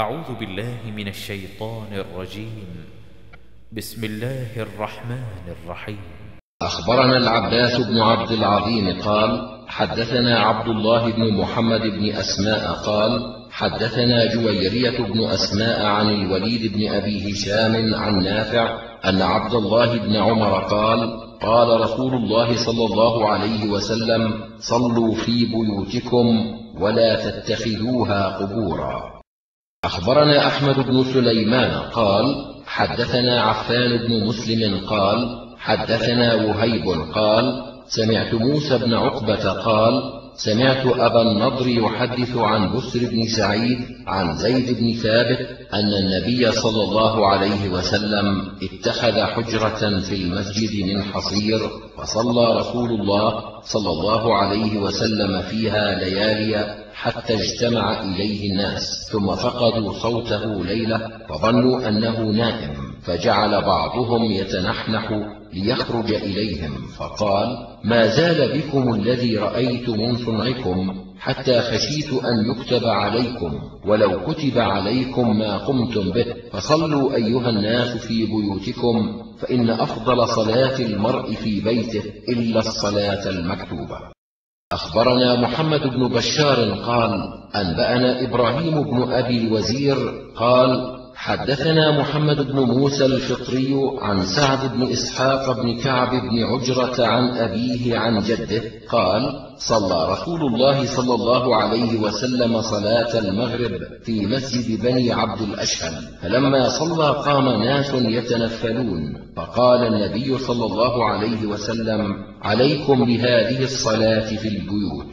أعوذ بالله من الشيطان الرجيم. بسم الله الرحمن الرحيم. أخبرنا العباس بن عبد العظيم قال حدثنا عبد الله بن محمد بن أسماء قال حدثنا جويرية بن أسماء عن الوليد بن أبي هشام عن نافع أن عبد الله بن عمر قال قال رسول الله صلى الله عليه وسلم صلوا في بيوتكم ولا تتخذوها قبورا. أخبرنا أحمد بن سليمان قال حدثنا عفان بن مسلم قال حدثنا وهيب قال سمعت موسى بن عقبة قال سمعت أبا النضر يحدث عن بسر بن سعيد عن زيد بن ثابت أن النبي صلى الله عليه وسلم اتخذ حجرة في المسجد من حصير فصلى رسول الله صلى الله عليه وسلم فيها ليالي حتى اجتمع إليه الناس ثم فقدوا صوته ليلة فظنوا أنه نائم فجعل بعضهم يتنحنح ليخرج إليهم فقال ما زال بكم الذي رأيت من صنعكم حتى خشيت أن يكتب عليكم ولو كتب عليكم ما قمتم به فصلوا أيها الناس في بيوتكم فإن أفضل صلاة المرء في بيته إلا الصلاة المكتوبة. أخبرنا محمد بن بشار قال أنبأنا إبراهيم بن أبي الوزير قال حدثنا محمد بن موسى الفطري عن سعد بن إسحاق بن كعب بن عجرة عن أبيه عن جده قال صلى رسول الله صلى الله عليه وسلم صلاة المغرب في مسجد بني عبد الأشهل فلما صلى قام ناس يتنفلون فقال النبي صلى الله عليه وسلم عليكم بهذه الصلاة في البيوت.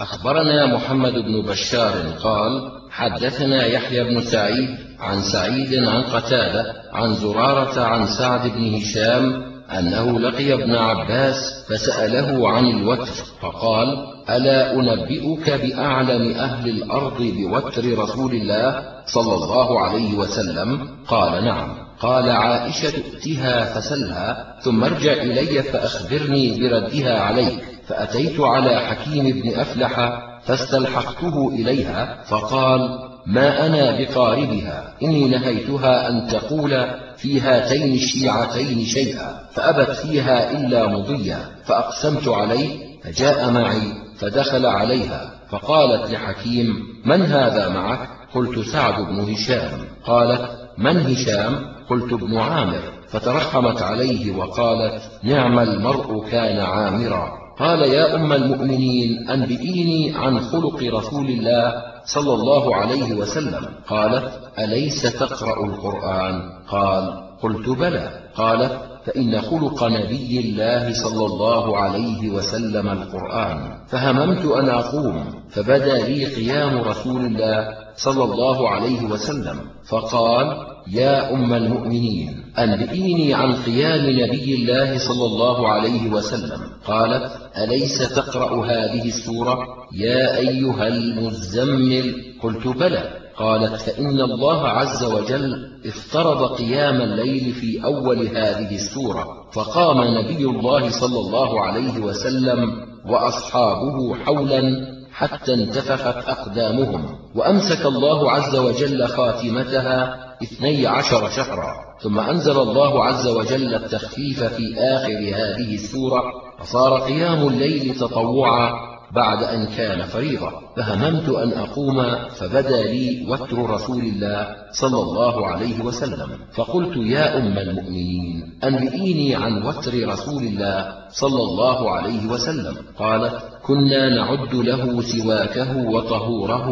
أخبرنا محمد بن بشار قال حدثنا يحيى بن سعيد عن سعيد عن قتادة عن زرارة عن سعد بن هشام أنه لقي ابن عباس فسأله عن الوتر فقال ألا أنبئك بأعلم أهل الأرض بوتر رسول الله صلى الله عليه وسلم قال نعم. قال عائشة ائتها فسلها ثم ارجع إلي فأخبرني بردها عليك فأتيت على حكيم بن أفلح فاستلحقته إليها فقال ما أنا بقاربها إني نهيتها أن تقول في هاتين الشيعتين شيئا فأبت فيها إلا مضيا فأقسمت عليه فجاء معي فدخل عليها فقالت لحكيم من هذا معك؟ قلت سعد بن هشام. قالت من هشام؟ قلت ابن عامر. فترحمت عليه وقالت نعم المرء كان عامرا. قال يا أم المؤمنين أنبئيني عن خلق رسول الله صلى الله عليه وسلم. قالت أليس تقرأ القرآن؟ قال قلت بلى. قالت فإن خلق نبي الله صلى الله عليه وسلم القرآن. فهممت أن أقوم فبدأ لي قيام رسول الله صلى الله عليه وسلم فقال يا أم المؤمنين أنبئيني عن قيام نبي الله صلى الله عليه وسلم. قالت أليس تقرأ هذه السورة؟ يا أيها المزمل. قلت بلى. قالت فإن الله عز وجل افترض قيام الليل في أول هذه السورة فقام نبي الله صلى الله عليه وسلم وأصحابه حولا حتى انتفخت أقدامهم وأمسك الله عز وجل خاتمتها اثني عشر شهرا. ثم أنزل الله عز وجل التخفيف في آخر هذه السورة فصار قيام الليل تطوعا بعد أن كان فريضة. فهممت أن أقوم فبدا لي وتر رسول الله صلى الله عليه وسلم. فقلت يا أم المؤمنين أنبئيني عن وتر رسول الله صلى الله عليه وسلم. قالت كنا نعد له سواكه وطهوره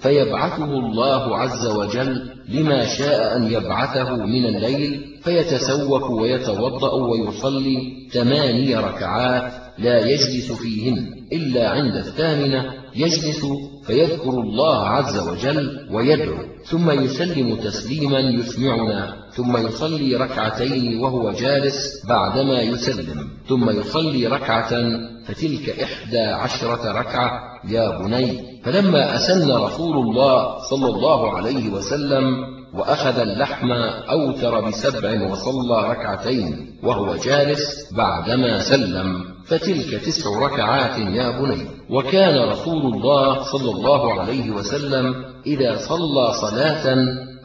فيبعثه الله عز وجل لما شاء أن يبعثه من الليل فيتسوك ويتوضأ ويصلي ثماني ركعات لا يجلس فيهن إلا عند الثامنة يجلس فيذكر الله عز وجل ويدعو ثم يسلم تسليما يسمعنا ثم يصلي ركعتين وهو جالس بعدما يسلم ثم يصلي ركعة فتلك إحدى عشرة ركعة يا بني فلما أسن رسول الله صلى الله عليه وسلم وأخذ اللحم أوتر بسبع وصلى ركعتين وهو جالس بعدما سلم فتلك تسع ركعات يا بني. وكان رسول الله صلى الله عليه وسلم إذا صلى صلاة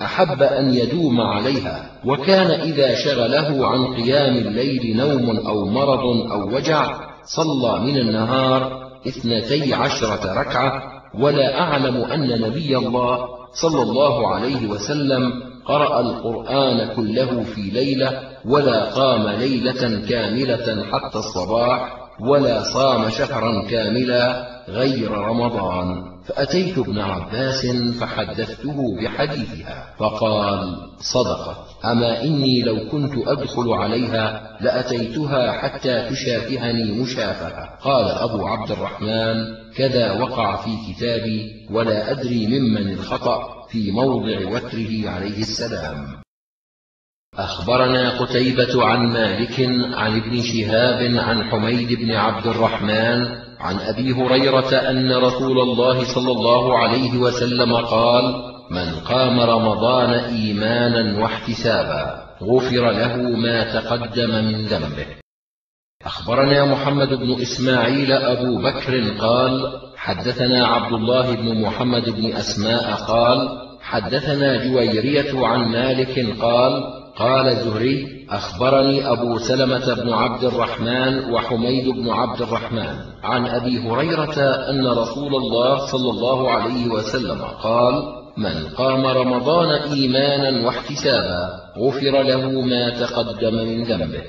أحب أن يدوم عليها وكان إذا شغله عن قيام الليل نوم أو مرض أو وجع صلى من النهار اثنتي عشرة ركعة. ولا أعلم أن نبي الله صلى الله عليه وسلم قرأ القرآن كله في ليلة ولا قام ليلة كاملة حتى الصباح ولا صام شهرا كاملا غير رمضان. فأتيت ابن عباس فحدثته بحديثها فقال صدقت. أما إني لو كنت أدخل عليها لأتيتها حتى تشافهني مشافهة. قال أبو عبد الرحمن كذا وقع في كتابي ولا أدري ممن الخطأ في موضع وتره عليه السلام. أخبرنا قتيبة عن مالك عن ابن شهاب عن حميد بن عبد الرحمن عن أبي هريرة أن رسول الله صلى الله عليه وسلم قال من قام رمضان إيمانا واحتسابا غفر له ما تقدم من ذنبه. أخبرنا محمد بن إسماعيل أبو بكر قال حدثنا عبد الله بن محمد بن أسماء قال حدثنا جويرية عن مالك قال قال الزهري أخبرني أبو سلمة بن عبد الرحمن وحميد بن عبد الرحمن عن أبي هريرة أن رسول الله صلى الله عليه وسلم قال من قام رمضان إيمانا واحتسابا غفر له ما تقدم من ذنبه.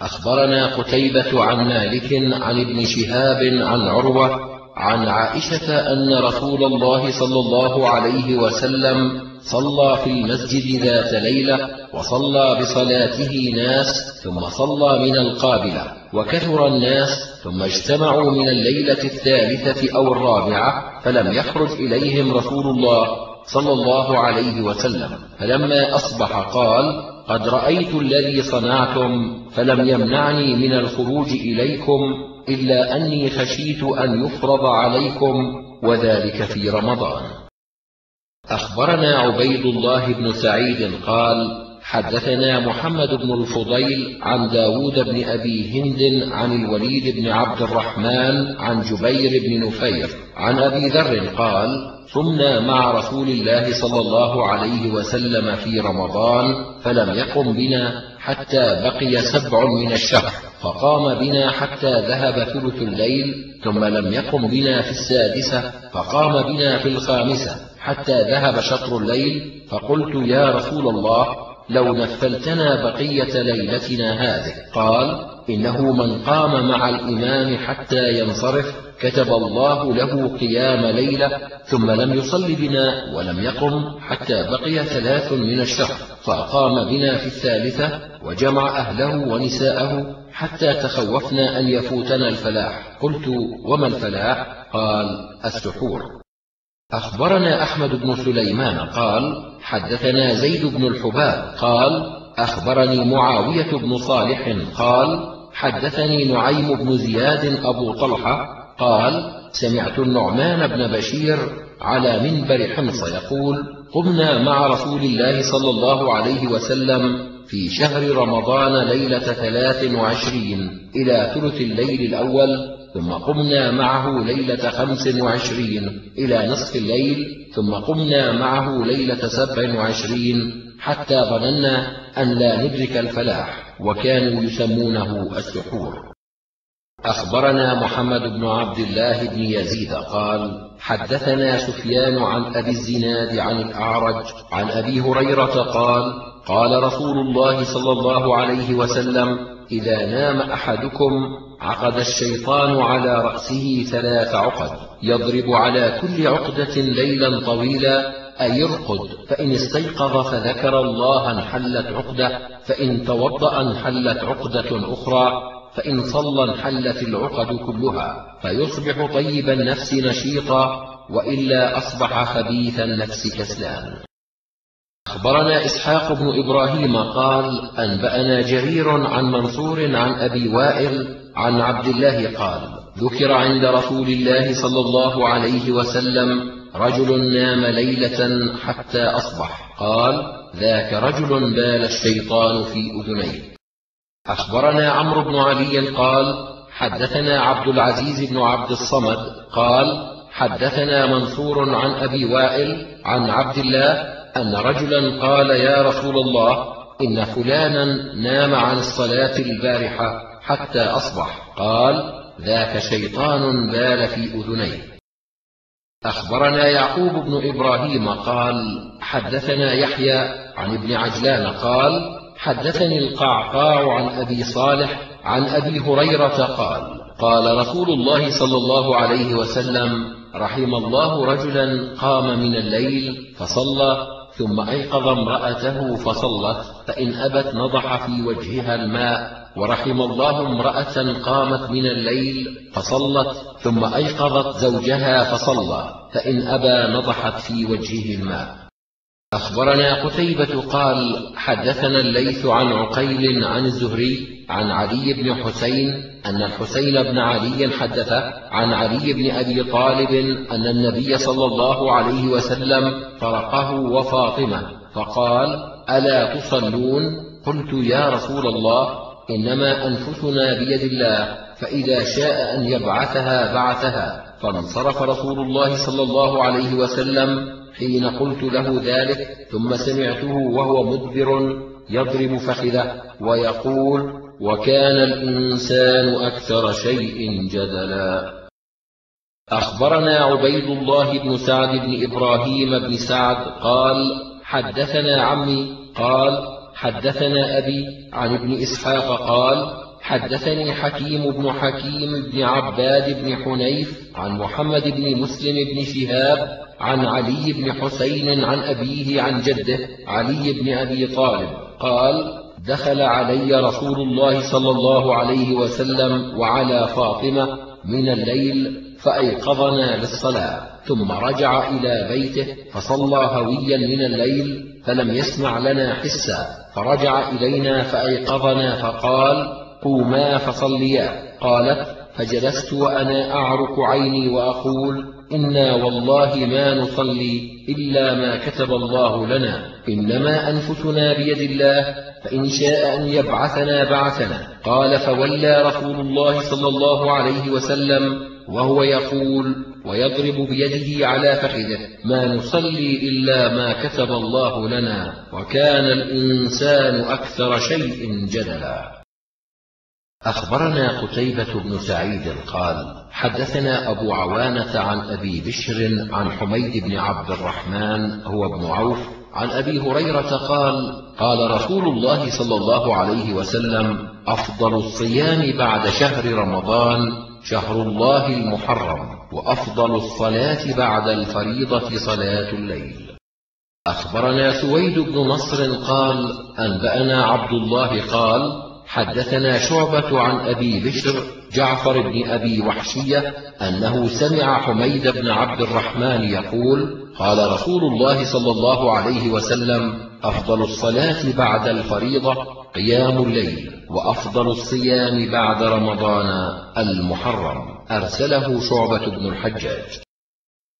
أخبرنا قتيبة عن مالك عن ابن شهاب عن عروة عن عائشة أن رسول الله صلى الله عليه وسلم صلى في المسجد ذات ليلة وصلى بصلاته ناس ثم صلى من القابلة وكثر الناس ثم اجتمعوا من الليلة الثالثة أو الرابعة فلم يخرج إليهم رسول الله صلى الله عليه وسلم. فلما أصبح قال قد رأيت الذي صنعتم فلم يمنعني من الخروج إليكم إلا أني خشيت أن يفرض عليكم وذلك في رمضان. أخبرنا عبيد الله بن سعيد قال حدثنا محمد بن الفضيل عن داود بن أبي هند عن الوليد بن عبد الرحمن عن جبير بن نفير عن أبي ذر قال ثمنا مع رسول الله صلى الله عليه وسلم في رمضان فلم يقم بنا حتى بقي سبع من الشهر فقام بنا حتى ذهب ثلث الليل ثم لم يقم بنا في السادسة فقام بنا في الخامسة حتى ذهب شطر الليل فقلت يا رسول الله لو نفلتنا بقية ليلتنا هذه. قال إنه من قام مع الإمام حتى ينصرف كتب الله له قيام ليلة ثم لم يصل بنا ولم يقم حتى بقي ثلاث من الشهر. فأقام بنا في الثالثة وجمع أهله ونساءه حتى تخوفنا أن يفوتنا الفلاح. قلت وما الفلاح؟ قال السحور. أخبرنا أحمد بن سليمان قال حدثنا زيد بن الحباب قال أخبرني معاوية بن صالح قال حدثني نعيم بن زياد أبو طلحة قال سمعت النعمان بن بشير على منبر حمص يقول قمنا مع رسول الله صلى الله عليه وسلم في شهر رمضان ليلة ثلاث وعشرين إلى ثلث الليل الأول ثم قمنا معه ليلة خمس وعشرين إلى نصف الليل ثم قمنا معه ليلة سبع وعشرين حتى ظننا أن لا ندرك الفلاح وكانوا يسمونه السحور أخبرنا محمد بن عبد الله بن يزيد قال حدثنا سفيان عن أبي الزناد عن الأعرج عن أبي هريرة قال قال رسول الله صلى الله عليه وسلم إذا نام أحدكم عقد الشيطان على رأسه ثلاث عقد يضرب على كل عقدة ليلا طويلا أي ارقد فإن استيقظ فذكر الله انحلت عقدة فإن توضأ انحلت عقدة أخرى فإن صلى انحلت العقد كلها فيصبح طيب النفس نشيطا وإلا أصبح خبيث النفس كسلان. أخبرنا إسحاق بن إبراهيم قال أنبأنا جرير عن منصور عن أبي وائل عن عبد الله قال ذكر عند رسول الله صلى الله عليه وسلم رجل نام ليلة حتى أصبح. قال ذاك رجل بال الشيطان في أذنيه. أخبرنا عمرو بن علي قال حدثنا عبد العزيز بن عبد الصمد قال حدثنا منصور عن أبي وائل عن عبد الله أن رجلا قال يا رسول الله إن فلانا نام عن الصلاة البارحة حتى أصبح. قال ذاك شيطان بال في أذنيه أخبرنا يعقوب بن إبراهيم قال حدثنا يحيى عن ابن عجلان قال حدثني القعقاع عن أبي صالح عن أبي هريرة قال قال رسول الله صلى الله عليه وسلم رحم الله رجلا قام من الليل فصلى ثم أيقظ امرأته فصلت فإن أبت نضح في وجهها الماء ورحم الله امرأة قامت من الليل فصلت ثم أيقظت زوجها فصلى فإن أبى نضحت في وجهه الماء. أخبرنا قتيبة قال حدثنا الليث عن عقيل عن الزهري عن علي بن حسين أن الحسين بن علي حدث عن علي بن أبي طالب أن النبي صلى الله عليه وسلم فرقه وفاطمة فقال ألا تصلون؟ قلت يا رسول الله. إنما أنفسنا بيد الله فإذا شاء أن يبعثها بعثها. فانصرف رسول الله صلى الله عليه وسلم حين قلت له ذلك ثم سمعته وهو مدبر يضرب فخذه ويقول وكان الإنسان أكثر شيء جدلا. أخبرنا عبيد الله بن سعد بن إبراهيم بن سعد قال حدثنا عمي قال حدثنا أبي عن ابن إسحاق قال حدثني حكيم بن حكيم بن عباد بن حنيف عن محمد بن مسلم بن شهاب عن علي بن حسين عن أبيه عن جده علي بن أبي طالب قال دخل علي رسول الله صلى الله عليه وسلم وعلى فاطمة من الليل فأيقظنا للصلاة ثم رجع إلى بيته فصلى هويا من الليل فلم يسمع لنا حسا. فرجع إلينا فأيقظنا فقال قوما فصليا. قالت فجلست وأنا أعرق عيني وأقول إنا والله ما نصلي إلا ما كتب الله لنا إنما أنفسنا بيد الله فإن شاء أن يبعثنا بعثنا. قال فولى رسول الله صلى الله عليه وسلم وهو يقول ويضرب بيده على فخذه. ما نصلي إلا ما كتب الله لنا وكان الإنسان أكثر شيء جدلا. أخبرنا قتيبة بن سعيد قال حدثنا أبو عوانة عن أبي بشر عن حميد بن عبد الرحمن هو ابن عوف عن أبي هريرة قال قال رسول الله صلى الله عليه وسلم أفضل الصيام بعد شهر رمضان شهر الله المحرم وأفضل الصلاة بعد الفريضة صلاة الليل. أخبرنا سويد بن نصر قال أنبأنا عبد الله قال حدثنا شعبة عن أبي بشر جعفر بن أبي وحشية أنه سمع حميد بن عبد الرحمن يقول قال رسول الله صلى الله عليه وسلم أفضل الصلاة بعد الفريضة قيام الليل وأفضل الصيام بعد رمضان المحرم. أرسله شعبة بن الحجاج.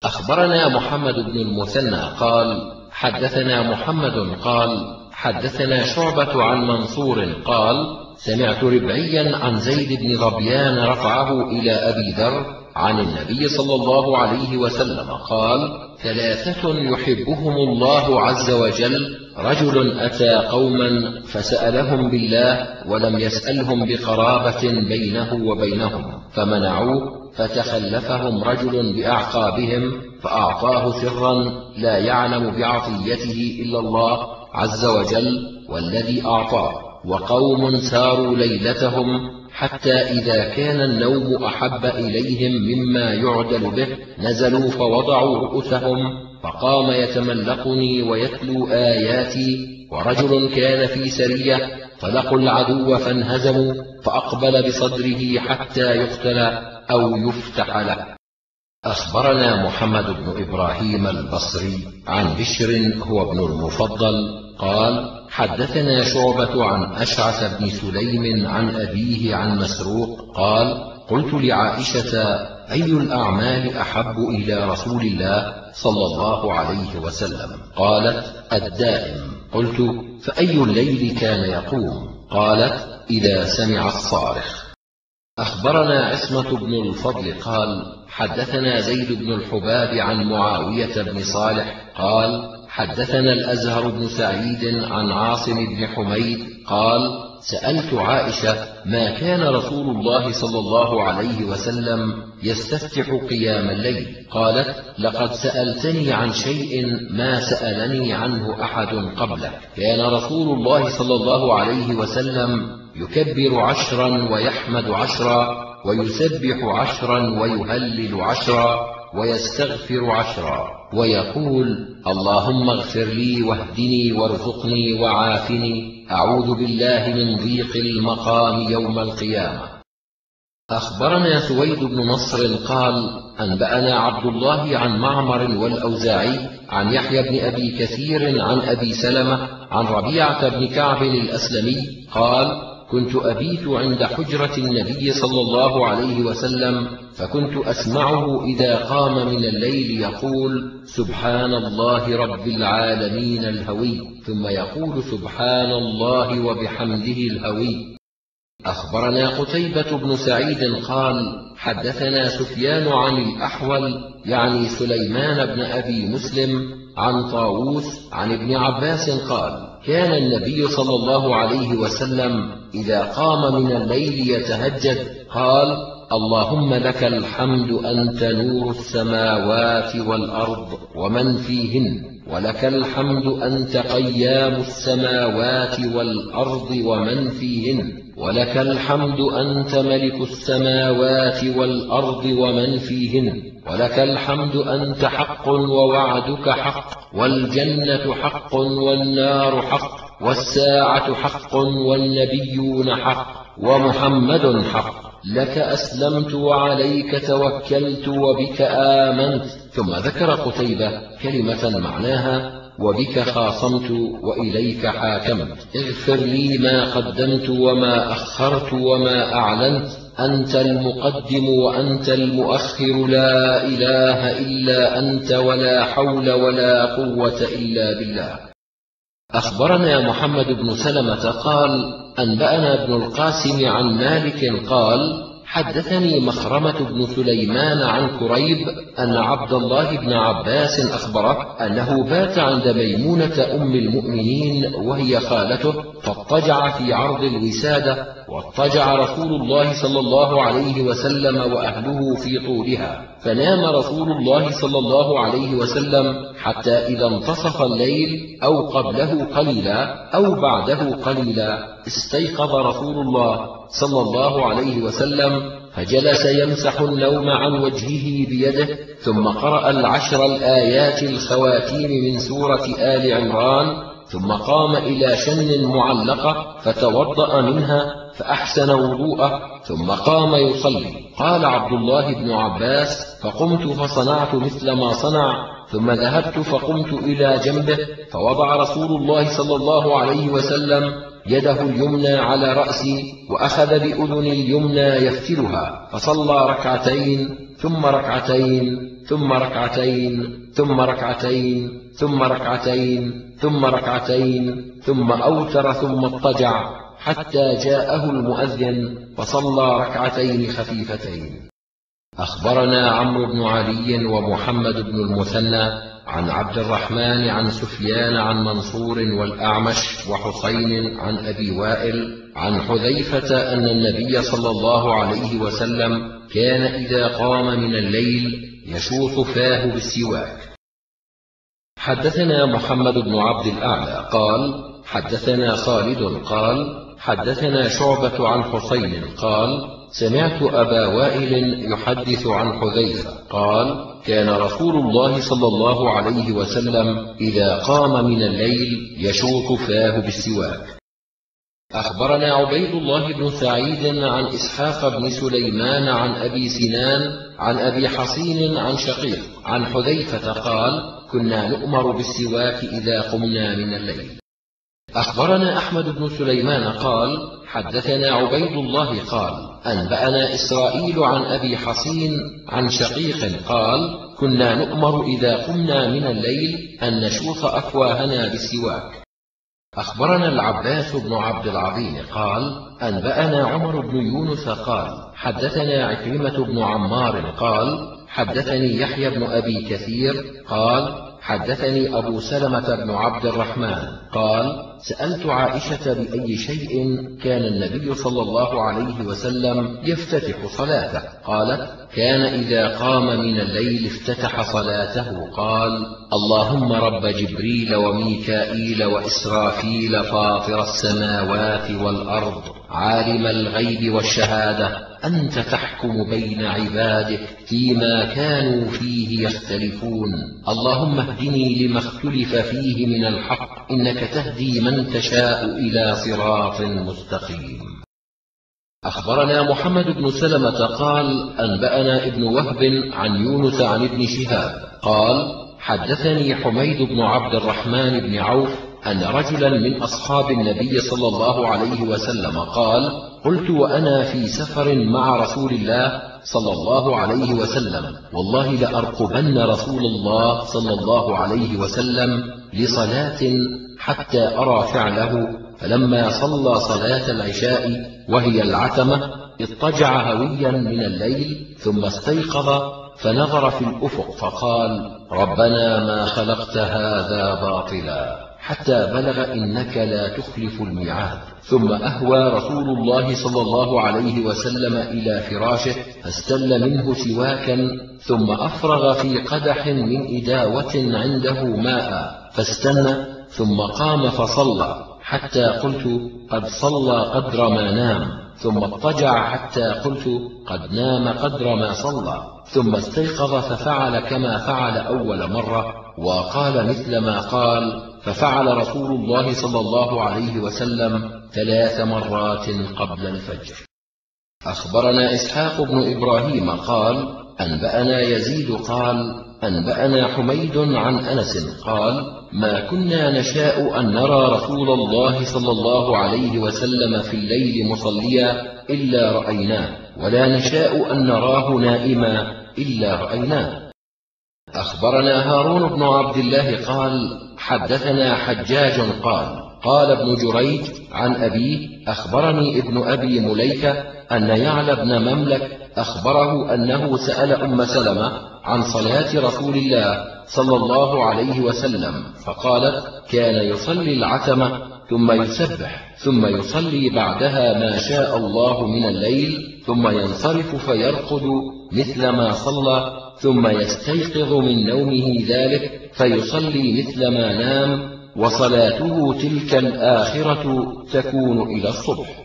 أخبرنا محمد بن المثنى قال حدثنا محمد قال حدثنا شعبة عن منصور قال سمعت ربعيا عن زيد بن ظبيان رفعه إلى أبي ذر عن النبي صلى الله عليه وسلم قال ثلاثة يحبهم الله عز وجل رجل أتى قوما فسألهم بالله ولم يسألهم بقرابة بينه وبينهم فمنعوه فتخلفهم رجل بأعقابهم فأعطاه سرا لا يعلم بعطيته إلا الله عز وجل والذي أعطاه. وقوم ساروا ليلتهم حتى إذا كان النوم أحب إليهم مما يعدل به نزلوا فوضعوا رؤوسهم فقام يتملقني ويتلو آياتي ورجل كان في سرية فلقوا العدو فانهزموا فأقبل بصدره حتى يقتل أو يفتح له. أخبرنا محمد بن إبراهيم البصري عن بشر هو ابن المفضل قال حدثنا شعبة عن أشعث بن سليم عن أبيه عن مسروق قال قلت لعائشة أي الأعمال أحب إلى رسول الله صلى الله عليه وسلم؟ قالت الدائم. قلت فأي الليل كان يقوم؟ قالت إذا سمع الصارخ. أخبرنا عصمة بن الفضل قال حدثنا زيد بن الحباب عن معاوية بن صالح قال حدثنا الأزهر بن سعيد عن عاصم بن حميد قال سألت عائشة ما كان رسول الله صلى الله عليه وسلم يستفتح قيام الليل؟ قالت لقد سألتني عن شيء ما سألني عنه أحد قبلك كان رسول الله صلى الله عليه وسلم يكبر عشرا ويحمد عشرا ويسبح عشرا ويهلل عشرا ويستغفر عشرا. ويقول اللهم اغفر لي واهدني وارزقني وعافني أعوذ بالله من ضيق المقام يوم القيامة. أخبرنا سويد بن نصر قال أنبأنا عبد الله عن معمر والأوزاعي عن يحيى بن أبي كثير عن أبي سلمة عن ربيعة بن كعب الأسلمي قال كنت أبيت عند حجرة النبي صلى الله عليه وسلم فكنت أسمعه إذا قام من الليل يقول سبحان الله رب العالمين الهوي ثم يقول سبحان الله وبحمده الهوي. أخبرنا قتيبة بن سعيد قال حدثنا سفيان عن الأحول يعني سليمان بن أبي مسلم عن طاووس عن ابن عباس قال كان النبي صلى الله عليه وسلم إذا قام من الليل يتهجد قال اللهم لك الحمد أنت نور السماوات والأرض ومن فيهن ولك الحمد أنت قيام السماوات والأرض ومن فيهن ولك الحمد أنت ملك السماوات والأرض ومن فيهن ولك الحمد أنت حق ووعدك حق والجنة حق والنار حق والساعة حق والنبيون حق ومحمد حق. لك أسلمت وعليك توكلت وبك آمنت. ثم ذكر قتيبة كلمة معناها وبك خاصمت وإليك حاكمت. اغفر لي ما قدمت وما أخرت وما أعلنت. أنت المقدم وأنت المؤخر لا إله إلا أنت ولا حول ولا قوة إلا بالله. أخبرنا محمد بن سلمة قال أنبأنا ابن القاسم عن مالك قال حدثني مخرمة بن سليمان عن كريب أن عبد الله بن عباس أخبره أنه بات عند ميمونة أم المؤمنين وهي خالته فاضطجع في عرض الوسادة واضطجع رسول الله صلى الله عليه وسلم وأهله في طولها. فنام رسول الله صلى الله عليه وسلم حتى إذا انتصف الليل أو قبله قليلا أو بعده قليلا استيقظ رسول الله صلى الله عليه وسلم فجلس يمسح النوم عن وجهه بيده ثم قرأ العشر الآيات الخواتيم من سورة آل عمران ثم قام إلى شن معلقة فتوضأ منها فأحسن وضوءه ثم قام يصلي. قال عبد الله بن عباس فقمت فصنعت مثل ما صنع ثم ذهبت فقمت إلى جنبه فوضع رسول الله صلى الله عليه وسلم يده اليمنى على رأسي وأخذ بأذن اليمنى يفتلها فصلى ركعتين ثم ركعتين ثم ركعتين ثم ركعتين ثم ركعتين ثم ركعتين ثم أوتر ثم اضطجع حتى جاءه المؤذن فصلى ركعتين خفيفتين. أخبرنا عمرو بن علي ومحمد بن المثنى عن عبد الرحمن عن سفيان عن منصور والأعمش وحسين عن أبي وائل عن حذيفة أن النبي صلى الله عليه وسلم كان إذا قام من الليل يشوط فاه بالسواك. حدثنا محمد بن عبد الأعلى قال حدثنا خالد قال حدثنا شعبة عن حسين قال سمعت أبا وائل يحدث عن حذيفة قال كان رسول الله صلى الله عليه وسلم إذا قام من الليل يشوط فاه بالسواك. أخبرنا عبيد الله بن سعيد عن إسحاق بن سليمان عن أبي سنان عن أبي حصين عن شقيق عن حذيفة قال كنا نؤمر بالسواك إذا قمنا من الليل. أخبرنا أحمد بن سليمان قال حدثنا عبيد الله قال أنبأنا إسرائيل عن أبي حصين عن شقيق قال كنا نؤمر إذا قمنا من الليل أن نشوط أفواهنا بالسواك أخبرنا العباس بن عبد العظيم قال أنبأنا عمر بن يونس قال حدثنا عكرمة بن عمار قال حدثني يحيى بن أبي كثير قال حدثني أبو سلمة بن عبد الرحمن. قال سألت عائشة بأي شيء كان النبي صلى الله عليه وسلم يفتتح صلاته. قالت كان إذا قام من الليل افتتح صلاته. قال اللهم رب جبريل وميكائيل وإسرافيل فاطر السماوات والأرض. عالم الغيب والشهادة أنت تحكم بين عبادك فيما كانوا فيه يختلفون. اللهم اهدني لما اختلف فيه من الحق إنك تهدي من تشاء إلى صراط مستقيم. أخبرنا محمد بن سلمة قال أنبأنا ابن وهب عن يونس عن ابن شهاب قال حدثني حميد بن عبد الرحمن بن عوف أن رجلا من أصحاب النبي صلى الله عليه وسلم قال قلت وأنا في سفر مع رسول الله صلى الله عليه وسلم والله لأرقبن رسول الله صلى الله عليه وسلم لصلاة حتى أرى فعله فلما صلى صلاة العشاء وهي العتمة اضطجع هويا من الليل ثم استيقظ فنظر في الأفق فقال ربنا ما خلقت هذا باطلا. حتى بلغ إنك لا تخلف الميعاد. ثم أهوى رسول الله صلى الله عليه وسلم إلى فراشه فاستل منه سواكا ثم أفرغ في قدح من إداوة عنده ماء فاستنى ثم قام فصلى. حتى قلت قد صلى قدر ما نام. ثم اضطجع حتى قلت قد نام قدر ما صلى. ثم استيقظ ففعل كما فعل أول مرة وقال مثل ما قال ففعل رسول الله صلى الله عليه وسلم ثلاث مرات قبل الفجر. أخبرنا إسحاق بن إبراهيم قال أنبأنا يزيد قال أنبأنا حميد عن أنس قال ما كنا نشاء أن نرى رسول الله صلى الله عليه وسلم في الليل مصليا إلا رأيناه ولا نشاء أن نراه نائما إلا رأيناه. أخبرنا هارون بن عبد الله قال حدثنا حجاج قال قال ابن جريج عن أبيه أخبرني ابن أبي مليكة أن يعلى بن مملك أخبره أنه سأل أم سلمة عن صلاة رسول الله صلى الله عليه وسلم فقالت كان يصلي العتمة ثم يسبح ثم يصلي بعدها ما شاء الله من الليل ثم ينصرف فيرقد مثل ما صلى ثم يستيقظ من نومه ذلك فيصلي مثل ما نام وصلاته تلك الآخرة تكون إلى الصبح.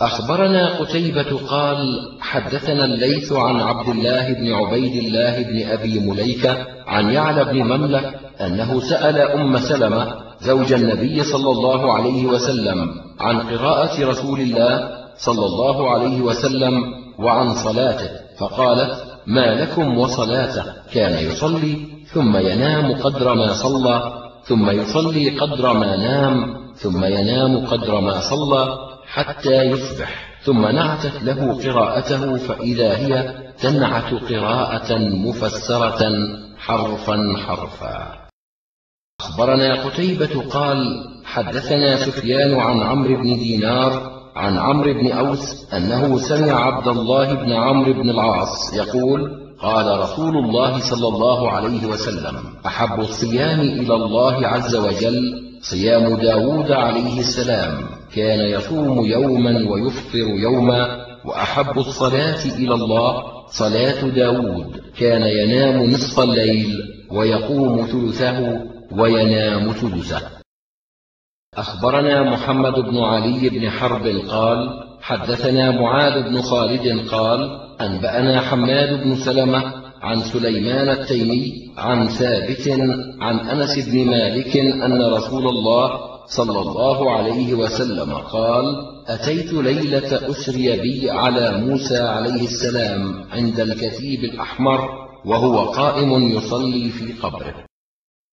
أخبرنا قتيبة قال حدثنا الليث عن عبد الله بن عبيد الله بن أبي مليكة عن يعلى بن مملك أنه سأل أم سلمة زوج النبي صلى الله عليه وسلم عن قراءة رسول الله صلى الله عليه وسلم وعن صلاته فقالت ما لكم وصلاته. كان يصلي ثم ينام قدر ما صلى ثم يصلي قدر ما نام ثم ينام قدر ما صلى حتى يصبح. ثم نعتت له قراءته فإذا هي تنعت قراءة مفسرة حرفا حرفا. أخبرنا قتيبة قال حدثنا سفيان عن عمرو بن دينار عن عمرو بن أوس أنه سمع عبد الله بن عمرو بن العاص يقول قال رسول الله صلى الله عليه وسلم أحب الصيام إلى الله عز وجل صيام داود عليه السلام كان يصوم يوما ويفطر يوما وأحب الصلاة إلى الله صلاة داود كان ينام نصف الليل ويقوم ثلثه وينام ثلثه. أخبرنا محمد بن علي بن حرب قال حدثنا معاذ بن خالد قال أنبأنا حماد بن سلمة عن سليمان التيمي عن ثابت عن أنس بن مالك أن رسول الله صلى الله عليه وسلم قال أتيت ليلة أسري بي على موسى عليه السلام عند الكثيب الأحمر وهو قائم يصلي في قبره.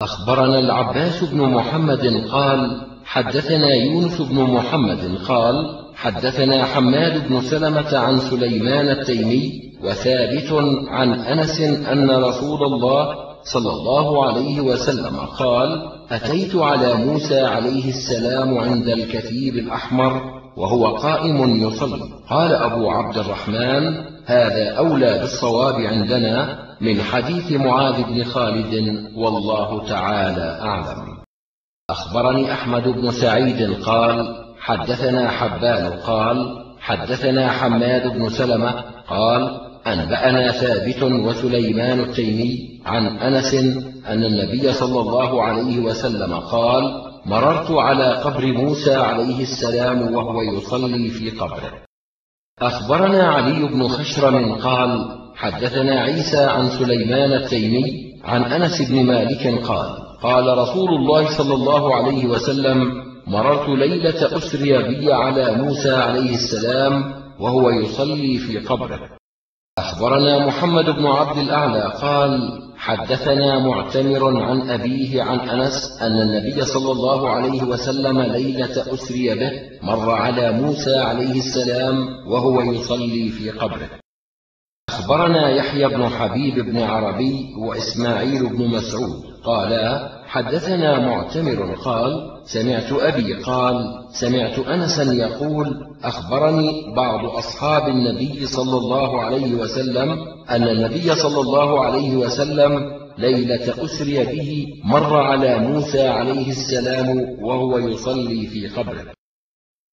أخبرنا العباس بن محمد قال حدثنا يونس بن محمد قال حدثنا حماد بن سلمة عن سليمان التيمي وثابت عن أنس أن رسول الله صلى الله عليه وسلم قال أتيت على موسى عليه السلام عند الكثيب الأحمر وهو قائم يصلي. قال أبو عبد الرحمن هذا أولى بالصواب عندنا من حديث معاذ بن خالد والله تعالى أعلم. أخبرني أحمد بن سعيد قال حدثنا حبان قال حدثنا حماد بن سلمة قال أنبأنا ثابت وسليمان التيمي عن أنس أن النبي صلى الله عليه وسلم قال مررت على قبر موسى عليه السلام وهو يصلي في قبره. أخبرنا علي بن خشرم قال حدثنا عيسى عن سليمان التيمي عن أنس بن مالك قال قال رسول الله صلى الله عليه وسلم مررت ليلة أسري بي على موسى عليه السلام وهو يصلي في قبره. أخبرنا محمد بن عبد الأعلى قال حدثنا معتمر عن أبيه عن أنس أن النبي صلى الله عليه وسلم ليلة أسري به مر على موسى عليه السلام وهو يصلي في قبره. أخبرنا يحيى بن حبيب بن عربي وإسماعيل بن مسعود. قالا حدثنا معتمر قال سمعت أبي قال سمعت أنسا يقول أخبرني بعض أصحاب النبي صلى الله عليه وسلم أن النبي صلى الله عليه وسلم ليلة أسري به مر على موسى عليه السلام وهو يصلي في قبره.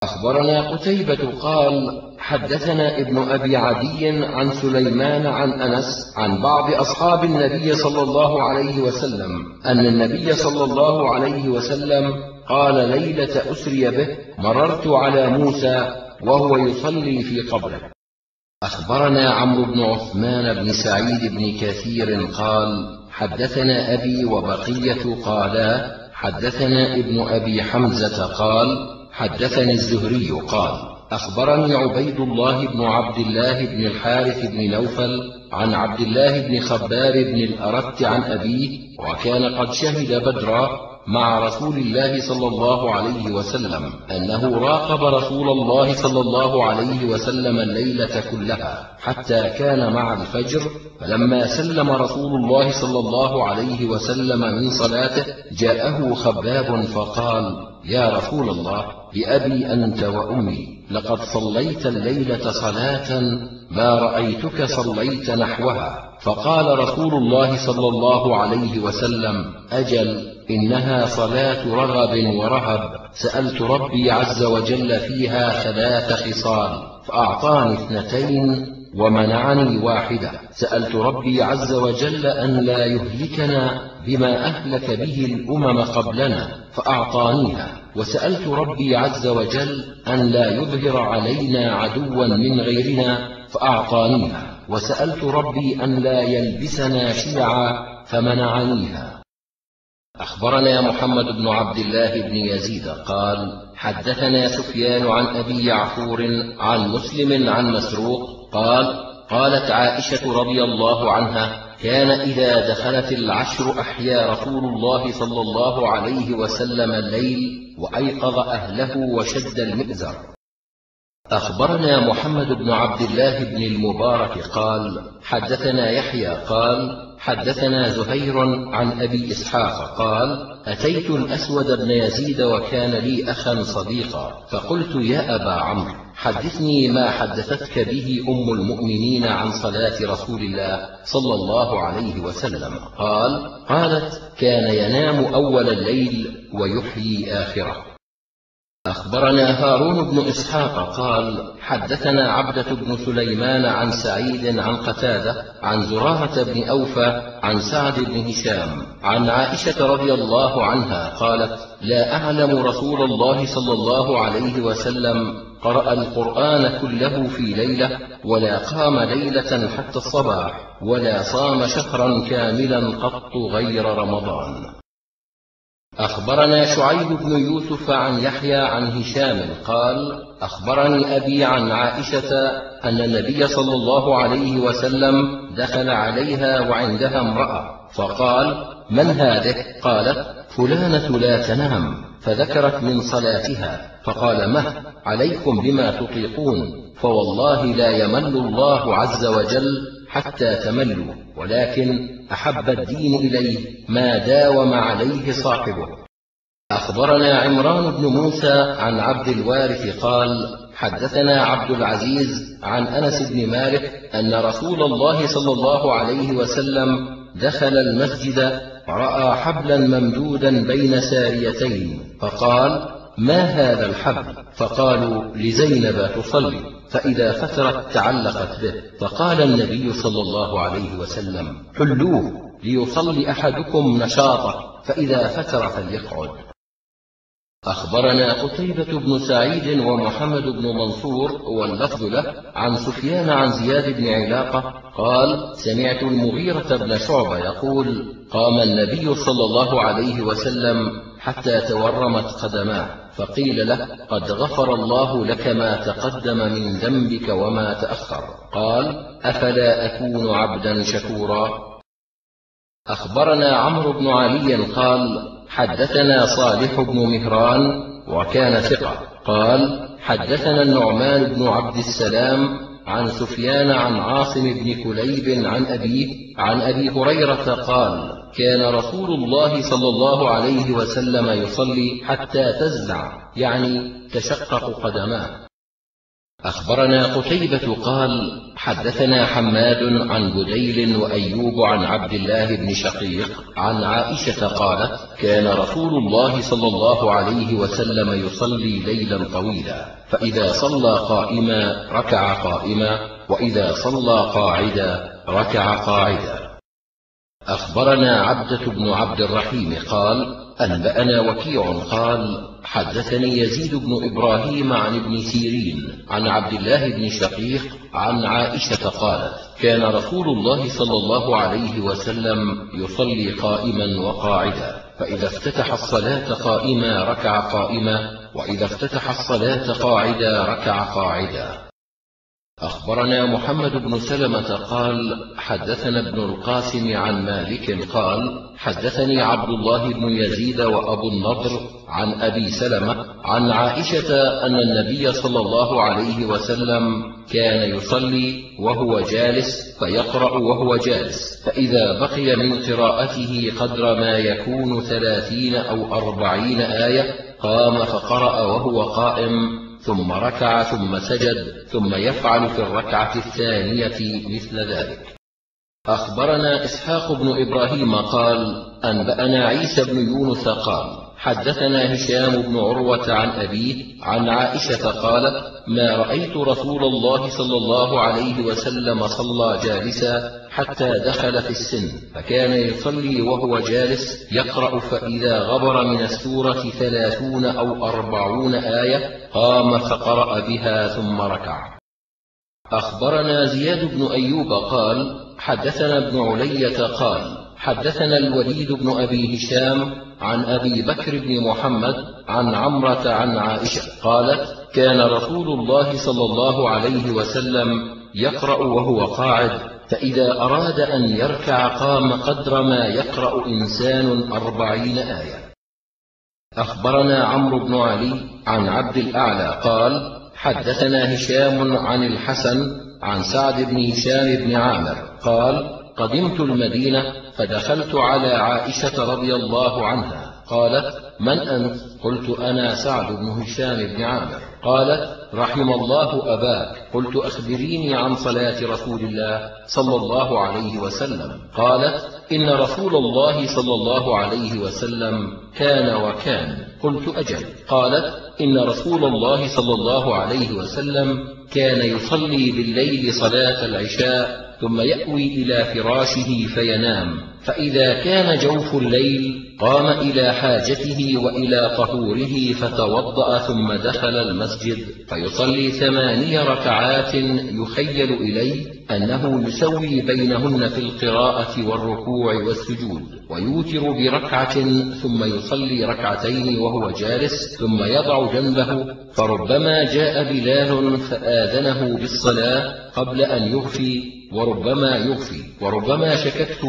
أخبرنا قتيبة قال حدثنا ابن أبي عدي عن سليمان عن أنس عن بعض أصحاب النبي صلى الله عليه وسلم أن النبي صلى الله عليه وسلم قال ليلة أسري به مررت على موسى وهو يصلي في قبره. أخبرنا عمرو بن عثمان بن سعيد بن كثير قال حدثنا أبي وبقية قالا حدثنا ابن أبي حمزة قال حدثني الزهري قال أخبرني عبيد الله بن عبد الله بن الحارث بن نوفل عن عبد الله بن خبار بن الأرت عن أبيه وكان قد شهد بدرا مع رسول الله صلى الله عليه وسلم أنه راقب رسول الله صلى الله عليه وسلم الليلة كلها حتى كان مع الفجر فلما سلم رسول الله صلى الله عليه وسلم من صلاته جاءه خباب فقال يا رسول الله بأبي أنت وأمي لقد صليت الليلة صلاة ما رأيتك صليت نحوها. فقال رسول الله صلى الله عليه وسلم أجل إنها صلاة رغب ورهب. سألت ربي عز وجل فيها ثلاث خصال فأعطاني اثنتين ومنعني واحدة. سألت ربي عز وجل أن لا يهلكنا بما أهلك به الأمم قبلنا فأعطانيها. وسألت ربي عز وجل أن لا يظهر علينا عدوا من غيرنا فأعطانيها. وسألت ربي أن لا يلبسنا شيعا فمنعنيها. أخبرنا محمد بن عبد الله بن يزيد قال حدثنا سفيان عن أبي يعفور عن مسلم عن مسروق قال قالت عائشة رضي الله عنها كان إذا دخلت العشر أحيا رسول الله صلى الله عليه وسلم الليل وأيقظ أهله وشد المئزر. أخبرنا محمد بن عبد الله بن المبارك قال حدثنا يحيى قال حدثنا زهير عن أبي إسحاق قال أتيت الأسود بن يزيد وكان لي أخا صديقا فقلت يا أبا عمرو حدثني ما حدثتك به أم المؤمنين عن صلاة رسول الله صلى الله عليه وسلم. قال قالت كان ينام أول الليل ويحيي آخره. أخبرنا هارون بن إسحاق قال حدثنا عبدة بن سليمان عن سعيد عن قتادة عن زراهة بن أوفى عن سعد بن هشام عن عائشة رضي الله عنها قالت لا أعلم رسول الله صلى الله عليه وسلم قرأ القرآن كله في ليلة ولا قام ليلة حتى الصباح ولا صام شهرا كاملا قط غير رمضان. أخبرنا شعيب بن يوسف عن يحيى عن هشام قال أخبرني أبي عن عائشة أن النبي صلى الله عليه وسلم دخل عليها وعندها امرأة فقال من هذه؟ قالت فلانة لا تنام فذكرت من صلاتها فقال مه عليكم بما تطيقون فوالله لا يمل الله عز وجل حتى تملوا ولكن أحب الدين إليه ما داوم عليه صاحبه. أخبرنا عمران بن موسى عن عبد الوارث قال حدثنا عبد العزيز عن أنس بن مالك أن رسول الله صلى الله عليه وسلم دخل المسجد رأى حبلا ممدودا بين ساريتين فقال ما هذا الحبل؟ فقالوا لزينب تصلي. فإذا فترت تعلقت به فقال النبي صلى الله عليه وسلم حلوة ليصلي أحدكم نشاطه فإذا فتر فليقعد. أخبرنا قتيبة بن سعيد ومحمد بن منصور واللفظ له عن سفيان عن زياد بن علاقة قال سمعت المغيرة بن شعبة يقول قام النبي صلى الله عليه وسلم حتى تورمت قدماه. فقيل له قد غفر الله لك ما تقدم من ذنبك وما تأخر. قال أفلا أكون عبدا شكورا؟ أخبرنا عمرو بن علي قال حدثنا صالح بن مهران وكان ثقة. قال حدثنا النعمان بن عبد السلام عن سفيان عن عاصم بن كليب عن أبيه عن أبي هريرة قال كان رسول الله صلى الله عليه وسلم يصلي حتى تزلع يعني تشقق قدماه. أخبرنا قتيبة قال حدثنا حماد عن بديل وأيوب عن عبد الله بن شقيق عن عائشة قالت كان رسول الله صلى الله عليه وسلم يصلي ليلا طويلا فإذا صلى قائما ركع قائما وإذا صلى قاعدا ركع قاعدا. أخبرنا عبدة بن عبد الرحيم قال أنبأنا وكيع قال حدثني يزيد بن إبراهيم عن ابن سيرين عن عبد الله بن شقيق عن عائشة قالت كان رسول الله صلى الله عليه وسلم يصلي قائما وقاعدا فإذا افتتح الصلاة قائما ركع قائما وإذا افتتح الصلاة قاعدا ركع قاعدا. أخبرنا محمد بن سلمة قال حدثنا ابن القاسم عن مالك قال حدثني عبد الله بن يزيد وأبو النضر عن أبي سلمة عن عائشة أن النبي صلى الله عليه وسلم كان يصلي وهو جالس فيقرأ وهو جالس فإذا بقي من قراءته قدر ما يكون ثلاثين أو أربعين آية قام فقرأ وهو قائم ثم ركع ثم سجد ثم يفعل في الركعة الثانية مثل ذلك. أخبرنا إسحاق بن إبراهيم قال أنبأنا عيسى بن يونس قال حدثنا هشام بن عروة عن أبيه عن عائشة قالت ما رأيت رسول الله صلى الله عليه وسلم صلى جالسا حتى دخل في السن فكان يصلي وهو جالس يقرأ فإذا غبر من السورة ثلاثون أو أربعون آية قام فقرأ بها ثم ركع. أخبرنا زياد بن أيوب قال حدثنا ابن علية قال حدثنا الوليد بن أبي هشام عن أبي بكر بن محمد عن عمرة عن عائشة قالت كان رسول الله صلى الله عليه وسلم يقرأ وهو قاعد فإذا أراد أن يركع قام قدر ما يقرأ إنسان أربعين آية. أخبرنا عمرو بن علي عن عبد الأعلى قال حدثنا هشام عن الحسن عن سعد بن هشام بن عامر قال قدمت المدينة فدخلت على عائشة رضي الله عنها. قالت من أنت؟ قلت أنا سعد بن هشام بن عامر. قالت رحم الله أباك. قلت أخبريني عن صلاة رسول الله صلى الله عليه وسلم. قالت إن رسول الله صلى الله عليه وسلم كان وكان. قلت أجل. قالت إن رسول الله صلى الله عليه وسلم كان يصلي بالليل صلاة العشاء ثم يأوي إلى فراشه فينام. فإذا كان جوف الليل قام إلى حاجته وإلى طهوره فتوضأ ثم دخل المسجد فيصلي ثماني ركعات يخيل إليه أنه يسوي بينهن في القراءة والركوع والسجود ويوتر بركعة ثم يصلي ركعتين وهو جالس ثم يضع جنبه فربما جاء بلال فآذنه بالصلاة قبل أن يغفي وربما يغفي وربما شككت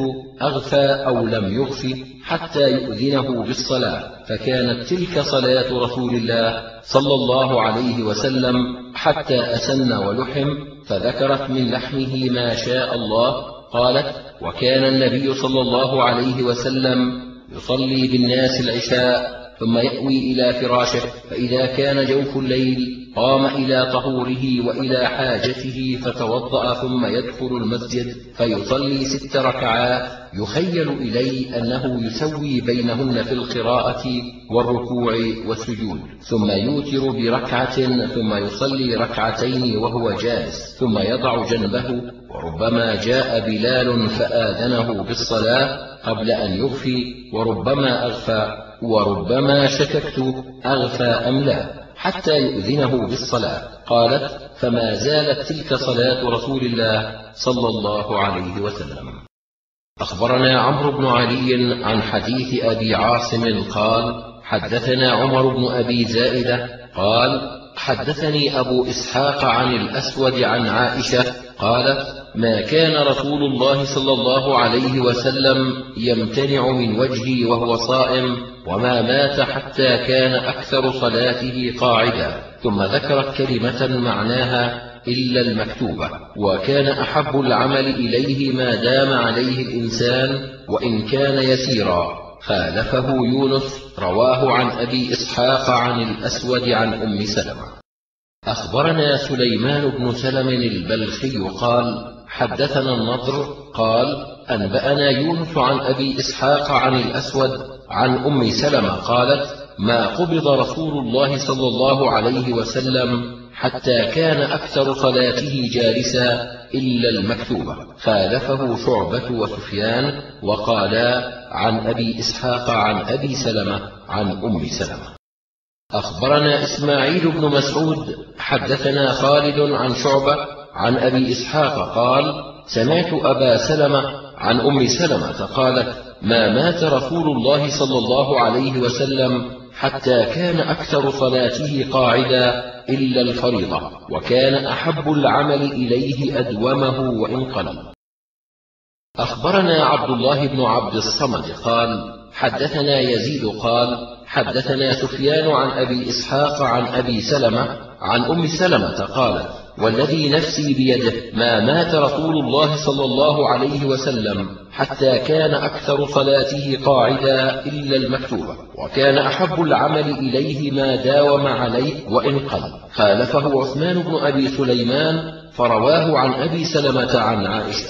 أغفى أو لم يغفي حتى يؤذنه بالصلاة. فكانت تلك صلاة رسول الله صلى الله عليه وسلم حتى أسن ولحم فذكرت من لحمه ما شاء الله. قالت وكان النبي صلى الله عليه وسلم يصلي بالناس العشاء ثم يأوي إلى فراشه فإذا كان جوف الليل قام إلى طهوره وإلى حاجته فتوضأ ثم يدخل المسجد فيصلي ست ركعات يخيل إلي أنه يسوي بينهن في القراءة والركوع والسجود. ثم يوتر بركعة ثم يصلي ركعتين وهو جالس ثم يضع جنبه. وربما جاء بلال فآذنه بالصلاة قبل أن يغفي وربما أغفى. وربما شككت أغفى أم لا حتى يؤذنه بالصلاة. قالت فما زالت تلك صلاة رسول الله صلى الله عليه وسلم. أخبرنا عمرو بن علي عن حديث أبي عاصم قال حدثنا عمر بن أبي زائدة قال حدثني أبو إسحاق عن الأسود عن عائشة قالت ما كان رسول الله صلى الله عليه وسلم يمتنع من وجهي وهو صائم وما مات حتى كان أكثر صلاته قاعدا. ثم ذكرت كلمة معناها إلا المكتوبة وكان أحب العمل إليه ما دام عليه الإنسان وإن كان يسيرا. خالفه يونس رواه عن أبي إسحاق عن الأسود عن أم سلمة. أخبرنا سليمان بن سلم البلخي قال حدثنا النضر قال أنبأنا يونس عن أبي إسحاق عن الأسود عن أم سلمة قالت ما قبض رسول الله صلى الله عليه وسلم حتى كان أكثر صلاته جالسا إلا المكتوبة. خالفه شعبة وسفيان وقالا عن أبي إسحاق عن أبي سلمة عن أم سلمة. أخبرنا إسماعيل بن مسعود حدثنا خالد عن شعبة عن أبي إسحاق قال سمعت أبا سلمة عن أم سلمة قالت ما مات رسول الله صلى الله عليه وسلم حتى كان أكثر صلاته قاعدا إلا الفريضة وكان أحب العمل إليه أدومه وإن قل أخبرنا عبد الله بن عبد الصمد قال حدثنا يزيد قال حدثنا سفيان عن أبي إسحاق عن أبي سلمة عن أم سلمة قالت والذي نفسي بيده ما مات رسول الله صلى الله عليه وسلم حتى كان أكثر صلاته قاعدا إلا المكتوبة وكان أحب العمل إليه ما داوم عليه وإن قل. خالفه عثمان بن أبي سليمان فرواه عن أبي سلمة عن عائشة.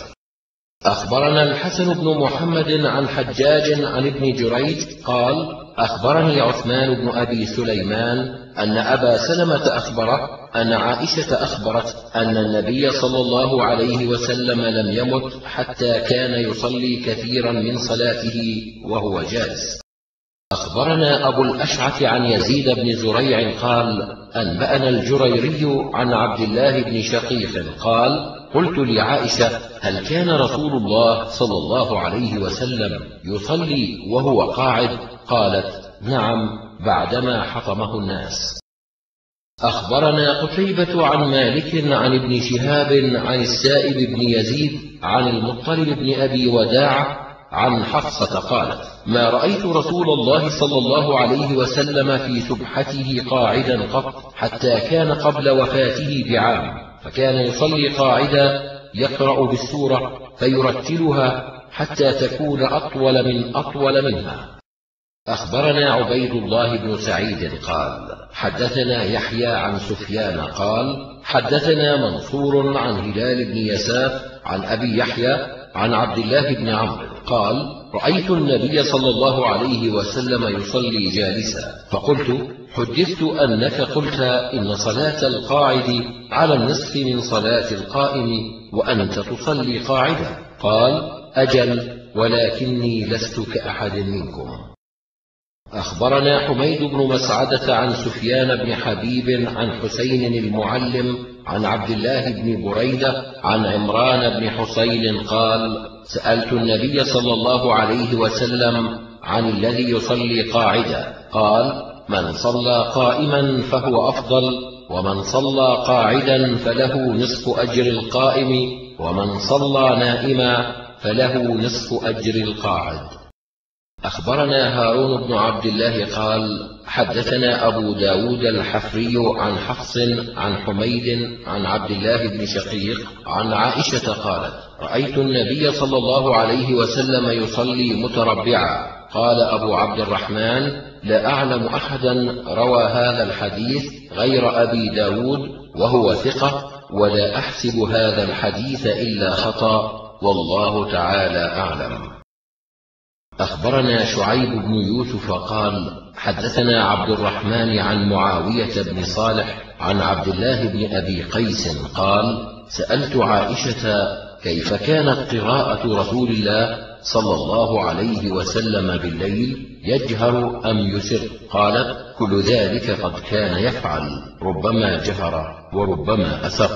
أخبرنا الحسن بن محمد عن حجاج عن ابن جريج قال أخبرني عثمان بن أبي سليمان أن أبا سلمة أخبره أن عائشة أخبرت أن النبي صلى الله عليه وسلم لم يمت حتى كان يصلي كثيرا من صلاته وهو جالس. أخبرنا أبو الأشعث عن يزيد بن زريع قال أنبأنا الجريري عن عبد الله بن شقيق قال قلت لعائشة هل كان رسول الله صلى الله عليه وسلم يصلي وهو قاعد؟ قالت نعم بعدما حطمه الناس. أخبرنا قتيبة عن مالك عن ابن شهاب عن السائب بن يزيد عن المطلب بن أبي وداع عن حفصة قالت ما رأيت رسول الله صلى الله عليه وسلم في سبحته قاعدا قط حتى كان قبل وفاته بعام فكان يصلي قاعدا يقرأ بالسورة فيرتلها حتى تكون أطول من أطول منها. أخبرنا عبيد الله بن سعيد قال حدثنا يحيى عن سفيان قال حدثنا منصور عن هلال بن يساف عن أبي يحيى عن عبد الله بن عمرو قال رأيت النبي صلى الله عليه وسلم يصلي جالسا فقلت حدثت أنك قلت إن صلاة القاعد على النصف من صلاة القائم وأنت تصلي قاعدا. قال أجل ولكني لست كأحد منكم. أخبرنا حميد بن مسعدة عن سفيان بن حبيب عن حسين المعلم عن عبد الله بن بريدة عن عمران بن حسين قال سألت النبي صلى الله عليه وسلم عن الذي يصلي قاعدا قال من صلى قائما فهو أفضل ومن صلى قاعدا فله نصف أجر القائم ومن صلى نائما فله نصف أجر القاعد. أخبرنا هارون بن عبد الله قال حدثنا أبو داود الحفري عن حفص عن حميد عن عبد الله بن شقيق عن عائشة قالت رأيت النبي صلى الله عليه وسلم يصلي متربعا. قال أبو عبد الرحمن لا أعلم أحدا روى هذا الحديث غير أبي داود وهو ثقة ولا أحسب هذا الحديث إلا خطأ والله تعالى أعلم. أخبرنا شعيب بن يوسف قال حدثنا عبد الرحمن عن معاوية بن صالح عن عبد الله بن أبي قيس قال سألت عائشة كيف كانت قراءة رسول الله صلى الله عليه وسلم بالليل يجهر أم يسر؟ قالت كل ذلك قد كان يفعل ربما جهر وربما أسر.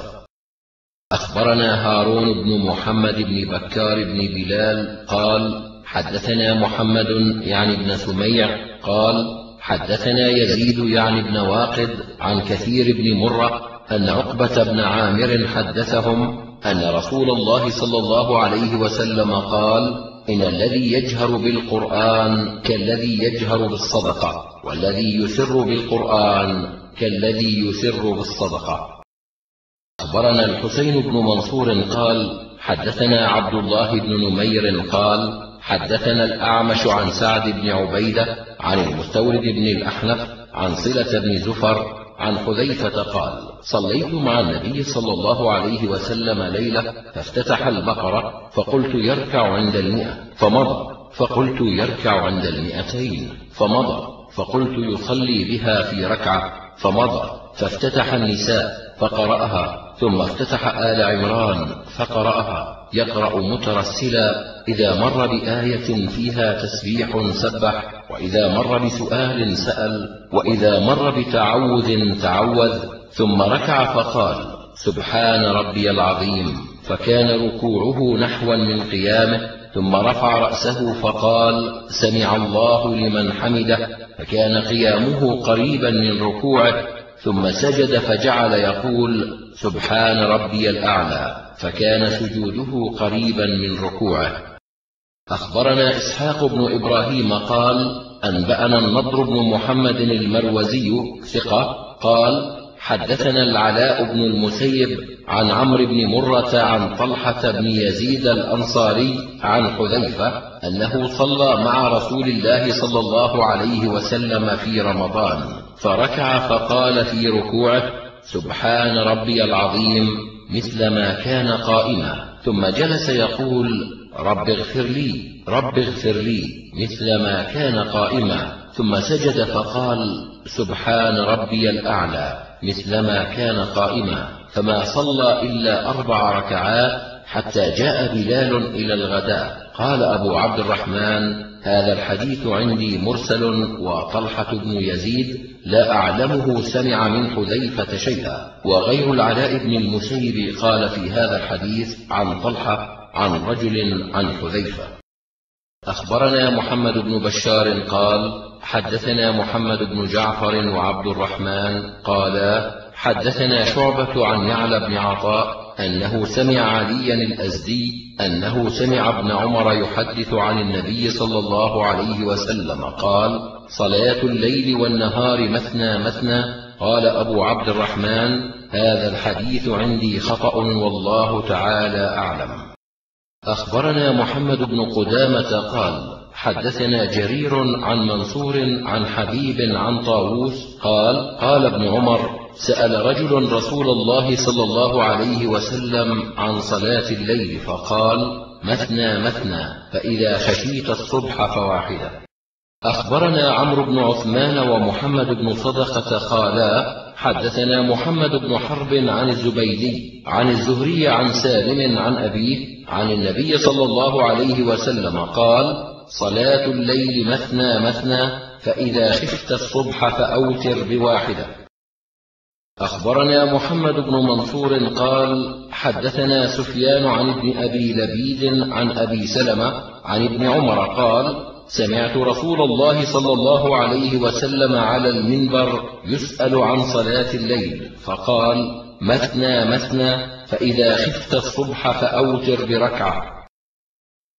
أخبرنا هارون بن محمد بن بكار بن بلال قال حدثنا محمد يعني ابن سميع قال حدثنا يزيد يعني ابن واقد عن كثير بن مرة أن عقبة بن عامر حدثهم أن رسول الله صلى الله عليه وسلم قال إن الذي يجهر بالقرآن كالذي يجهر بالصدقة والذي يسر بالقرآن كالذي يسر بالصدقة. أخبرنا الحسين بن منصور قال حدثنا عبد الله بن نمير قال حدثنا الأعمش عن سعد بن عبيدة عن المستورد بن الأحنف عن صلة بن زفر عن حذيفة قال صليت مع النبي صلى الله عليه وسلم ليلة فافتتح البقرة فقلت يركع عند المئة فمضى فقلت يركع عند المئتين فمضى فقلت يصلي بها في ركعة فمضى فافتتح النساء فقرأها ثم افتتح آل عمران فقرأها. يقرأ مترسلا إذا مر بآية فيها تسبيح سبح وإذا مر بسؤال سأل وإذا مر بتعوذ تعوذ ثم ركع فقال سبحان ربي العظيم. فكان ركوعه نحوا من قيامه ثم رفع رأسه فقال سمع الله لمن حمده. فكان قيامه قريبا من ركوعه. ثم سجد فجعل يقول سبحان ربي الأعلى فكان سجوده قريبا من ركوعه. أخبرنا إسحاق بن إبراهيم قال أنبأنا النضر بن محمد المروزي ثقة قال حدثنا العلاء بن المسيب عن عمرو بن مرة عن طلحة بن يزيد الأنصاري عن حذيفة أنه صلى مع رسول الله صلى الله عليه وسلم في رمضان فركع فقال في ركوعه سبحان ربي العظيم مثل ما كان قائما. ثم جلس يقول رب اغفر لي رب اغفر لي مثل ما كان قائما. ثم سجد فقال سبحان ربي الأعلى مثل ما كان قائما. فما صلى إلا أربع ركعات حتى جاء بلال إلى الغداء. قال أبو عبد الرحمن هذا الحديث عندي مرسل وطلحة بن يزيد لا أعلمه سمع من حذيفة شيئا وغير العلاء بن المسيب قال في هذا الحديث عن طلحة عن رجل عن حذيفة. أخبرنا محمد بن بشار قال حدثنا محمد بن جعفر وعبد الرحمن قالا حدثنا شعبة عن يعلى بن عطاء أنه سمع عليا الأزدي أنه سمع ابن عمر يحدث عن النبي صلى الله عليه وسلم قال صلاة الليل والنهار مثنى مثنى قال أبو عبد الرحمن هذا الحديث عندي خطأ والله تعالى أعلم أخبرنا محمد بن قدامة قال حدثنا جرير عن منصور عن حبيب عن طاووس قال قال ابن عمر سأل رجل رسول الله صلى الله عليه وسلم عن صلاة الليل فقال مثنى مثنى فإذا خشيت الصبح فواحدة. أخبرنا عمرو بن عثمان ومحمد بن صدقة قالا حدثنا محمد بن حرب عن الزبيدي عن الزهري عن سالم عن أبيه عن النبي صلى الله عليه وسلم قال صلاة الليل مثنى مثنى فإذا خفت الصبح فأوتر بواحدة. أخبرنا محمد بن منصور قال حدثنا سفيان عن ابن أبي لبيد عن أبي سلمة عن ابن عمر قال سمعت رسول الله صلى الله عليه وسلم على المنبر يسأل عن صلاة الليل فقال مثنى مثنى فإذا خفت الصبح فأوتر بركعة.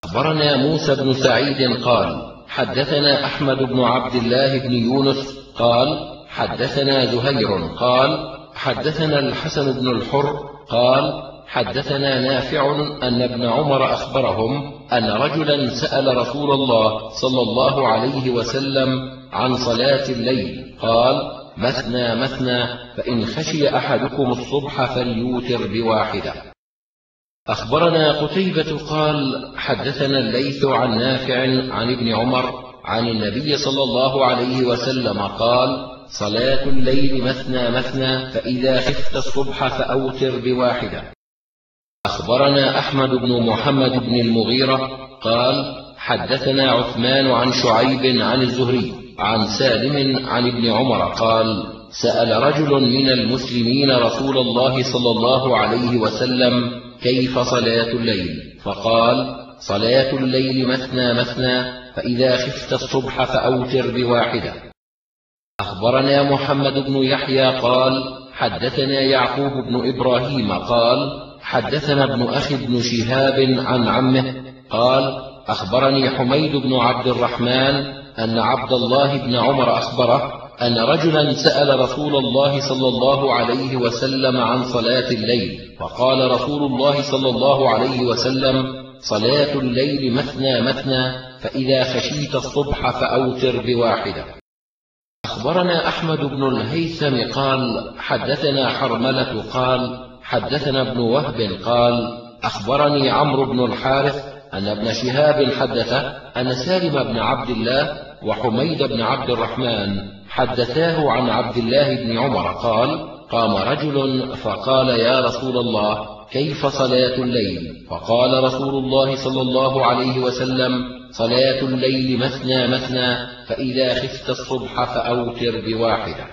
أخبرنا موسى بن سعيد قال حدثنا أحمد بن عبد الله بن يونس قال حدثنا زهير قال حدثنا الحسن بن الحر قال حدثنا نافع أن ابن عمر أخبرهم أن رجلا سأل رسول الله صلى الله عليه وسلم عن صلاة الليل قال مثنى مثنى فإن خشي أحدكم الصبح فليوتر بواحدة. أخبرنا قتيبة قال حدثنا الليث عن نافع عن ابن عمر عن النبي صلى الله عليه وسلم قال صلاة الليل مثنى مثنى فإذا خفت الصبح فأوتر بواحدة. أخبرنا أحمد بن محمد بن المغيرة قال حدثنا عثمان عن شعيب عن الزهري عن سالم عن ابن عمر قال سأل رجل من المسلمين رسول الله صلى الله عليه وسلم كيف صلاة الليل فقال صلاة الليل مثنى مثنى فإذا خفت الصبح فأوتر بواحدة. أخبرنا محمد بن يحيى قال حدثنا يعقوب بن إبراهيم قال حدثنا ابن أخي بن شهاب عن عمه قال أخبرني حميد بن عبد الرحمن أن عبد الله بن عمر أخبره أن رجلا سأل رسول الله صلى الله عليه وسلم عن صلاة الليل فقال رسول الله صلى الله عليه وسلم صلاة الليل مثنى مثنى فإذا خشيت الصبح فأوتر بواحدة. أخبرنا أحمد بن الهيثم قال حدثنا حرملة قال حدثنا ابن وهب قال أخبرني عمرو بن الحارث أن ابن شهاب حدث أن سالم بن عبد الله وحميد بن عبد الرحمن حدثاه عن عبد الله بن عمر قال قام رجل فقال يا رسول الله كيف صلاة الليل؟ فقال رسول الله صلى الله عليه وسلم صلاة الليل مثنى مثنى فإذا خفت الصبح فأوتر بواحدة.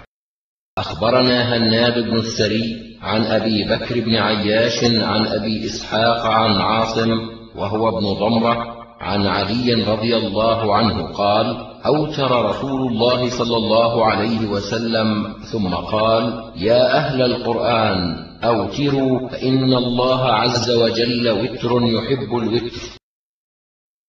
أخبرنا هناد بن السري عن أبي بكر بن عياش عن أبي إسحاق عن عاصم وهو ابن ضمرة عن علي رضي الله عنه قال أوتر رسول الله صلى الله عليه وسلم ثم قال يا أهل القرآن أوتروا فإن الله عز وجل وتر يحب الوتر.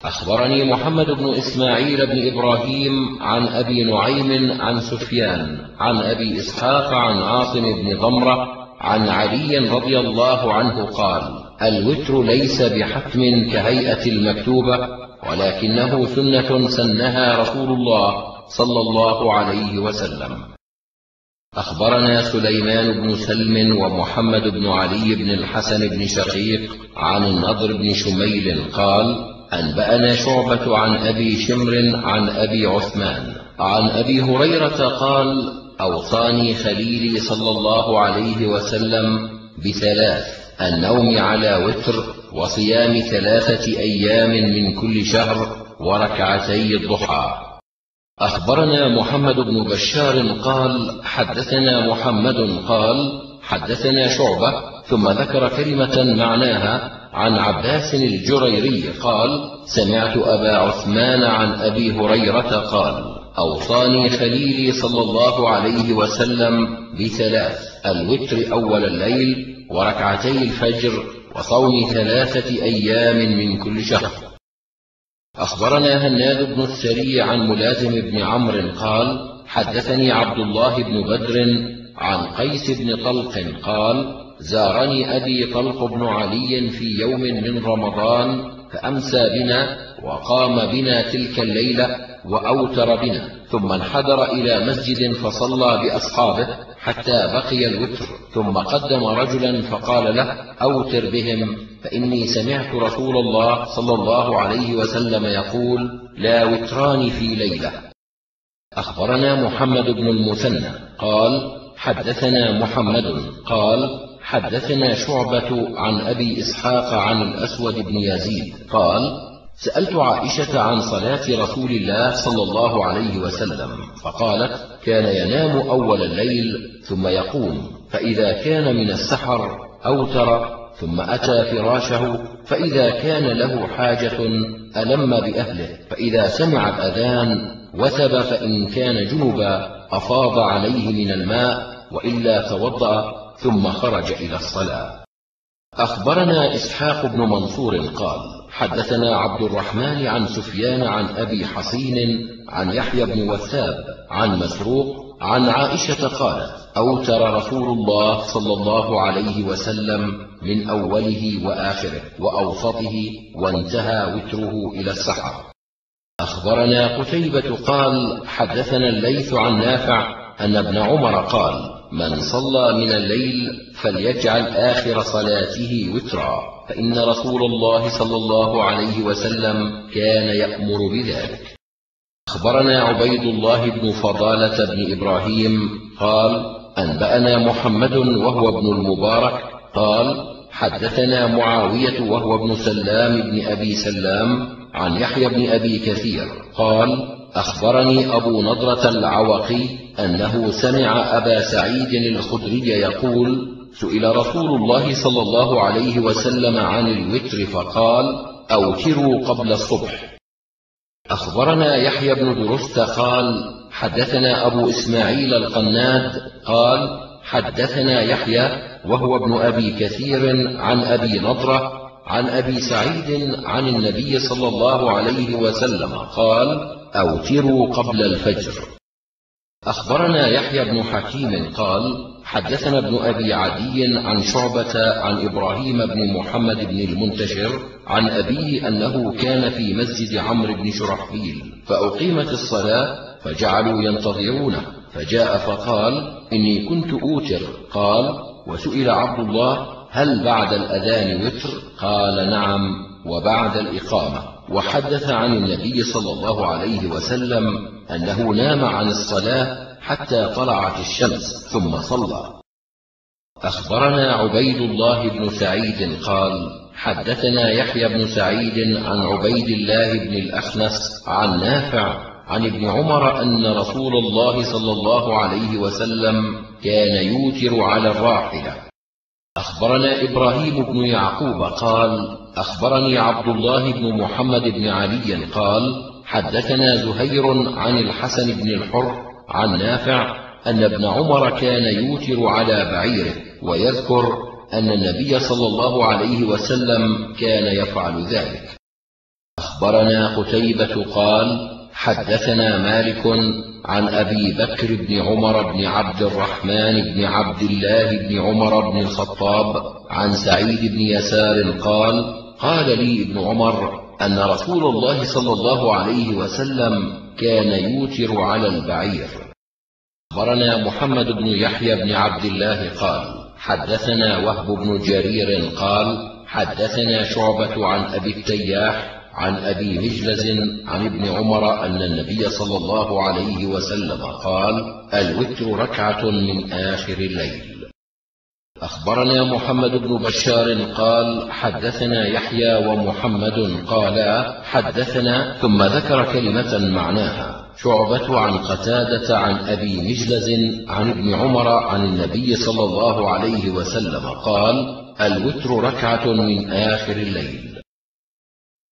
أخبرني محمد بن إسماعيل بن إبراهيم عن أبي نعيم عن سفيان عن أبي إسحاق عن عاصم بن ضمرة عن علي رضي الله عنه قال الوتر ليس بحتم كهيئة المكتوبة ولكنه سنة سنها رسول الله صلى الله عليه وسلم. أخبرنا سليمان بن سلم ومحمد بن علي بن الحسن بن شقيق عن النضر بن شميل قال أنبأنا شعبة عن أبي شمر عن أبي عثمان. عن أبي هريرة قال أوصاني خليلي صلى الله عليه وسلم بثلاث النوم على وتر وصيام ثلاثة أيام من كل شهر وركعتي الضحى. أخبرنا محمد بن بشار قال حدثنا محمد قال حدثنا شعبة ثم ذكر كلمة معناها عن عباس الجريري قال سمعت أبا عثمان عن أبي هريرة قال أوصاني خليلي صلى الله عليه وسلم بثلاث الوتر أول الليل وركعتي الفجر وصوم ثلاثة أيام من كل شهر. أخبرنا هناد بن السري عن ملازم بن عمرو قال حدثني عبد الله بن بدر عن قيس بن طلق قال زارني أبي طلق بن علي في يوم من رمضان فأمسى بنا وقام بنا تلك الليلة وأوتر بنا ثم انحدر إلى مسجد فصلى بأصحابه حتى بقي الوتر ثم قدم رجلا فقال له أوتر بهم فإني سمعت رسول الله صلى الله عليه وسلم يقول لا وتران في ليلة. أخبرنا محمد بن المثنى قال حدثنا محمد قال حدثنا شعبة عن أبي إسحاق عن الأسود بن يزيد قال سألت عائشة عن صلاة رسول الله صلى الله عليه وسلم فقالت كان ينام أول الليل ثم يقوم فإذا كان من السحر أوتر ثم أتى فراشه فإذا كان له حاجة ألم بأهله فإذا سمع الأذان وثب فإن كان جنبا أفاض عليه من الماء وإلا توضأ ثم خرج إلى الصلاة. أخبرنا إسحاق بن منصور قال حدثنا عبد الرحمن عن سفيان عن أبي حصين عن يحيى بن وثاب عن مسروق عن عائشة قالت أوتر رسول الله صلى الله عليه وسلم من أوله وآخره وأوسطه وانتهى وتره إلى السحر. أخبرنا قتيبة قال حدثنا الليث عن نافع أن ابن عمر قال من صلى من الليل فليجعل آخر صلاته وترا فإن رسول الله صلى الله عليه وسلم كان يأمر بذلك. أخبرنا عبيد الله بن فضالة بن إبراهيم قال أنبأنا محمد وهو ابن المبارك قال حدثنا معاوية وهو ابن سلام بن أبي سلام عن يحيى بن أبي كثير قال أخبرني أبو نضرة العوقي أنه سمع أبا سعيد الخدري يقول سئل رسول الله صلى الله عليه وسلم عن الوتر فقال أوتروا قبل الصبح. أخبرنا يحيى بن درست قال حدثنا أبو إسماعيل القناد قال حدثنا يحيى وهو ابن أبي كثير عن أبي نضرة عن أبي سعيد عن النبي صلى الله عليه وسلم قال أوتروا قبل الفجر. أخبرنا يحيى بن حكيم قال حدثنا ابن أبي عدي عن شعبة عن إبراهيم بن محمد بن المنتشر عن أبيه أنه كان في مسجد عمرو بن شرحبيل فأقيمت الصلاة فجعلوا ينتظرونه فجاء فقال إني كنت أوتر. قال وسئل عبد الله هل بعد الأذان وتر؟ قال نعم وبعد الإقامة. وحدث عن النبي صلى الله عليه وسلم أنه نام عن الصلاة حتى طلعت الشمس ثم صلى. أخبرنا عبيد الله بن سعيد قال حدثنا يحيى بن سعيد عن عبيد الله بن الأخنس عن نافع عن ابن عمر أن رسول الله صلى الله عليه وسلم كان يوتر على الراحلة. أخبرنا إبراهيم بن يعقوب قال أخبرني عبد الله بن محمد بن علي قال حدثنا زهير عن الحسن بن الحر عن نافع أن ابن عمر كان يوتر على بعيره ويذكر أن النبي صلى الله عليه وسلم كان يفعل ذلك. أخبرنا قتيبة قال حدثنا مالك عن أبي بكر بن عمر بن عبد الرحمن بن عبد الله بن عمر بن الخطاب عن سعيد بن يسار قال قال لي ابن عمر أن رسول الله صلى الله عليه وسلم كان يوتر على البعير. أخبرنا محمد بن يحيى بن عبد الله قال حدثنا وهب بن جرير قال حدثنا شعبة عن أبي التياح عن أبي مجلز عن ابن عمر أن النبي صلى الله عليه وسلم قال الوتر ركعة من آخر الليل. أخبرنا محمد بن بشار قال حدثنا يحيى ومحمد قالا حدثنا ثم ذكر كلمة معناها. شعبة عن قتادة عن أبي مجلز عن ابن عمر عن النبي صلى الله عليه وسلم قال الوتر ركعة من آخر الليل.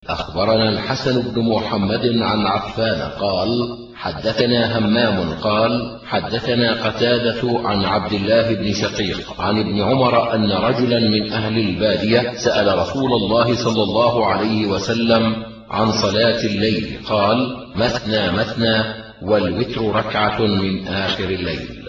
أخبرنا الحسن بن محمد عن عفان قال حدثنا همام قال حدثنا قتادة عن عبد الله بن شقيق عن ابن عمر أن رجلا من أهل البادية سأل رسول الله صلى الله عليه وسلم عن صلاة الليل قال مثنى مثنى والوتر ركعة من آخر الليل.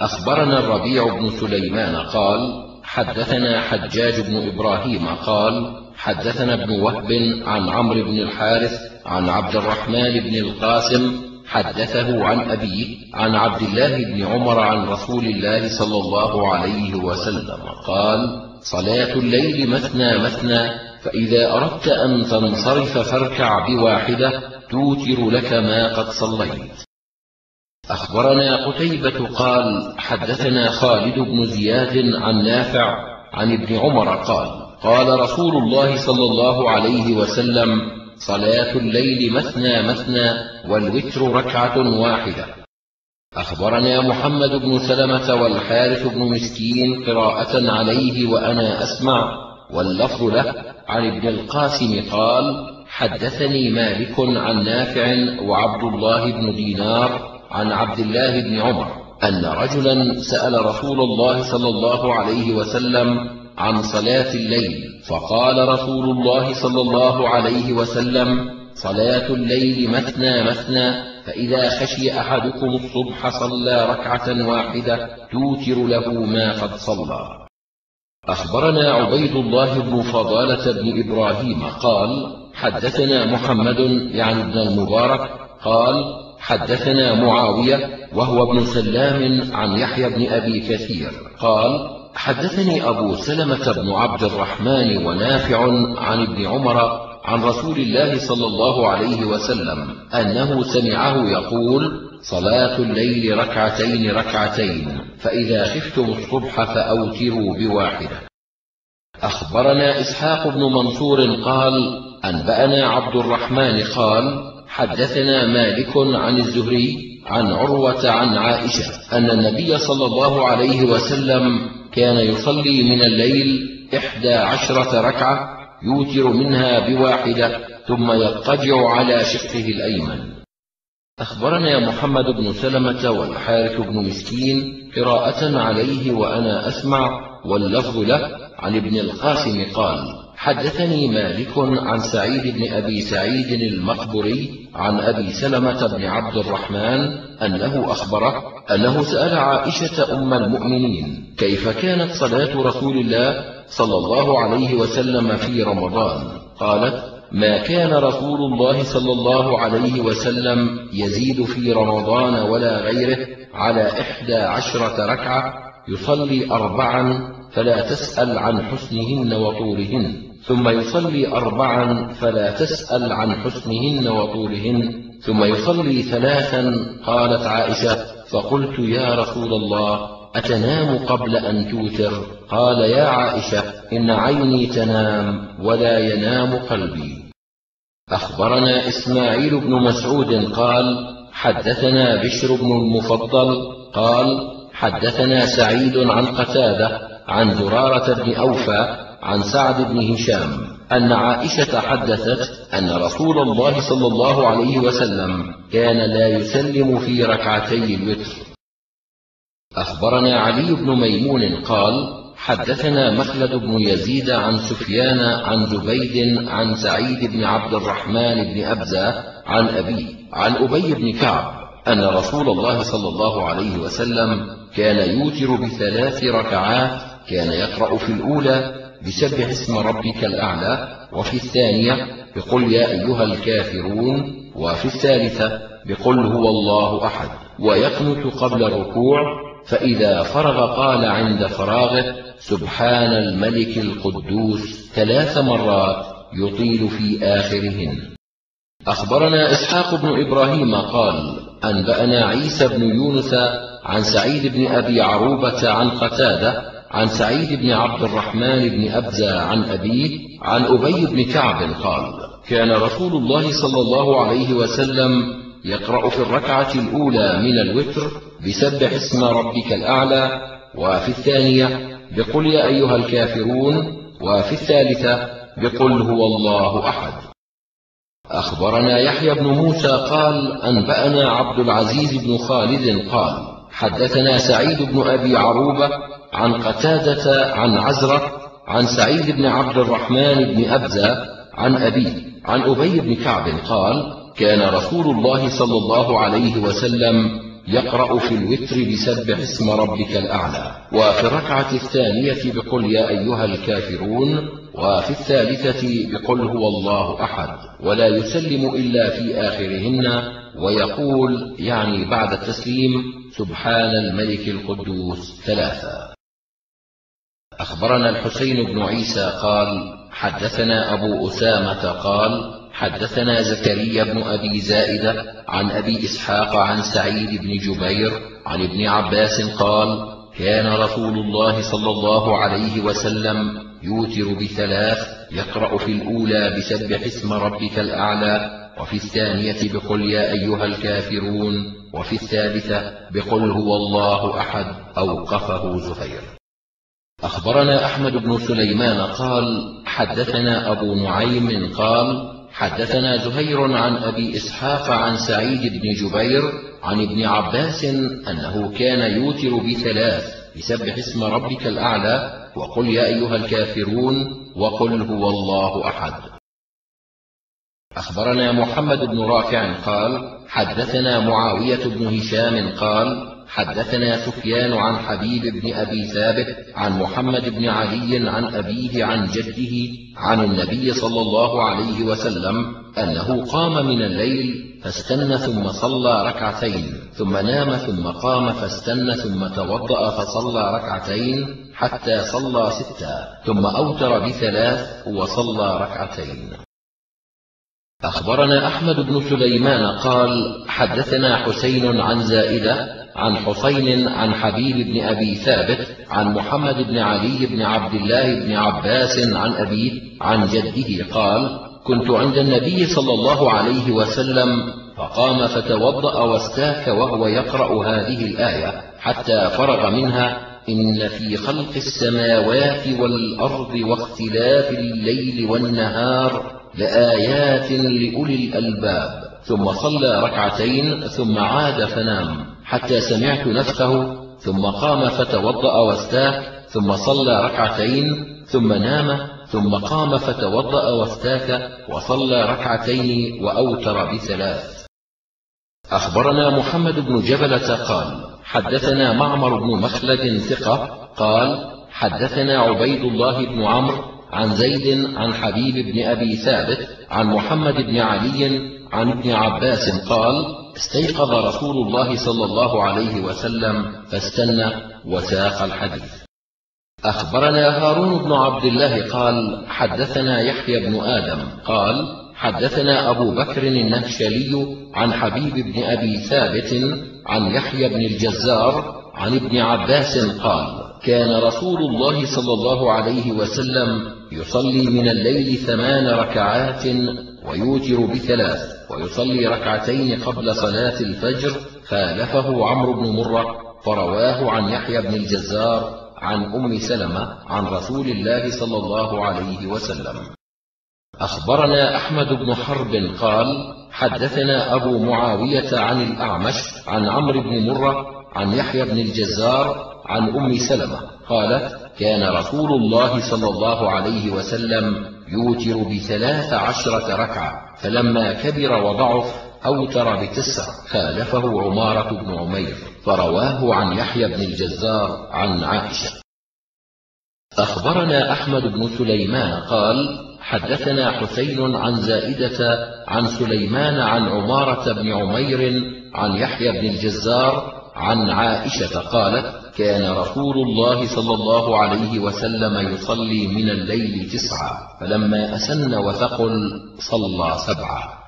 أخبرنا الربيع بن سليمان قال حدثنا حجاج بن إبراهيم قال حدثنا ابن وهب عن عمرو بن الحارث عن عبد الرحمن بن القاسم حدثه عن أبيه عن عبد الله بن عمر عن رسول الله صلى الله عليه وسلم قال صلاة الليل مثنى مثنى فإذا أردت أن تنصرف فاركع بواحدة توتر لك ما قد صليت. أخبرنا قتيبة قال حدثنا خالد بن زياد عن نافع عن ابن عمر قال قال رسول الله صلى الله عليه وسلم صلاة الليل مثنى مثنى والوتر ركعة واحدة. أخبرنا محمد بن سلمة والحارث بن مسكين قراءة عليه وأنا أسمع واللفظ له عن ابن القاسم قال حدثني مالك عن نافع وعبد الله بن دينار عن عبد الله بن عمر أن رجلا سأل رسول الله صلى الله عليه وسلم عن صلاة الليل فقال رسول الله صلى الله عليه وسلم صلاة الليل مثنى مثنى فإذا خشي أحدكم الصبح صلى ركعة واحدة توتر له ما قد صلى. أخبرنا عبيد الله بن فضالة بن إبراهيم قال حدثنا محمد يعني ابن المبارك قال حدثنا معاوية وهو ابن سلام عن يحيى بن أبي كثير قال حدثني أبو سلمة بن عبد الرحمن ونافع عن ابن عمر عن رسول الله صلى الله عليه وسلم أنه سمعه يقول صلاة الليل ركعتين ركعتين فإذا خفتم الصبح فأوتروا بواحدة. أخبرنا إسحاق بن منصور قال أنبأنا عبد الرحمن قال حدثنا مالك عن الزهري عن عروة عن عائشة أن النبي صلى الله عليه وسلم كان يصلي من الليل إحدى عشرة ركعة يوتر منها بواحدة ثم يضطجع على شقه الأيمن. أخبرنا محمد بن سلمة والحارث بن مسكين قراءة عليه وأنا أسمع واللفظ له عن ابن القاسم قال حدثني مالك عن سعيد بن أبي سعيد المقبري عن أبي سلمة بن عبد الرحمن أنه أخبره أنه سأل عائشة أم المؤمنين كيف كانت صلاة رسول الله صلى الله عليه وسلم في رمضان؟ قالت ما كان رسول الله صلى الله عليه وسلم يزيد في رمضان ولا غيره على إحدى عشرة ركعة يصلي أربعا فلا تسأل عن حسنهن وطولهن. ثم يصلي أربعا فلا تسأل عن حسنهن وطولهن. ثم يصلي ثلاثا قالت عائشة فقلت يا رسول الله أتنام قبل أن توتر؟ قال يا عائشة إن عيني تنام ولا ينام قلبي. أخبرنا إسماعيل بن مسعود قال حدثنا بشر بن المفضل قال حدثنا سعيد عن قتادة عن زرارة بن أوفى عن سعد بن هشام أن عائشة حدثت أن رسول الله صلى الله عليه وسلم كان لا يسلم في ركعتي الوتر. أخبرنا علي بن ميمون قال حدثنا مخلد بن يزيد عن سفيان عن زبيد عن سعيد بن عبد الرحمن بن أبزة عن أبي عن أبي بن كعب أن رسول الله صلى الله عليه وسلم كان يوتر بثلاث ركعات كان يقرأ في الأولى بسبح اسم ربك الأعلى وفي الثانية بقل يا أيها الكافرون وفي الثالثة بقل هو الله أحد. ويقنت قبل الركوع فإذا فرغ قال عند فراغه سبحان الملك القدوس ثلاث مرات يطيل في آخرهن. أخبرنا إسحاق بن إبراهيم قال أنبأنا عيسى بن يونس عن سعيد بن أبي عروبة عن قتادة عن سعيد بن عبد الرحمن بن أبزة عن أبيه عن أبي بن كعب قال كان رسول الله صلى الله عليه وسلم يقرأ في الركعة الأولى من الوتر بسبح اسم ربك الأعلى وفي الثانية بقل يا أيها الكافرون وفي الثالثة بقل هو الله أحد. أخبرنا يحيى بن موسى قال أنبأنا عبد العزيز بن خالد قال حدثنا سعيد بن أبي عروبة عن قتادة عن عزرة عن سعيد بن عبد الرحمن بن أبزة عن أبيه عن أبي بن كعب قال كان رسول الله صلى الله عليه وسلم يقرأ في الوتر بسبح اسم ربك الأعلى. وفي الركعة الثانية بقل يا أيها الكافرون وفي الثالثة بقل هو الله أحد ولا يسلم إلا في آخرهن ويقول يعني بعد التسليم سبحان الملك القدوس ثلاثا أخبرنا الحسين بن عيسى قال حدثنا أبو أسامة قال حدثنا زكريا بن أبي زائدة عن أبي إسحاق عن سعيد بن جبير عن ابن عباس قال كان رسول الله صلى الله عليه وسلم يوتر بثلاث يقرأ في الأولى بسبح اسم ربك الأعلى وفي الثانية بقل يا أيها الكافرون وفي الثالثة بقل هو الله أحد أوقفه زهير. أخبرنا أحمد بن سليمان قال حدثنا أبو نعيم قال حدثنا زهير عن أبي إسحاق عن سعيد بن جبير عن ابن عباس أنه كان يوتر بثلاث بسبح اسم ربك الأعلى وقل يا أيها الكافرون وقل هو الله أحد. أخبرنا محمد بن رافع قال حدثنا معاوية بن هشام قال حدثنا سفيان عن حبيب بن أبي ثابت عن محمد بن علي عن أبيه عن جده عن النبي صلى الله عليه وسلم أنه قام من الليل فاستنى ثم صلى ركعتين ثم نام ثم قام فاستنى ثم توضأ فصلى ركعتين حتى صلى ستا ثم أوتر بثلاث وصلى ركعتين. أخبرنا أحمد بن سليمان قال حدثنا حسين عن زائدة عن حسين عن حبيب بن أبي ثابت عن محمد بن علي بن عبد الله بن عباس عن أبيه عن جده قال كنت عند النبي صلى الله عليه وسلم فقام فتوضأ واستاك وهو يقرأ هذه الآية حتى فرغ منها إن في خلق السماوات والأرض واختلاف الليل والنهار. لآيات لأولي الألباب. ثم صلى ركعتين ثم عاد فنام. حتى سمعت نفسه ثم قام فتوضأ واستاك ثم صلى ركعتين ثم نام ثم قام فتوضأ واستاك وصلى ركعتين وأوتر بثلاث. أخبرنا محمد بن جبلة قال حدثنا معمر بن مخلد ثقة قال حدثنا عبيد الله بن عمرو عن زيد عن حبيب بن أبي ثابت عن محمد بن علي عن ابن عباس قال استيقظ رسول الله صلى الله عليه وسلم فاستنى وساق الحديث. أخبرنا هارون بن عبد الله قال حدثنا يحيى بن آدم قال حدثنا أبو بكر النهشلي عن حبيب بن أبي ثابت عن يحيى بن الجزار عن ابن عباس قال كان رسول الله صلى الله عليه وسلم يصلي من الليل ثمان ركعات ويوتر بثلاث ويصلي ركعتين قبل صلاة الفجر خالفه عمرو بن مرة فرواه عن يحيى بن الجزار عن أم سلمة عن رسول الله صلى الله عليه وسلم. أخبرنا أحمد بن حرب قال حدثنا أبو معاوية عن الأعمش عن عمرو بن مرة عن يحيى بن الجزار عن أم سلمة قالت كان رسول الله صلى الله عليه وسلم يوتر بثلاث عشرة ركعة فلما كبر وضعف أوتر بتسع خالفه عمارة بن عمير فرواه عن يحيى بن الجزار عن عائشة. أخبرنا أحمد بن سليمان قال حدثنا حسين عن زائدة عن سليمان عن عمارة بن عمير عن يحيى بن الجزار عن عائشة قالت كان رسول الله صلى الله عليه وسلم يصلي من الليل تسعة فلما أسن وثقل صلى سبعة.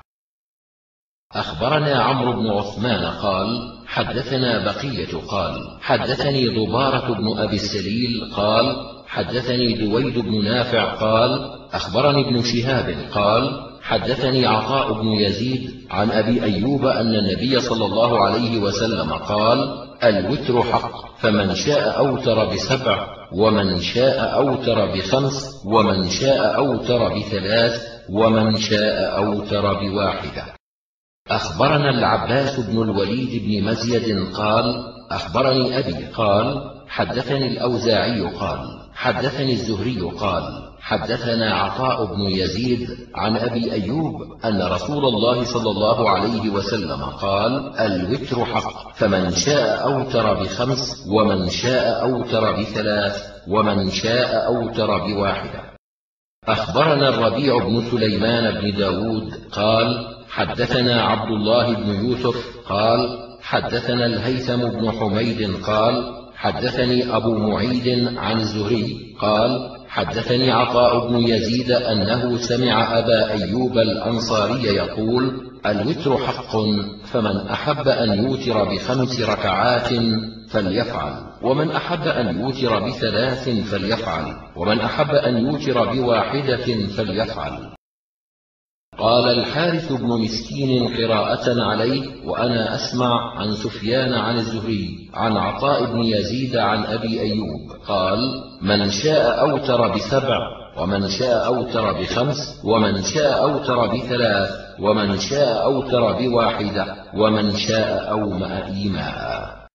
أخبرنا عمرو بن عثمان قال حدثنا بقية قال حدثني ضبارة بن أبي السليل قال حدثني دويد بن نافع قال أخبرني ابن شهاب قال حدثني عطاء بن يزيد عن أبي أيوب أن النبي صلى الله عليه وسلم قال الوتر حق فمن شاء أوتر بسبع ومن شاء أوتر بخمس ومن شاء أوتر بثلاث ومن شاء أوتر بواحدة. أخبرنا العباس بن الوليد بن مزيد قال أخبرني أبي قال حدثني الأوزاعي قال حدثني الزهري قال حدثنا عطاء بن يزيد عن أبي أيوب أن رسول الله صلى الله عليه وسلم قال الوتر حق فمن شاء أوتر بخمس ومن شاء أوتر بثلاث ومن شاء أوتر بواحدة. أخبرنا الربيع بن سليمان بن داود قال حدثنا عبد الله بن يوسف قال حدثنا الهيثم بن حميد قال حدثني أبو معيد عن الزهري قال حدثني عطاء بن يزيد أنه سمع أبا أيوب الأنصاري يقول الوتر حق فمن أحب أن يوتر بخمس ركعات فليفعل ومن أحب أن يوتر بثلاث فليفعل ومن أحب أن يوتر بواحدة فليفعل. قال الحارث بن مسكين قراءة عليه وأنا أسمع عن سفيان عن الزهري عن عطاء بن يزيد عن أبي أيوب قال من شاء أوتر بسبع ومن شاء أوتر بخمس ومن شاء أوتر بثلاث ومن شاء أوتر بواحدة ومن شاء أومأ إيماء.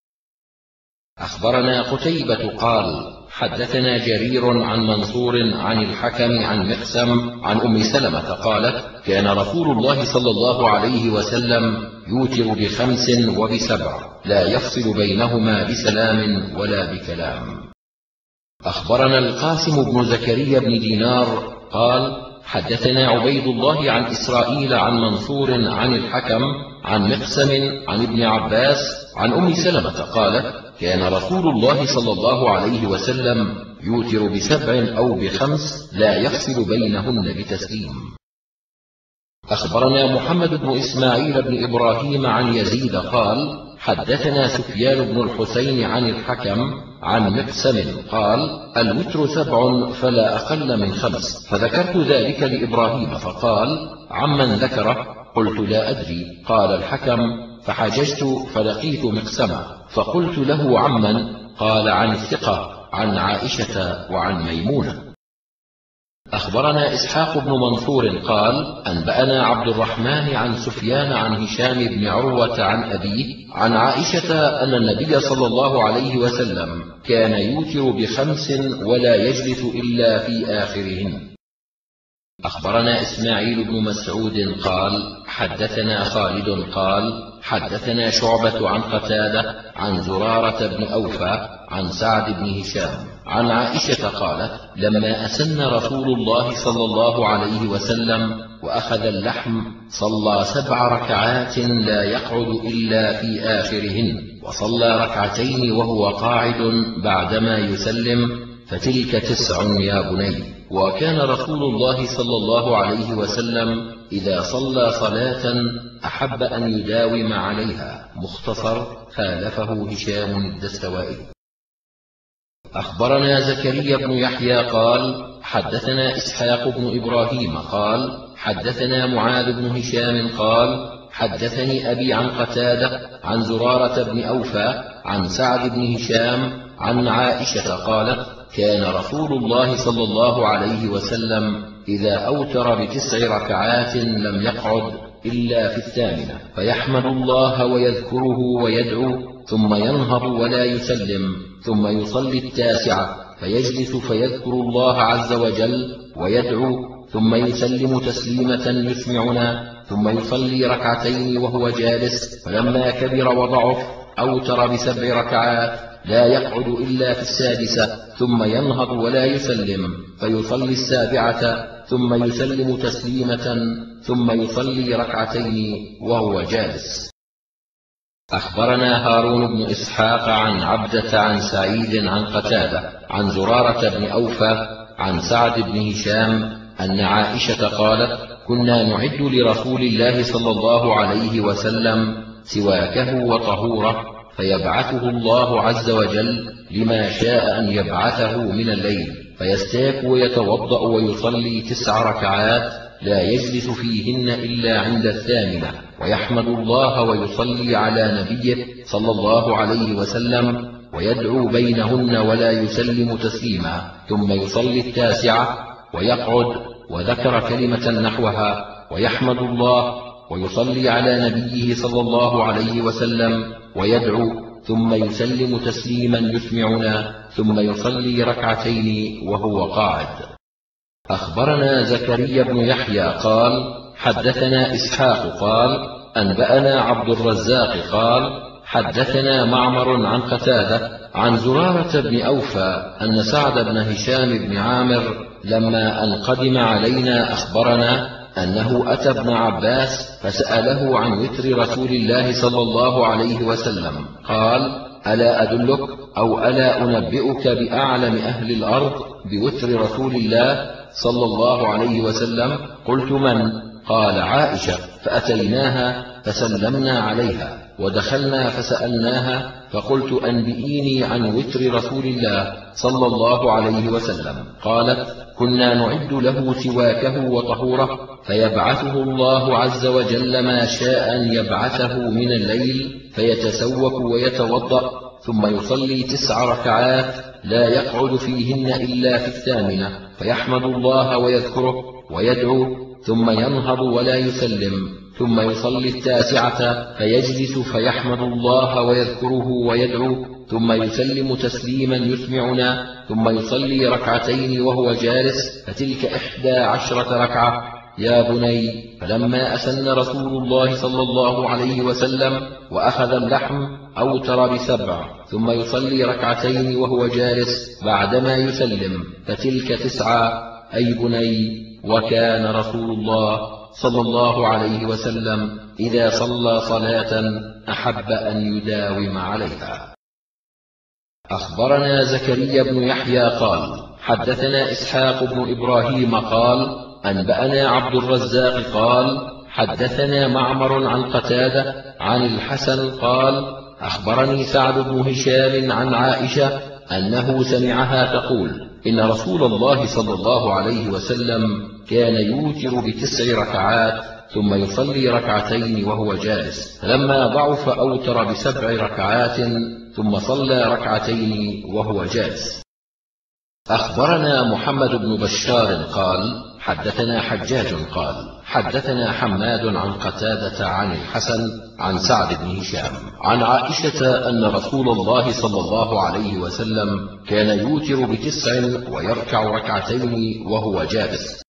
أخبرنا قتيبة قال حدثنا جرير عن منصور عن الحكم عن مقسم عن أم سلمة قالت كان رسول الله صلى الله عليه وسلم يوتر بخمس وبسبع لا يفصل بينهما بسلام ولا بكلام. أخبرنا القاسم بن زكريا بن دينار قال حدثنا عبيد الله عن إسرائيل عن منصور عن الحكم عن مقسم عن ابن عباس عن أم سلمة قالت كان رسول الله صلى الله عليه وسلم يوتر بسبع أو بخمس لا يفصل بينهن بتسليم. أخبرنا محمد بن إسماعيل بن إبراهيم عن يزيد قال حدثنا سفيان بن الحسين عن الحكم عن مقسم قال الوتر سبع فلا أقل من خمس. فذكرت ذلك لإبراهيم فقال عمن ذكره؟ قلت لا أدري. قال الحكم فحججت فلقيت مقسما فقلت له عمن قال عن الثقة عن عائشة وعن ميمونة. أخبرنا إسحاق بن منصور قال أنبأنا عبد الرحمن عن سفيان عن هشام بن عروة عن أبيه عن عائشة أن النبي صلى الله عليه وسلم كان يوتر بخمس ولا يجلس إلا في آخرهن. أخبرنا إسماعيل بن مسعود قال حدثنا خالد قال حدثنا شعبة عن قتادة عن زرارة بن أوفى عن سعد بن هشام عن عائشة قالت لما أسن رسول الله صلى الله عليه وسلم وأخذ اللحم صلى سبع ركعات لا يقعد إلا في آخرهن وصلى ركعتين وهو قاعد بعدما يسلم فتلك تسع يا بني. وكان رسول الله صلى الله عليه وسلم إذا صلى صلاة أحب أن يداوم عليها. مختصر خالفه هشام الدستوائي. أخبرنا زكريا بن يحيى قال حدثنا إسحاق بن إبراهيم قال حدثنا معاذ بن هشام قال حدثني أبي عن قتادة عن زرارة بن أوفى عن سعد بن هشام عن عائشة قالت كان رسول الله صلى الله عليه وسلم إذا أوتر بتسع ركعات لم يقعد إلا في الثامنة. فيحمد الله ويذكره ويدعو ثم ينهض ولا يسلم ثم يصلي التاسعة فيجلس فيذكر الله عز وجل ويدعو ثم يسلم تسليمة يسمعنا ثم يصلي ركعتين وهو جالس. فلما كبر وضعف أوتر بسبع ركعات لا يقعد إلا في السادسة ثم ينهض ولا يسلم فيصلي السابعة ثم يسلم تسليمة ثم يصلي ركعتين وهو جالس. أخبرنا هارون بن إسحاق عن عبدة عن سعيد عن قتادة عن زرارة بن أوفى عن سعد بن هشام أن عائشة قالت كنا نعد لرسول الله صلى الله عليه وسلم سواكه وطهوره فيبعثه الله عز وجل لما شاء أن يبعثه من الليل فيستاك ويتوضأ ويصلي تسع ركعات لا يجلس فيهن إلا عند الثامنة ويحمد الله ويصلي على نبيه صلى الله عليه وسلم ويدعو بينهن ولا يسلم تسليما ثم يصلي التاسعة ويقعد وذكر كلمة نحوها ويحمد الله ويصلي على نبيه صلى الله عليه وسلم ويدعو ثم يسلم تسليما يسمعنا ثم يصلي ركعتين وهو قاعد. أخبرنا زكريا بن يحيى قال حدثنا إسحاق قال أنبأنا عبد الرزاق قال حدثنا معمر عن قتادة عن زرارة بن أوفى أن سعد بن هشام بن عامر لما أن قدم علينا أخبرنا أنه أتى ابن عباس فسأله عن وتر رسول الله صلى الله عليه وسلم قال ألا أدلك أو ألا أنبئك بأعلم أهل الأرض بوتر رسول الله صلى الله عليه وسلم؟ قلت من؟ قال عائشة. فأتيناها فسلمنا عليها ودخلنا فسألناها فقلت أنبئيني عن وتر رسول الله صلى الله عليه وسلم. قالت كنا نعد له سواكه وطهوره فيبعثه الله عز وجل ما شاء أن يبعثه من الليل فيتسوك ويتوضأ ثم يصلي تسع ركعات لا يقعد فيهن إلا في الثامنة فيحمد الله ويذكره ويدعو ثم ينهض ولا يسلم. ثم يصلي التاسعة فيجلس فيحمد الله ويذكره ويدعو ثم يسلم تسليما يسمعنا ثم يصلي ركعتين وهو جالس فتلك إحدى عشرة ركعة. يا بني فلما أسن رسول الله صلى الله عليه وسلم وأخذ اللحم أوتر بسبع ثم يصلي ركعتين وهو جالس بعدما يسلم فتلك تسعة. أي بني وكان رسول الله صلى الله عليه وسلم إذا صلى صلاة أحب أن يداوم عليها. أخبرنا زكريا بن يحيى قال حدثنا إسحاق بن إبراهيم قال أنبأنا عبد الرزاق قال حدثنا معمر عن قتادة عن الحسن قال أخبرني سعد بن هشام عن عائشة أنه سمعها تقول إن رسول الله صلى الله عليه وسلم كان يوتر بتسع ركعات ثم يصلي ركعتين وهو جالس. فلما ضعف أوتر بسبع ركعات ثم صلى ركعتين وهو جالس. أخبرنا محمد بن بشار قال حدثنا حجاج قال حدثنا حماد عن قتادة عن الحسن عن سعد بن هشام عن عائشة أن رسول الله صلى الله عليه وسلم كان يوتر بتسع ويركع ركعتين وهو جالس.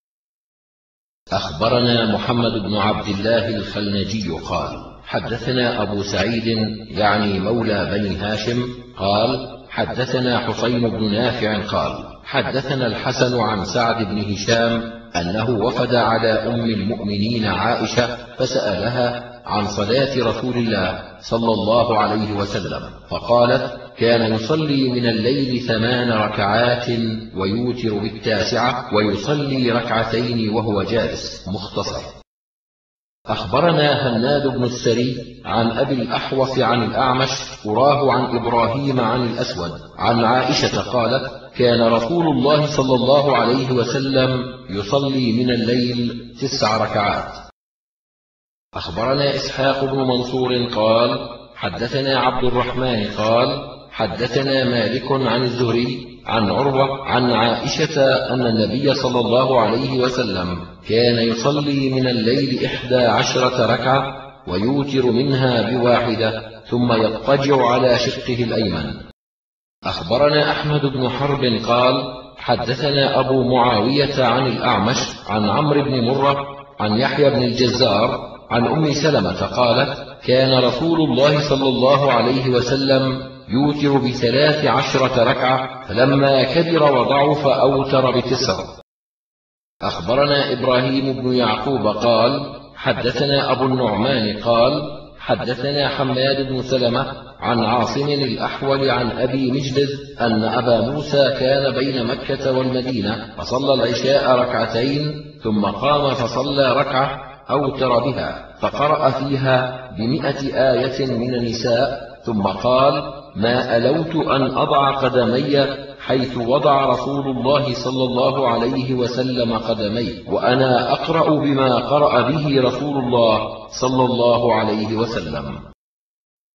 أخبرنا محمد بن عبد الله الخلنجي قال حدثنا أبو سعيد يعني مولى بني هاشم قال حدثنا حسين بن نافع قال حدثنا الحسن عن سعد بن هشام أنه وفد على أم المؤمنين عائشة فسألها عن صلاة رسول الله صلى الله عليه وسلم فقالت كان يصلي من الليل ثمان ركعات ويوتر بالتاسعة ويصلي ركعتين وهو جالس. مختصر. أخبرنا هناد بن السري عن أبي الأحوص عن الأعمش أراه عن إبراهيم عن الأسود. عن عائشة قالت كان رسول الله صلى الله عليه وسلم يصلي من الليل تسع ركعات. أخبرنا إسحاق بن منصور قال حدثنا عبد الرحمن قال حدثنا مالك عن الزهري عن عروة عن عائشة أن النبي صلى الله عليه وسلم كان يصلي من الليل إحدى عشرة ركعة ويوتر منها بواحدة ثم يضطجع على شقه الأيمن. أخبرنا أحمد بن حرب قال حدثنا أبو معاوية عن الأعمش عن عمرو بن مرة عن يحيى بن الجزار عن أم سلمة قالت كان رسول الله صلى الله عليه وسلم يوتر بثلاث عشرة ركعة فلما كبر وضعف أوتر بتسع. أخبرنا إبراهيم بن يعقوب قال حدثنا أبو النعمان قال حدثنا حماد بن سلمة عن عاصم الأحول عن أبي مجلد أن أبا موسى كان بين مكة والمدينة فصلى العشاء ركعتين ثم قام فصلى ركعة أوتر بها فقرأ فيها بمئة آية من النساء ثم قال ما ألوت أن أضع قدمي حيث وضع رسول الله صلى الله عليه وسلم قدمي وأنا أقرأ بما قرأ به رسول الله صلى الله عليه وسلم.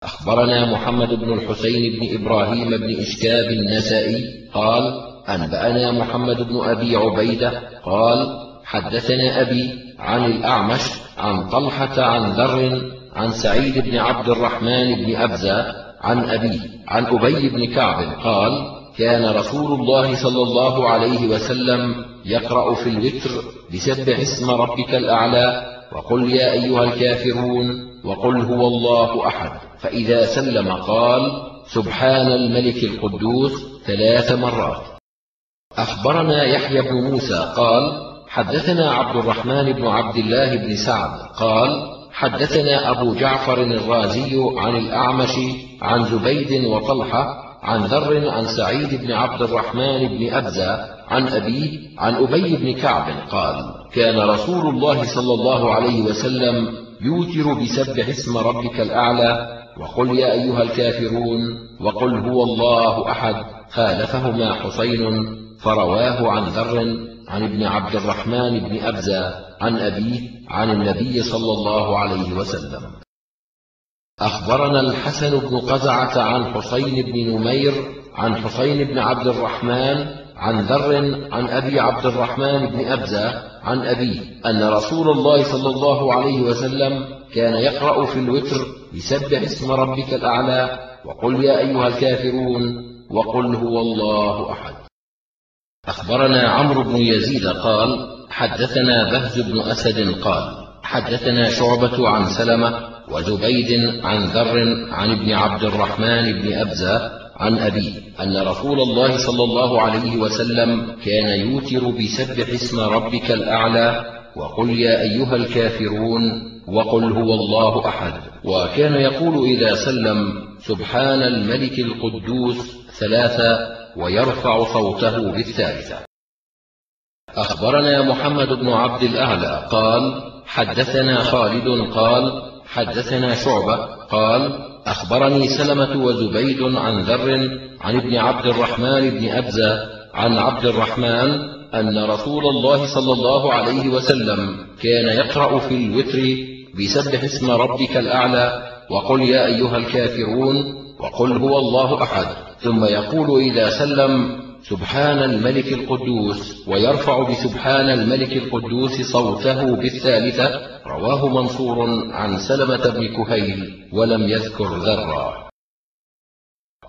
أخبرنا محمد بن الحسين بن إبراهيم بن إشكاب النسائي قال أنبأنا محمد بن أبي عبيدة قال حدثنا أبي عن الأعمش عن طلحة عن ذر عن سعيد بن عبد الرحمن بن أبزة عن أبي عن أبي بن كعب قال كان رسول الله صلى الله عليه وسلم يقرأ في الوتر بسبح اسم ربك الأعلى وقل يا أيها الكافرون وقل هو الله أحد. فإذا سلم قال سبحان الملك القدوس ثلاث مرات. أخبرنا يحيى بن موسى قال حدثنا عبد الرحمن بن عبد الله بن سعد قال حدثنا أبو جعفر الرازي عن الأعمش عن زبيد وطلحة عن ذر عن سعيد بن عبد الرحمن بن أبزة عن أبيه عن أبي بن كعب قال كان رسول الله صلى الله عليه وسلم يوتر بسبح اسم ربك الأعلى وقل يا أيها الكافرون وقل هو الله أحد خالفهما حسين فرواه عن ذر عن ابن عبد الرحمن بن أبزة عن أبيه عن النبي صلى الله عليه وسلم. أخبرنا الحسن بن قزعة عن حسين بن نمير عن حسين بن عبد الرحمن عن ذر عن أبي عبد الرحمن بن أبزة عن أبيه أن رسول الله صلى الله عليه وسلم كان يقرأ في الوتر بسبح اسم ربك الأعلى وقل يا أيها الكافرون وقل هو الله أحد. أخبرنا عمرو بن يزيد قال حدثنا بهز بن أسد قال حدثنا شعبة عن سلمة وزبيد عن ذر عن ابن عبد الرحمن بن أبزة عن أبيه أن رسول الله صلى الله عليه وسلم كان يوتر بسبح اسم ربك الأعلى وقل يا أيها الكافرون وقل هو الله أحد. وكان يقول إذا سلم سبحان الملك القدوس ثلاثة ويرفع صوته بالثالثة. أخبرنا محمد بن عبد الأعلى قال حدثنا خالد قال حدثنا شعبة قال أخبرني سلمة وزبيد عن ذر عن ابن عبد الرحمن بن أبزة عن عبد الرحمن أن رسول الله صلى الله عليه وسلم كان يقرأ في الوتر بسبح اسم ربك الأعلى وقل يا أيها الكافرون وقل هو الله أحد. ثم يقول إذا سلم سبحان الملك القدوس ويرفع بسبحان الملك القدوس صوته بالثالثة رواه منصور عن سلمة بن كهيل ولم يذكر ذرا.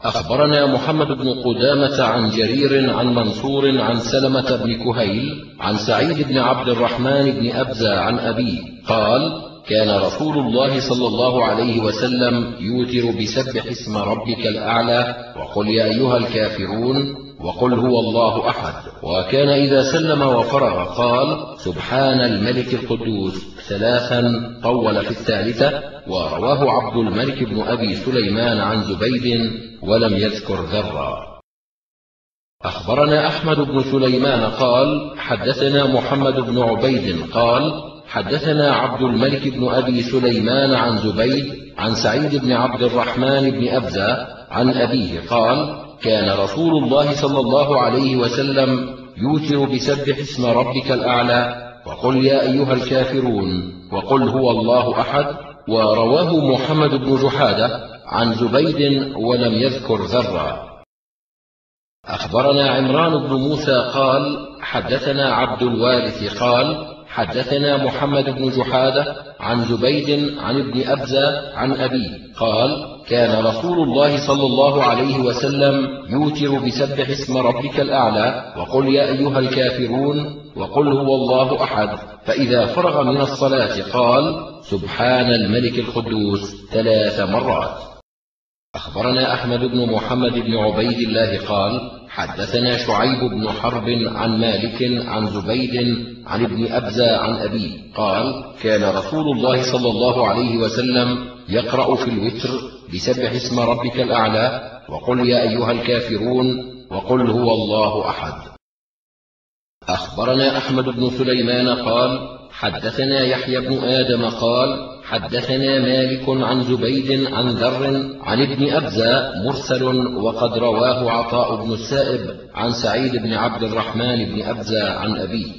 أخبرنا محمد بن قدامة عن جرير عن منصور عن سلمة بن كهيل عن سعيد بن عبد الرحمن بن أبزى عن أبيه قال كان رسول الله صلى الله عليه وسلم يوتر بسبح اسم ربك الأعلى وقل يا أيها الكافرون وقل هو الله أحد. وكان إذا سلم وفرغ قال سبحان الملك القدوس. ثلاثا طول في الثالثة ورواه عبد الملك بن أبي سليمان عن زبيد ولم يذكر ذرا. أخبرنا أحمد بن سليمان قال حدثنا محمد بن عبيد قال حدثنا عبد الملك بن أبي سليمان عن زبيد عن سعيد بن عبد الرحمن بن أبزة عن أبيه قال كان رسول الله صلى الله عليه وسلم يوتر بسبح اسم ربك الأعلى وقل يا أيها الكافرون وقل هو الله أحد ورواه محمد بن جحادة عن زبيد ولم يذكر ذرا. أخبرنا عمران بن موسى قال حدثنا عبد الوارث قال حدثنا محمد بن جحادة عن زبيد عن ابن أبزة عن أبيه قال كان رسول الله صلى الله عليه وسلم يوتر بسبح اسم ربك الأعلى وقل يا أيها الكافرون وقل هو الله أحد فإذا فرغ من الصلاة قال سبحان الملك القدوس ثلاث مرات. أخبرنا أحمد بن محمد بن عبيد الله قال حدثنا شعيب بن حرب عن مالك عن زبيد عن ابن أبزى عن أبيه قال كان رسول الله صلى الله عليه وسلم يقرأ في الوتر بسبح اسم ربك الأعلى وقل يا أيها الكافرون وقل هو الله أحد. أخبرنا أحمد بن سليمان قال حدثنا يحيى بن آدم قال حدثنا مالك عن زبيد عن ذر عن ابن أبزى مرسل وقد رواه عطاء بن السائب عن سعيد بن عبد الرحمن بن أبزى عن أبيه.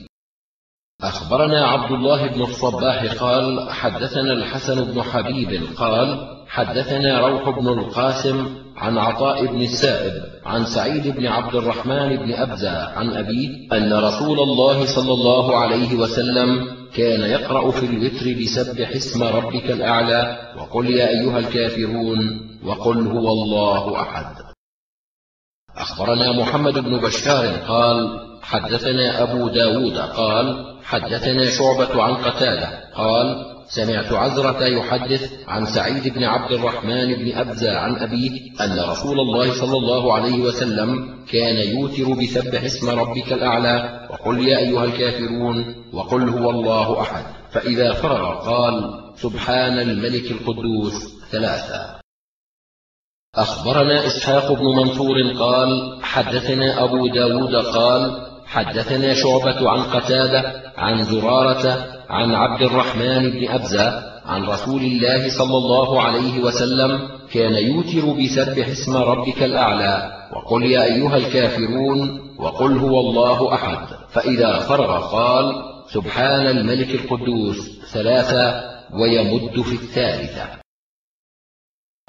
أخبرنا عبد الله بن الصباح قال حدثنا الحسن بن حبيب قال حدثنا روح بن القاسم عن عطاء بن السائب عن سعيد بن عبد الرحمن بن أبزى عن أبيه أن رسول الله صلى الله عليه وسلم كان يقرأ في الوتر بسبح اسم ربك الأعلى وقل يا أيها الكافرون وقل هو الله أحد. أخبرنا محمد بن بشار قال حدثنا أبو داود قال حدثنا شعبة عن قتادة قال سمعت عزرة يحدث عن سعيد بن عبد الرحمن بن أبزى عن أبيه أن رسول الله صلى الله عليه وسلم كان يوتر بسبح اسم ربك الأعلى وقل يا أيها الكافرون وقل هو الله أحد. فإذا فرغ قال سبحان الملك القدوس ثلاثة. أخبرنا إسحاق بن منصور قال حدثنا أبو داود قال حدثنا شعبة عن قتادة عن زرارة عن عبد الرحمن بن أبزة عن رسول الله صلى الله عليه وسلم كان يوتر بسبح اسم ربك الأعلى وقل يا أيها الكافرون وقل هو الله أحد. فإذا فرغ قال سبحان الملك القدوس ثلاثة ويمد في الثالثة.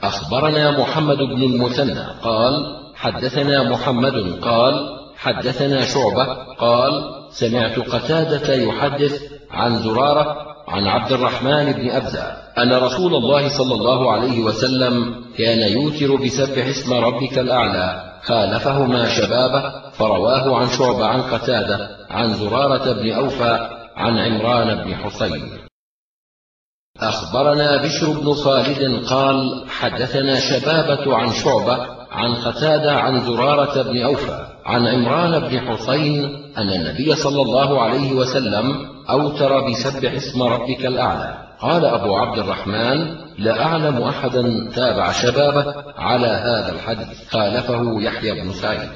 أخبرنا محمد بن المثنى قال حدثنا محمد قال حدثنا شعبة قال سمعت قتادة يحدث عن زرارة عن عبد الرحمن بن أبزة أن رسول الله صلى الله عليه وسلم كان يوتر بسبح اسم ربك الأعلى خالفهما شبابه فرواه عن شعبة عن قتادة عن زرارة بن أوفى عن عمران بن حصين. أخبرنا بشر بن خالد قال حدثنا شبابة عن شعبة عن قتادة عن زرارة بن أوفى عن عمران بن حصين أن النبي صلى الله عليه وسلم أوتر بسبح اسم ربك الأعلى. قال أبو عبد الرحمن لا أعلم أحدا تابع شبابه على هذا الحديث خالفه يحيى بن سعيد.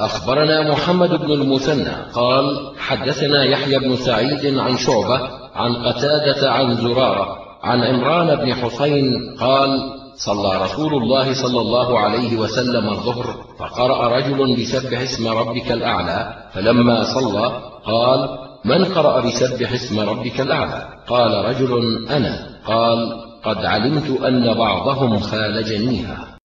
أخبرنا محمد بن المثنى قال حدثنا يحيى بن سعيد عن شعبة عن قتادة عن زرارة عن عمران بن حسين قال صلى رسول الله صلى الله عليه وسلم الظهر فقرأ رجل بسبح اسم ربك الأعلى فلما صلى قال من قرأ بسبح اسم ربك الأعلى؟ قال رجل أنا. قال قد علمت أن بعضهم خالجنيها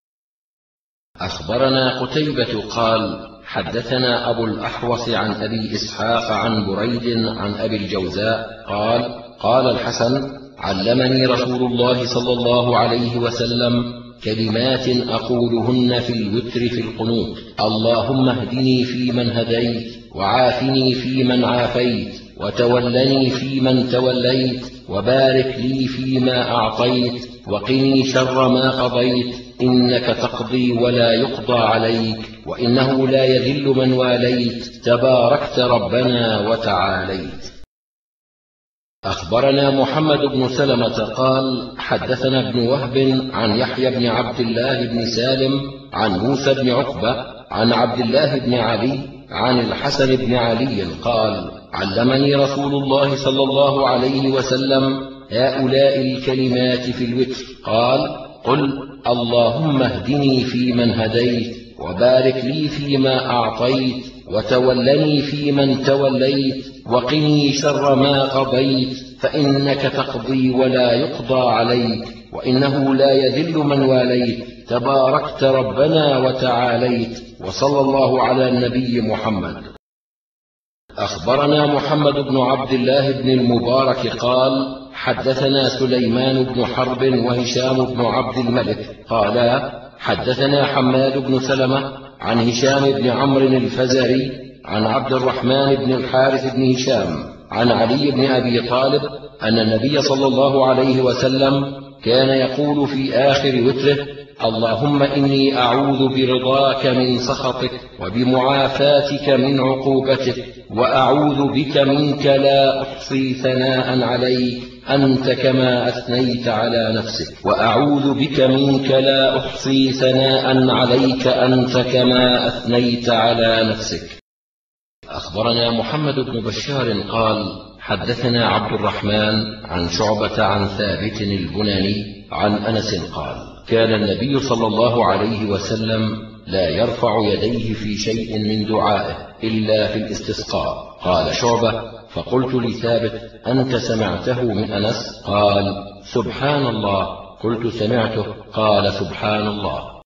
أخبرنا قتيبة قال حدثنا أبو الأحوص عن أبي إسحاق عن بريد عن أبي الجوزاء قال قال الحسن علمني رسول الله صلى الله عليه وسلم كلمات أقولهن في الوتر في القنوت. اللهم اهدني فيمن هديت وعافني فيمن عافيت وتولني فيمن توليت وبارك لي فيما أعطيت وقني شر ما قضيت. إنك تقضي ولا يقضى عليك وإنه لا يذل من واليت. تباركت ربنا وتعاليت. أخبرنا محمد بن سلمة قال حدثنا ابن وهب عن يحيى بن عبد الله بن سالم عن موسى بن عقبة عن عبد الله بن علي عن الحسن بن علي قال علمني رسول الله صلى الله عليه وسلم هؤلاء الكلمات في الوتر. قال قل اللهم اهدني فيمن هديت وبارك لي فيما أعطيت وتولني فيمن توليت وقني شر ما قضيت فإنك تقضي ولا يقضى عليك وإنه لا يذل من واليت. تباركت ربنا وتعاليت وصلى الله على النبي محمد. أخبرنا محمد بن عبد الله بن المبارك قال حدثنا سليمان بن حرب وهشام بن عبد الملك قالا حدثنا حماد بن سلمة عن هشام بن عمرو الفزاري عن عبد الرحمن بن الحارث بن هشام عن علي بن أبي طالب أن النبي صلى الله عليه وسلم كان يقول في آخر وتره اللهم إني أعوذ برضاك من سخطك وبمعافاتك من عقوبتك وأعوذ بك منك لا أحصي ثناء عليك أنت كما أثنيت على نفسك وأعوذ بك منك لا أحصي ثناء عليك أنت كما أثنيت على نفسك. أخبرنا محمد بن بشار قال حدثنا عبد الرحمن عن شعبة عن ثابت البناني عن أنس قال كان النبي صلى الله عليه وسلم لا يرفع يديه في شيء من دعائه إلا في الاستسقاء. قال شعبة فقلت لثابت أنت سمعته من أنس؟ قال سبحان الله. قلت سمعته. قال سبحان الله.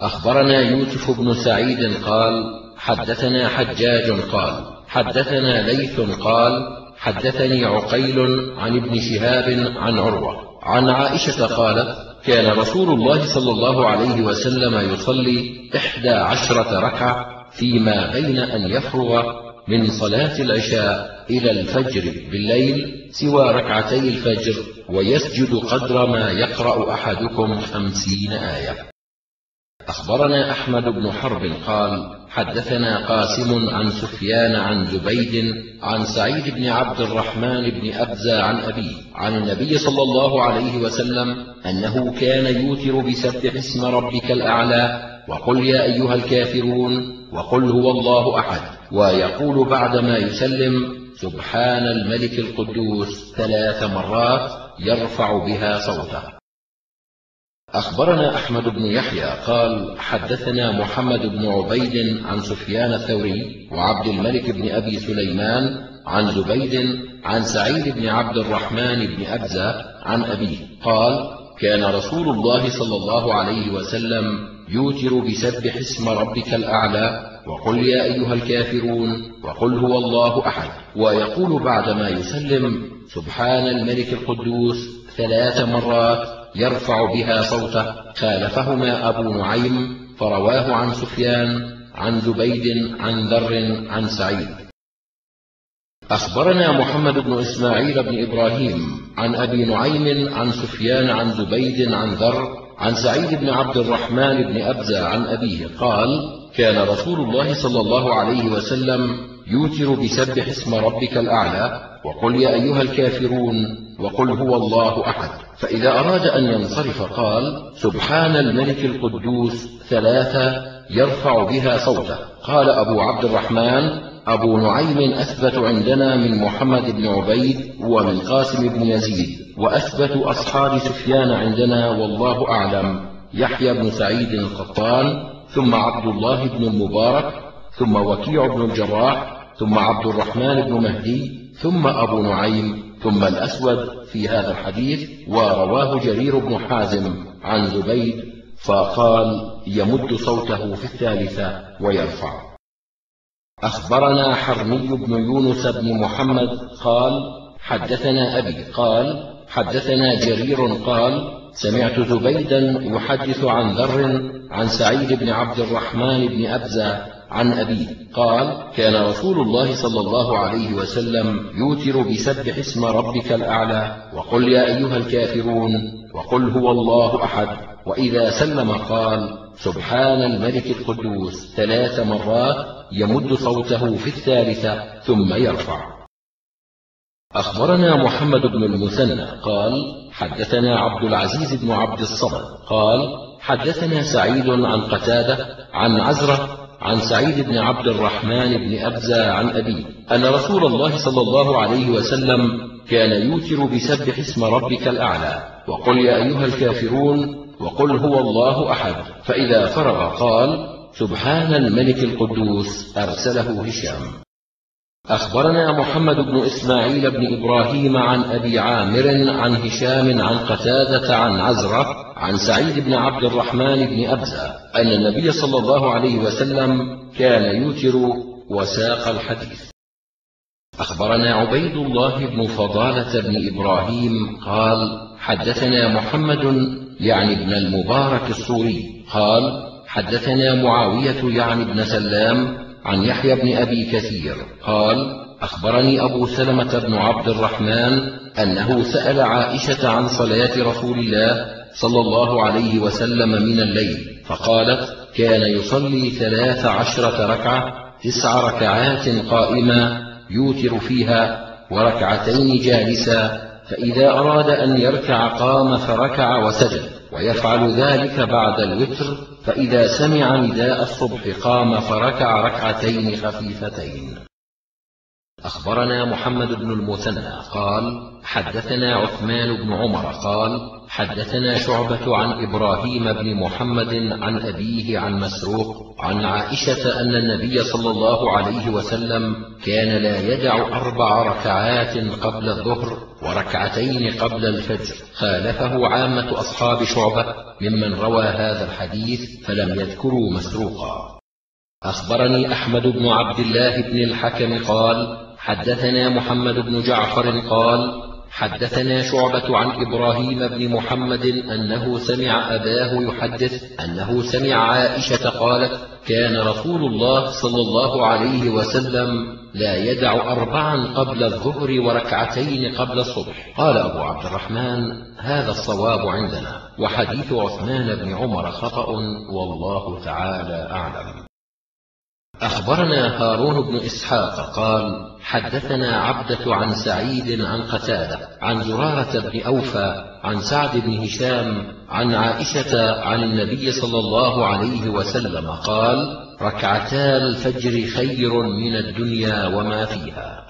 أخبرنا يوسف بن سعيد قال حدثنا حجاج قال حدثنا ليث قال حدثني عقيل عن ابن شهاب عن عروة. عن عائشة قالت كان رسول الله صلى الله عليه وسلم يصلي إحدى عشرة ركعة فيما بين أن يفرغ من صلاة العشاء إلى الفجر بالليل سوى ركعتي الفجر ويسجد قدر ما يقرأ أحدكم خمسين آية. أخبرنا أحمد بن حرب قال حدثنا قاسم عن سفيان عن زبيد عن سعيد بن عبد الرحمن بن أبزى عن أبيه عن النبي صلى الله عليه وسلم أنه كان يوتر بسبح اسم ربك الأعلى وقل يا أيها الكافرون وقل هو الله أحد ويقول بعدما يسلم سبحان الملك القدوس ثلاث مرات يرفع بها صوته أخبرنا أحمد بن يحيى قال حدثنا محمد بن عبيد عن سفيان الثوري وعبد الملك بن أبي سليمان عن زبيد عن سعيد بن عبد الرحمن بن أبزة عن أبيه. قال كان رسول الله صلى الله عليه وسلم يوتر بسبح اسم ربك الأعلى وقل يا أيها الكافرون وقل هو الله أحد. ويقول بعدما يسلم سبحان الملك القدوس ثلاث مرات يرفع بها صوته خالفهما أبو نعيم فرواه عن سفيان عن زبيد عن ذر عن سعيد. أخبرنا محمد بن إسماعيل بن إبراهيم عن أبي نعيم عن سفيان عن زبيد عن ذر عن سعيد بن عبد الرحمن بن أبزى عن أبيه قال كان رسول الله صلى الله عليه وسلم يوتر بسبح اسم ربك الأعلى وقل يا أيها الكافرون وقل هو الله أحد. فإذا أراد أن ينصرف قال سبحان الملك القدوس ثلاثة يرفع بها صوته. قال أبو عبد الرحمن أبو نعيم أثبت عندنا من محمد بن عبيد ومن قاسم بن يزيد وأثبت أصحاب سفيان عندنا والله أعلم يحيى بن سعيد القطان ثم عبد الله بن المبارك ثم وكيع بن الجراح ثم عبد الرحمن بن مهدي ثم أبو نعيم ثم الأسود في هذا الحديث ورواه جرير بن حازم عن زبيد فقال يمد صوته في الثالثة ويرفع. أخبرنا حرمي بن يونس بن محمد قال حدثنا أبي قال حدثنا جرير قال سمعت زبيدا يحدث عن ذر عن سعيد بن عبد الرحمن بن أبزة عن أبيه قال كان رسول الله صلى الله عليه وسلم يوتر بسبح اسم ربك الأعلى وقل يا أيها الكافرون وقل هو الله أحد. وإذا سلم قال سبحان الملك القدوس ثلاث مرات يمد صوته في الثالثة ثم يرفع. أخبرنا محمد بن المثنى قال حدثنا عبد العزيز بن عبد الصمد قال حدثنا سعيد عن قتادة عن عزرة عن سعيد بن عبد الرحمن بن أبزة عن أبيه أن رسول الله صلى الله عليه وسلم كان يوتر بسبح اسم ربك الأعلى. وقل يا أيها الكافرون وقل هو الله أحد. فإذا فرغ قال سبحان الملك القدوس أرسله هشام. أخبرنا محمد بن إسماعيل بن إبراهيم عن أبي عامر عن هشام عن قتادة عن عزرة عن سعيد بن عبد الرحمن بن أبزة أن النبي صلى الله عليه وسلم كان يوتر وساق الحديث. أخبرنا عبيد الله بن فضالة بن إبراهيم قال حدثنا محمد يعني ابن المبارك الصوري قال حدثنا معاوية يعني ابن سلام عن يحيى بن أبي كثير قال أخبرني أبو سلمة بن عبد الرحمن أنه سأل عائشة عن صلاة رسول الله صلى الله عليه وسلم من الليل فقالت كان يصلي ثلاث عشرة ركعة تسع ركعات قائمة يوتر فيها وركعتين جالسا فإذا أراد أن يركع قام فركع وسجد ويفعل ذلك بعد الوتر فإذا سمع نداء الصبح قام فركع ركعتين خفيفتين. أخبرنا محمد بن المثنى قال حدثنا عثمان بن عمر قال حدثنا شعبة عن إبراهيم بن محمد عن أبيه عن مسروق عن عائشة أن النبي صلى الله عليه وسلم كان لا يدع أربع ركعات قبل الظهر وركعتين قبل الفجر. خالفه عامة أصحاب شعبة ممن روى هذا الحديث فلم يذكروا مسروقا. أخبرني أحمد بن عبد الله بن الحكم قال حدثنا محمد بن جعفر قال حدثنا شعبة عن إبراهيم بن محمد أنه سمع أباه يحدث أنه سمع عائشة قالت كان رسول الله صلى الله عليه وسلم لا يدع أربعا قبل الظهر وركعتين قبل الصبح. قال أبو عبد الرحمن هذا الصواب عندنا وحديث عثمان بن عمر خطأ والله تعالى أعلم. أخبرنا هارون بن إسحاق قال حدثنا عبدة عن سعيد عن قتادة عن زرارة بن أوفى عن سعد بن هشام عن عائشة عن النبي صلى الله عليه وسلم قال ركعتا الفجر خير من الدنيا وما فيها.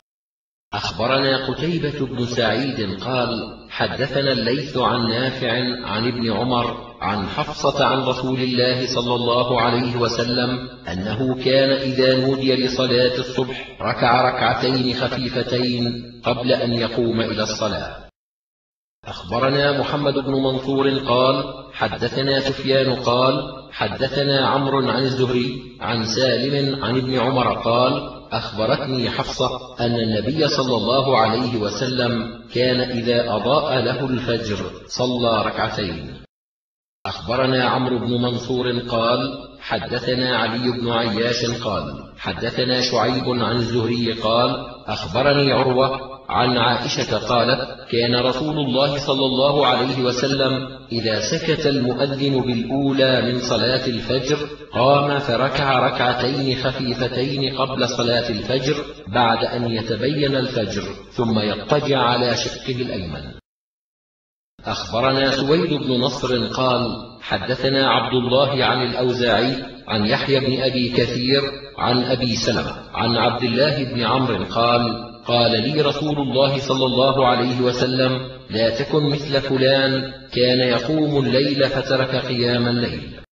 أخبرنا قتيبة بن سعيد قال حدثنا الليث عن نافع عن ابن عمر عن حفصة عن رسول الله صلى الله عليه وسلم أنه كان إذا نودي لصلاة الصبح ركع ركعتين خفيفتين قبل أن يقوم إلى الصلاة. أخبرنا محمد بن منصور قال حدثنا سفيان قال حدثنا عمرو عن الزهري عن سالم عن ابن عمر قال أخبرتني حفصة أن النبي صلى الله عليه وسلم كان إذا أضاء له الفجر صلى ركعتين. أخبرنا عمرو بن منصور قال حدثنا علي بن عياش قال حدثنا شعيب عن الزهري قال أخبرني عروة عن عائشة قالت كان رسول الله صلى الله عليه وسلم إذا سكت المؤذن بالأولى من صلاة الفجر قام فركع ركعتين خفيفتين قبل صلاة الفجر بعد أن يتبين الفجر ثم يضطجع على شقه الأيمن. أخبرنا سويد بن نصر قال حدثنا عبد الله عن الأوزاعي عن يحيى بن أبي كثير عن أبي سلمة عن عبد الله بن عمرو قال قال لي رسول الله صلى الله عليه وسلم لا تكن مثل فلان كان يقوم الليل فترك قيام الليل.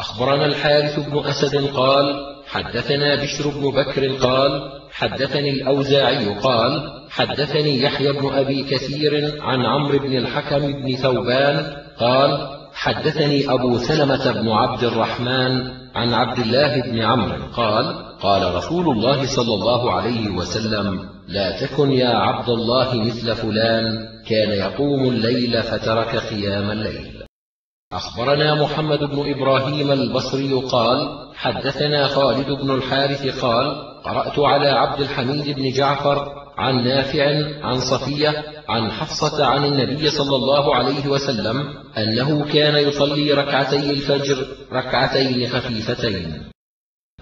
أخبرنا الحارث بن أسد قال حدثنا بشر بن بكر قال حدثني الأوزاعي قال حدثني يحيى بن أبي كثير عن عمرو بن الحكم بن ثوبان قال حدثني أبو سلمة بن عبد الرحمن عن عبد الله بن عمرو قال قال رسول الله صلى الله عليه وسلم لا تكن يا عبد الله مثل فلان كان يقوم الليل فترك قيام الليل. أخبرنا محمد بن إبراهيم البصري قال حدثنا خالد بن الحارث قال قرأت على عبد الحميد بن جعفر عن نافع عن صفية عن حفصة عن النبي صلى الله عليه وسلم أنه كان يصلي ركعتي الفجر ركعتين خفيفتين.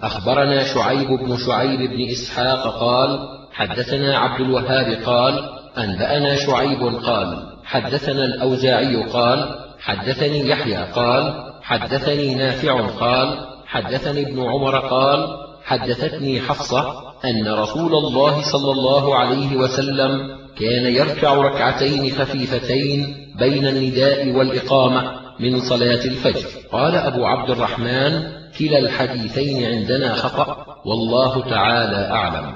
أخبرنا شعيب بن شعيب بن إسحاق قال حدثنا عبد الوهاب قال أنبأنا شعيب قال حدثنا الأوزاعي قال حدثني يحيى قال حدثني نافع قال حدثني ابن عمر قال حدثتني حفصة أن رسول الله صلى الله عليه وسلم كان يركع ركعتين خفيفتين بين النداء والإقامة من صلاة الفجر. قال أبو عبد الرحمن كلا الحديثين عندنا خطأ والله تعالى أعلم.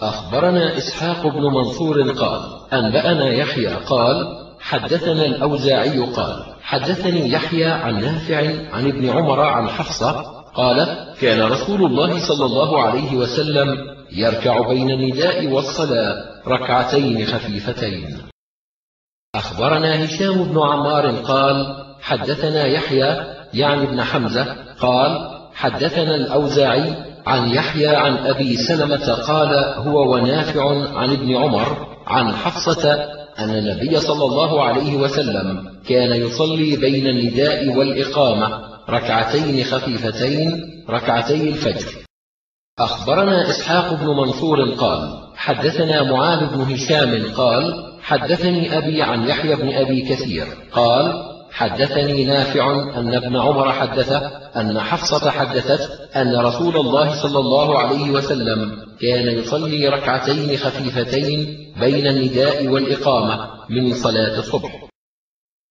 أخبرنا إسحاق بن منصور قال أنبأنا يحيى قال حدثنا الأوزاعي قال حدثني يحيى عن نافع عن ابن عمر عن حفصة قالت كان رسول الله صلى الله عليه وسلم يركع بين النداء والصلاة ركعتين خفيفتين. أخبرنا هشام بن عمار قال حدثنا يحيى يعني ابن حمزة قال حدثنا الأوزاعي عن يحيى عن أبي سلمة قال هو ونافع عن ابن عمر عن حفصة أن النبي صلى الله عليه وسلم كان يصلي بين النداء والإقامة ركعتين خفيفتين ركعتي الفجر. أخبرنا إسحاق بن منصور قال حدثنا معاذ بن هشام قال حدثني أبي عن يحيى بن أبي كثير قال حدثني نافع أن ابن عمر حدثه أن حفصة حدثت أن رسول الله صلى الله عليه وسلم كان يصلي ركعتين خفيفتين بين النداء والإقامة من صلاة الصبح.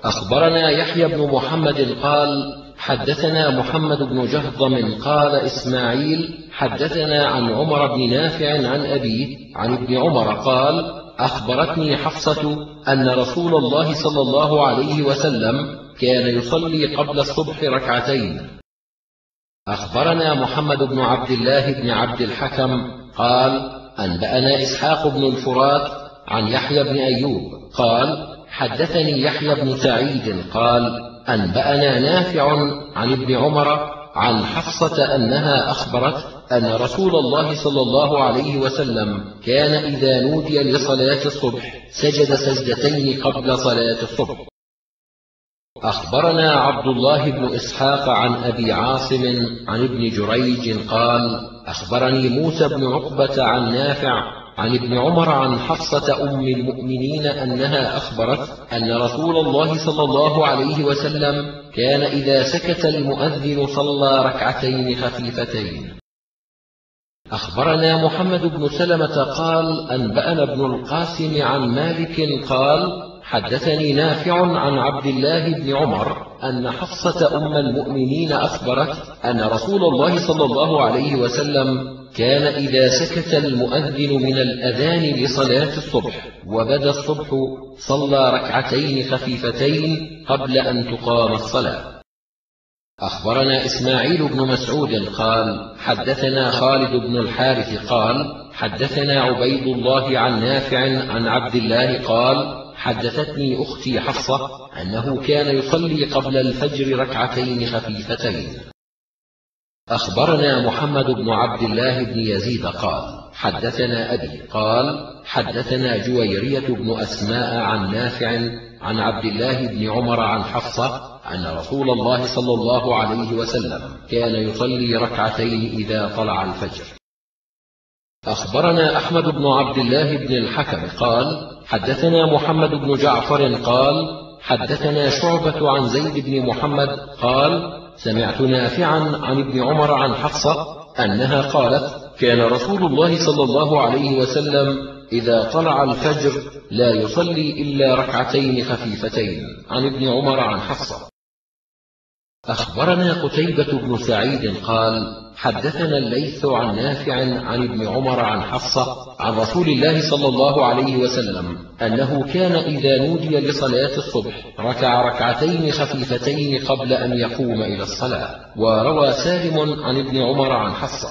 أخبرنا يحيى بن محمد قال حدثنا محمد بن جهضم قال إسماعيل حدثنا عن عمر بن نافع عن أبيه عن ابن عمر قال أخبرتني حفصة أن رسول الله صلى الله عليه وسلم كان يصلي قبل الصبح ركعتين. أخبرنا محمد بن عبد الله بن عبد الحكم قال أنبأنا إسحاق بن الفرات عن يحيى بن أيوب قال حدثني يحيى بن سعيد قال أنبأنا نافع عن ابن عمر عن حفصة أنها أخبرت أن رسول الله صلى الله عليه وسلم كان إذا نودي لصلاة الصبح سجد سجدتين قبل صلاة الصبح. أخبرنا عبد الله بن إسحاق عن أبي عاصم عن ابن جريج قال أخبرني موسى بن عقبة عن نافع عن ابن عمر عن حفصة أم المؤمنين أنها أخبرت أن رسول الله صلى الله عليه وسلم كان إذا سكت المؤذن صلى ركعتين خفيفتين. أخبرنا محمد بن سلمة قال أنبأنا ابن القاسم عن مالك قال حدثني نافع عن عبد الله بن عمر أن حفصة أم المؤمنين أخبرت أن رسول الله صلى الله عليه وسلم كان إذا سكت المؤذن من الأذان لصلاة الصبح وبدأ الصبح صلى ركعتين خفيفتين قبل أن تقام الصلاة. أخبرنا إسماعيل بن مسعود قال حدثنا خالد بن الحارث قال حدثنا عبيد الله عن نافع عن عبد الله قال حدثتني أختي حفصة أنه كان يصلي قبل الفجر ركعتين خفيفتين. أخبرنا محمد بن عبد الله بن يزيد قال حدثنا أبي قال حدثنا جويرية بن أسماء عن نافع عن عبد الله بن عمر عن حفصة أن رسول الله صلى الله عليه وسلم كان يصلي ركعتين إذا طلع الفجر. أخبرنا أحمد بن عبد الله بن الحكم قال حدثنا محمد بن جعفر قال حدثنا شعبة عن زيد بن محمد قال سمعت نافعا عن ابن عمر عن حفصة أنها قالت كان رسول الله صلى الله عليه وسلم إذا طلع الفجر لا يصلي إلا ركعتين خفيفتين. عن ابن عمر عن حفصة. أخبرنا قتيبة بن سعيد قال حدثنا الليث عن نافع عن ابن عمر عن حفصة عن رسول الله صلى الله عليه وسلم أنه كان إذا نودي لصلاة الصبح ركع ركعتين خفيفتين قبل أن يقوم إلى الصلاة وروى سالم عن ابن عمر عن حفصة.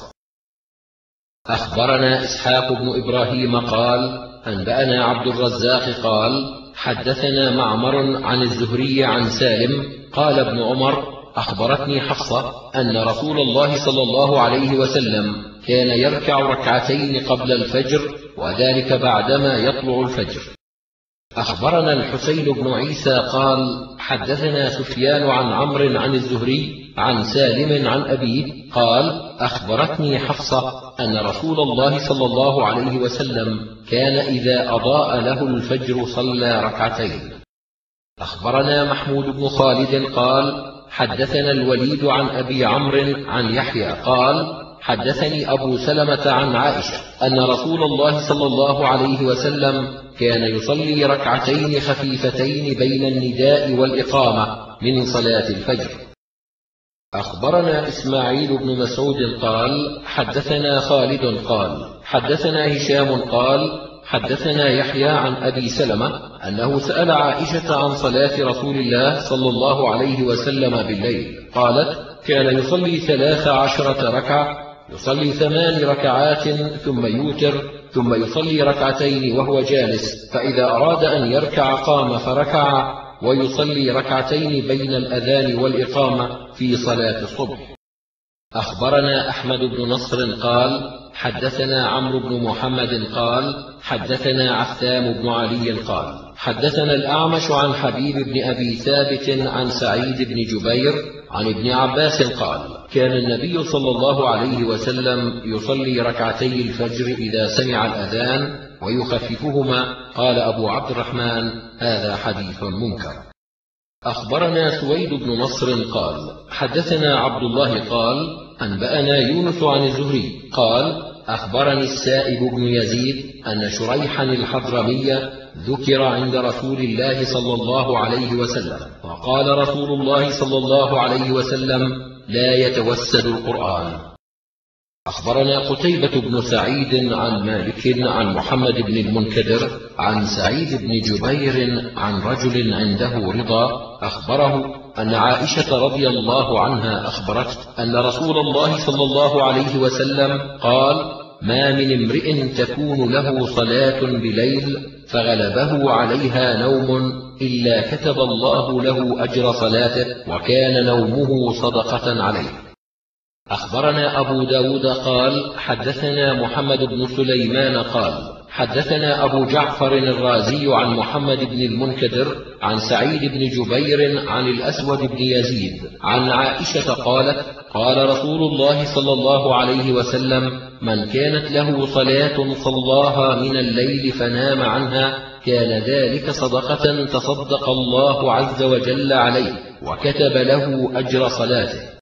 أخبرنا إسحاق بن إبراهيم قال أنبأنا عبد الرزاق قال حدثنا معمر عن الزهري عن سالم قال ابن عمر أخبرتني حفصة أن رسول الله صلى الله عليه وسلم كان يركع ركعتين قبل الفجر وذلك بعدما يطلع الفجر. أخبرنا الحسين بن عيسى قال حدثنا سفيان عن عمرو عن الزهري عن سالم عن أبيه قال أخبرتني حفصة أن رسول الله صلى الله عليه وسلم كان إذا أضاء له الفجر صلى ركعتين. أخبرنا محمود بن خالد قال حدثنا الوليد عن أبي عمرو عن يحيى قال حدثني أبو سلمة عن عائشة أن رسول الله صلى الله عليه وسلم كان يصلي ركعتين خفيفتين بين النداء والإقامة من صلاة الفجر. أخبرنا إسماعيل بن مسعود قال حدثنا خالد قال حدثنا هشام قال حدثنا يحيى عن أبي سلمة أنه سأل عائشة عن صلاة رسول الله صلى الله عليه وسلم بالليل. قالت كان يصلي ثلاث عشرة ركعة يصلي ثمان ركعات ثم يوتر ثم يصلي ركعتين وهو جالس فإذا أراد أن يركع قام فركع ويصلي ركعتين بين الأذان والإقامة في صلاة الصبح. أخبرنا أحمد بن نصر قال حدثنا عمرو بن محمد قال حدثنا عثام بن علي قال حدثنا الأعمش عن حبيب بن أبي ثابت عن سعيد بن جبير عن ابن عباس قال كان النبي صلى الله عليه وسلم يصلي ركعتي الفجر إذا سمع الأذان ويخففهما. قال أبو عبد الرحمن هذا حديث منكر. أخبرنا سويد بن نصر قال حدثنا عبد الله قال أنبأنا يونس عن الزهري. قال أخبرني السائب بن يزيد أن شريحا الحضرمي ذكر عند رسول الله صلى الله عليه وسلم وقال رسول الله صلى الله عليه وسلم لا يتوسد القرآن. أخبرنا قتيبة بن سعيد عن مالك عن محمد بن المنكدر عن سعيد بن جبير عن رجل عنده رضا أخبره أن عائشة رضي الله عنها أخبرت أن رسول الله صلى الله عليه وسلم قال ما من امرئ تكون له صلاة بليل فغلبه عليها نوم إلا كتب الله له أجر صلاته وكان نومه صدقة عليه. أخبرنا أبو داود قال حدثنا محمد بن سليمان قال حدثنا أبو جعفر الرازي عن محمد بن المنكدر عن سعيد بن جبير عن الأسود بن يزيد عن عائشة قالت قال رسول الله صلى الله عليه وسلم من كانت له صلاة صلاها من الليل فنام عنها كان ذلك صدقة تصدق الله عز وجل عليه وكتب له أجر صلاته.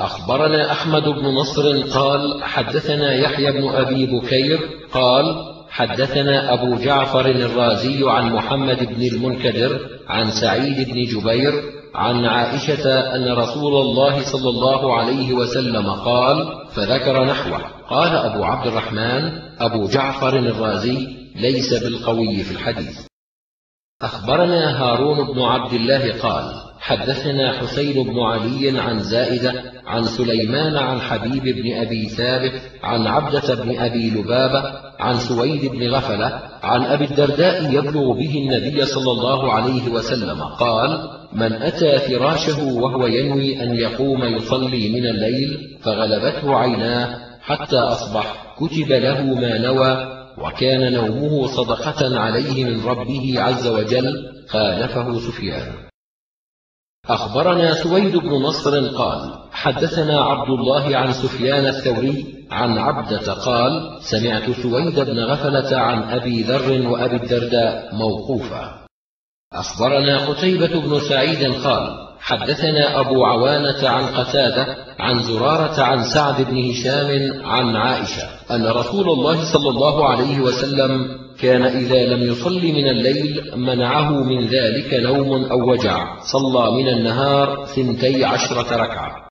أخبرنا أحمد بن نصر قال حدثنا يحيى بن أبي بكير قال حدثنا أبو جعفر الرازي عن محمد بن المنكدر عن سعيد بن جبير عن عائشة أن رسول الله صلى الله عليه وسلم قال فذكر نحوه. قال أبو عبد الرحمن أبو جعفر الرازي ليس بالقوي في الحديث. أخبرنا هارون بن عبد الله قال حدثنا حسين بن علي عن زائدة عن سليمان عن حبيب بن أبي ثابت عن عبدة بن أبي لبابة عن سويد بن غفلة عن أبي الدرداء يبلغ به النبي صلى الله عليه وسلم قال من أتى فراشه وهو ينوي أن يقوم يصلي من الليل فغلبته عيناه حتى أصبح كتب له ما نوى وكان نومه صدقة عليه من ربه عز وجل خالفه سفيان. أخبرنا سويد بن نصر قال حدثنا عبد الله عن سفيان الثوري عن عبدة قال سمعت سويد بن غفلة عن أبي ذر وأبي الدرداء موقوفا. أخبرنا قتيبة بن سعيد قال حدثنا أبو عوانة عن قتادة عن زرارة عن سعد بن هشام عن عائشة أن رسول الله صلى الله عليه وسلم كان إذا لم يصل من الليل منعه من ذلك نوم أو وجع. صلى من النهار ثنتي عشرة ركعة.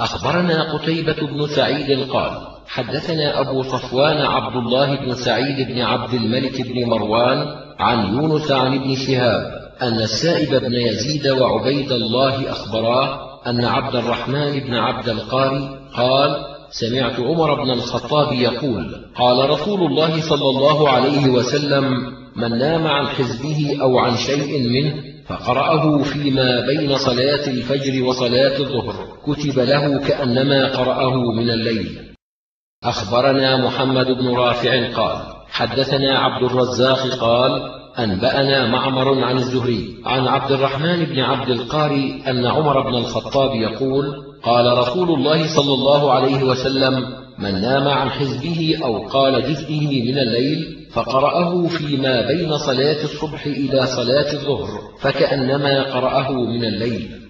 أخبرنا قتيبة بن سعيد قال حدثنا أبو صفوان عبد الله بن سعيد بن عبد الملك بن مروان عن يونس عن ابن شهاب أن السائب بن يزيد وعبيد الله أخبراه أن عبد الرحمن بن عبد القاري قال سمعت عمر بن الخطاب يقول قال رسول الله صلى الله عليه وسلم من نام عن حزبه أو عن شيء منه فقرأه فيما بين صلاة الفجر وصلاة الظهر كتب له كأنما قرأه من الليل. أخبرنا محمد بن رافع قال حدثنا عبد الرزاق قال أنبأنا معمر عن الزهري عن عبد الرحمن بن عبد القاري أن عمر بن الخطاب يقول قال رسول الله صلى الله عليه وسلم من نام عن حزبه أو قال جزئه من الليل فقرأه فيما بين صلاة الصبح إلى صلاة الظهر فكأنما قرأه من الليل.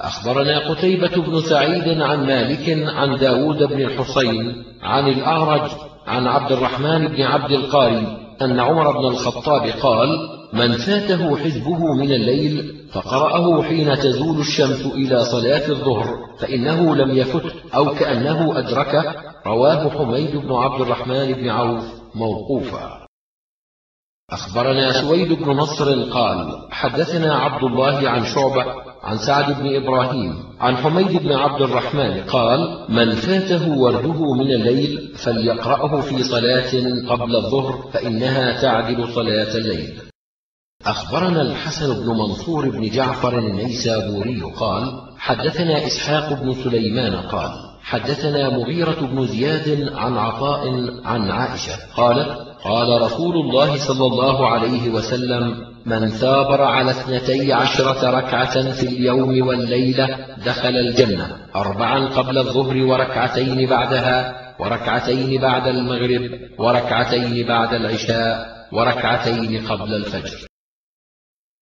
أخبرنا قتيبة بن سعيد عن مالك عن داود بن الحصين عن الأعرج عن عبد الرحمن بن عبد القاري أن عمر بن الخطاب قال من فاته حزبه من الليل فقرأه حين تزول الشمس إلى صلاة الظهر فإنه لم يفت أو كأنه أدركه. رواه حميد بن عبد الرحمن بن عوف موقوفا. أخبرنا سويد بن نصر قال حدثنا عبد الله عن شعبة عن سعد بن إبراهيم عن حميد بن عبد الرحمن قال من فاته ورده من الليل فليقرأه في صلاة قبل الظهر فإنها تعدل صلاة الليل. أخبرنا الحسن بن منصور بن جعفر النيسابوري قال حدثنا إسحاق بن سليمان قال حدثنا مغيرة بن زياد عن عطاء عن عائشة قالت قال رسول الله صلى الله عليه وسلم من ثابر على اثنتي عشرة ركعة في اليوم والليلة دخل الجنة أربعا قبل الظهر وركعتين بعدها وركعتين بعد المغرب وركعتين بعد العشاء وركعتين قبل الفجر.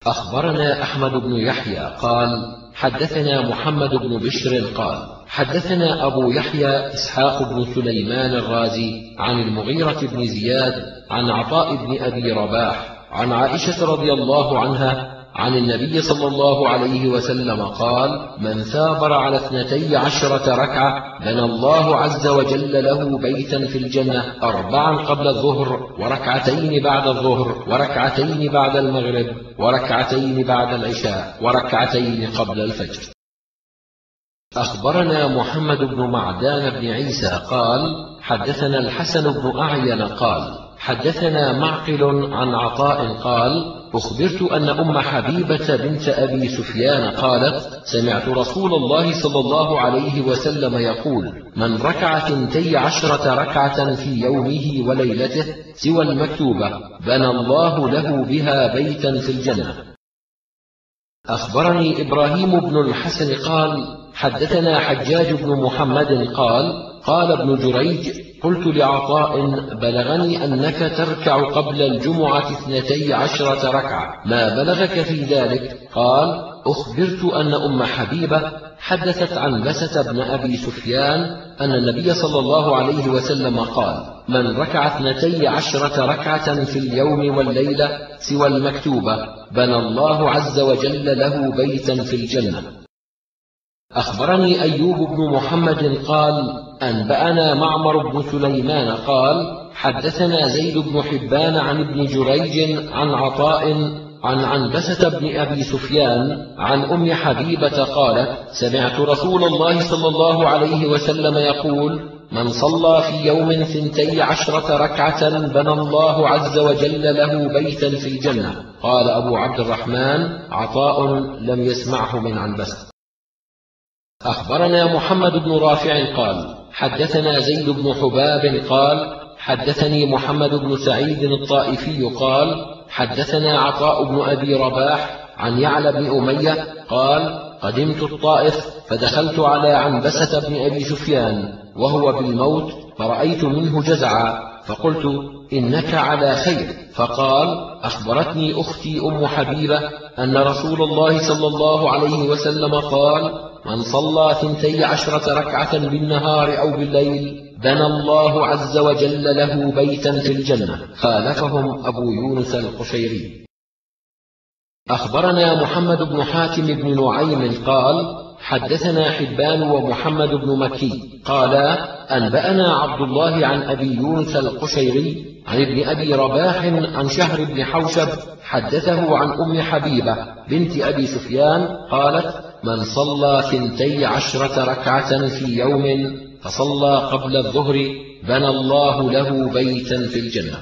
أخبرنا أحمد بن يحيى قال حدثنا محمد بن بشر قال حدثنا أبو يحيى إسحاق بن سليمان الرازي عن المغيرة بن زياد عن عطاء بن أبي رباح عن عائشة رضي الله عنها عن النبي صلى الله عليه وسلم قال من ثابر على اثنتي عشرة ركعة بنى الله عز وجل له بيتا في الجنة أربعا قبل الظهر وركعتين بعد الظهر وركعتين بعد المغرب وركعتين بعد العشاء وركعتين قبل الفجر. أخبرنا محمد بن معدان بن عيسى قال حدثنا الحسن بن أعين قال حدثنا معقل عن عطاء قال أخبرت أن أم حبيبة بنت أبي سفيان قالت سمعت رسول الله صلى الله عليه وسلم يقول من ركع ثنتي عشرة ركعة في يومه وليلته سوى المكتوبة بنى الله له بها بيتا في الجنة. أخبرني إبراهيم بن الحسن قال حدثنا حجاج بن محمد قال قال ابن جريج قلت لعطاء بلغني أنك تركع قبل الجمعة اثنتي عشرة ركعة ما بلغك في ذلك؟ قال أخبرت أن أم حبيبة حدثت عن بسة بن أبي سفيان أن النبي صلى الله عليه وسلم قال من ركع اثنتي عشرة ركعة في اليوم والليلة سوى المكتوبة بنى الله عز وجل له بيتا في الجنة. أخبرني أيوب بن محمد قال أنبأنا معمر بن سليمان قال حدثنا زيد بن حبان عن ابن جريج عن عطاء عن عنبسة بن أبي سفيان عن أم حبيبة قالت سمعت رسول الله صلى الله عليه وسلم يقول من صلى في يوم ثنتي عشرة ركعة بنى الله عز وجل له بيتا في الجنة. قال أبو عبد الرحمن عطاء لم يسمعه من عنبسة. أخبرنا محمد بن رافع قال حدثنا زيد بن حباب قال حدثني محمد بن سعيد الطائفي قال حدثنا عطاء بن أبي رباح عن يعلى بن أمية قال قدمت الطائف فدخلت على عنبسة بن أبي سفيان وهو بالموت فرأيت منه جزعا فقلت إنك على خير فقال أخبرتني أختي أم حبيبة أن رسول الله صلى الله عليه وسلم قال من صلى ثنتي عشرة ركعة بالنهار أو بالليل بنى الله عز وجل له بيتا في الجنة خالفهم أبو يونس القشيري. أخبرنا محمد بن حاتم بن نعيم قال حدثنا حبان ومحمد بن مكي قالا أنبأنا عبد الله عن أبي يونس القشيري عن ابن أبي رباح عن شهر بن حوشب حدثه عن أم حبيبة بنت أبي سفيان قالت من صلى ثنتي عشرة ركعة في يوم فصلى قبل الظهر بنى الله له بيتا في الجنة.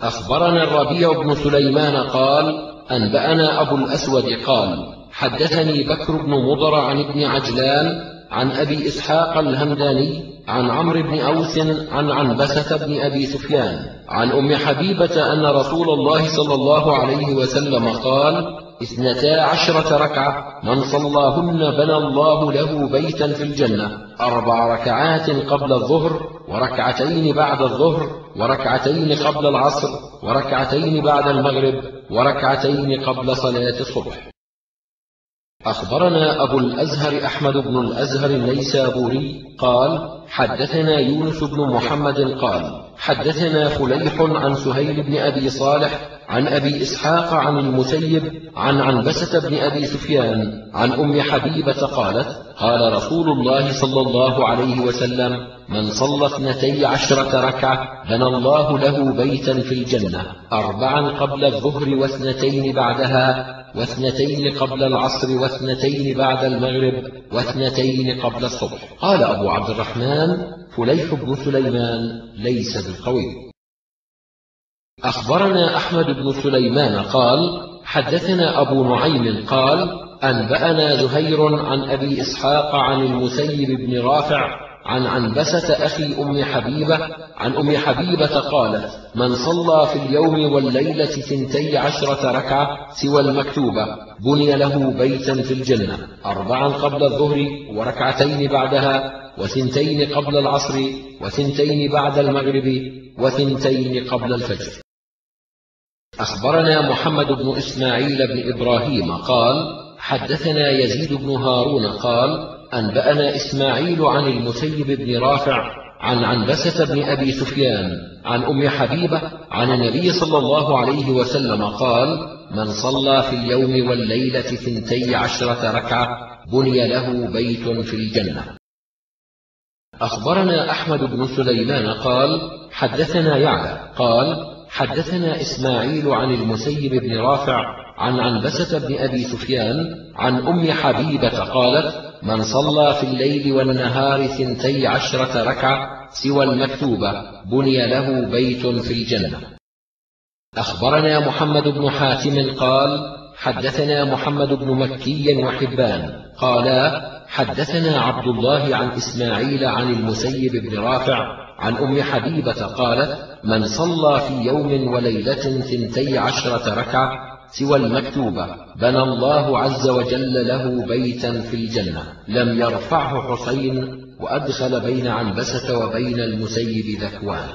أخبرنا الربيع بن سليمان قال أنبأنا أبو الأسود قال حدثني بكر بن مضر عن ابن عجلان عن أبي إسحاق الهمداني عن عمرو بن أوس عن عنبسة بن أبي سفيان عن أم حبيبة أن رسول الله صلى الله عليه وسلم قال اثنتا عشرة ركعة من صلاهن بنى الله له بيتا في الجنة. أربع ركعات قبل الظهر وركعتين بعد الظهر وركعتين قبل العصر وركعتين بعد المغرب وركعتين قبل صلاة الصبح. أخبرنا أبو الأزهر أحمد بن الأزهر النيسابوري قال حدثنا يونس بن محمد قال حدثنا فليح عن سهيل بن أبي صالح عن أبي إسحاق عن المسيب عن عنبسة بن أبي سفيان عن أم حبيبة قالت قال رسول الله صلى الله عليه وسلم من صلى اثنتي عشرة ركعة بنى الله له بيتا في الجنة أربعا قبل الظهر واثنتين بعدها واثنتين قبل العصر واثنتين بعد المغرب واثنتين قبل الصبح. قال أبو عبد الرحمن فليح بن سليمان ليس بالقوي. أخبرنا أحمد بن سليمان قال حدثنا أبو نعيم قال أنبأنا زهير عن أبي إسحاق عن المسيب بن رافع عن عنبسة أخي أم حبيبة عن أم حبيبة قالت من صلى في اليوم والليلة ثنتي عشرة ركعة سوى المكتوبة بني له بيتا في الجنة أربعا قبل الظهر وركعتين بعدها وثنتين قبل العصر وثنتين بعد المغرب وثنتين قبل الفجر. أخبرنا محمد بن إسماعيل بن إبراهيم قال حدثنا يزيد بن هارون قال أنبأنا إسماعيل عن المسيب بن رافع عن عنبسة بن أبي سفيان عن أم حبيبة عن النبي صلى الله عليه وسلم قال من صلى في اليوم والليلة ثنتي عشرة ركعة بني له بيت في الجنة. أخبرنا أحمد بن سليمان قال حدثنا يعلى قال حدثنا إسماعيل عن المسيب بن رافع عن عنبسة بن أبي سفيان عن أم حبيبة قالت من صلى في الليل والنهار ثنتي عشرة ركعة سوى المكتوبة بني له بيت في الجنة. أخبرنا محمد بن حاتم قال حدثنا محمد بن مكي وحبان قالا حدثنا عبد الله عن إسماعيل عن المسيب بن رافع عن أم حبيبة قالت من صلى في يوم وليلة ثنتي عشرة ركعة سوى المكتوبة بنى الله عز وجل له بيتا في الجنة لم يرفعه حسين وأدخل بين عنبسة وبين المسيب ذكوان.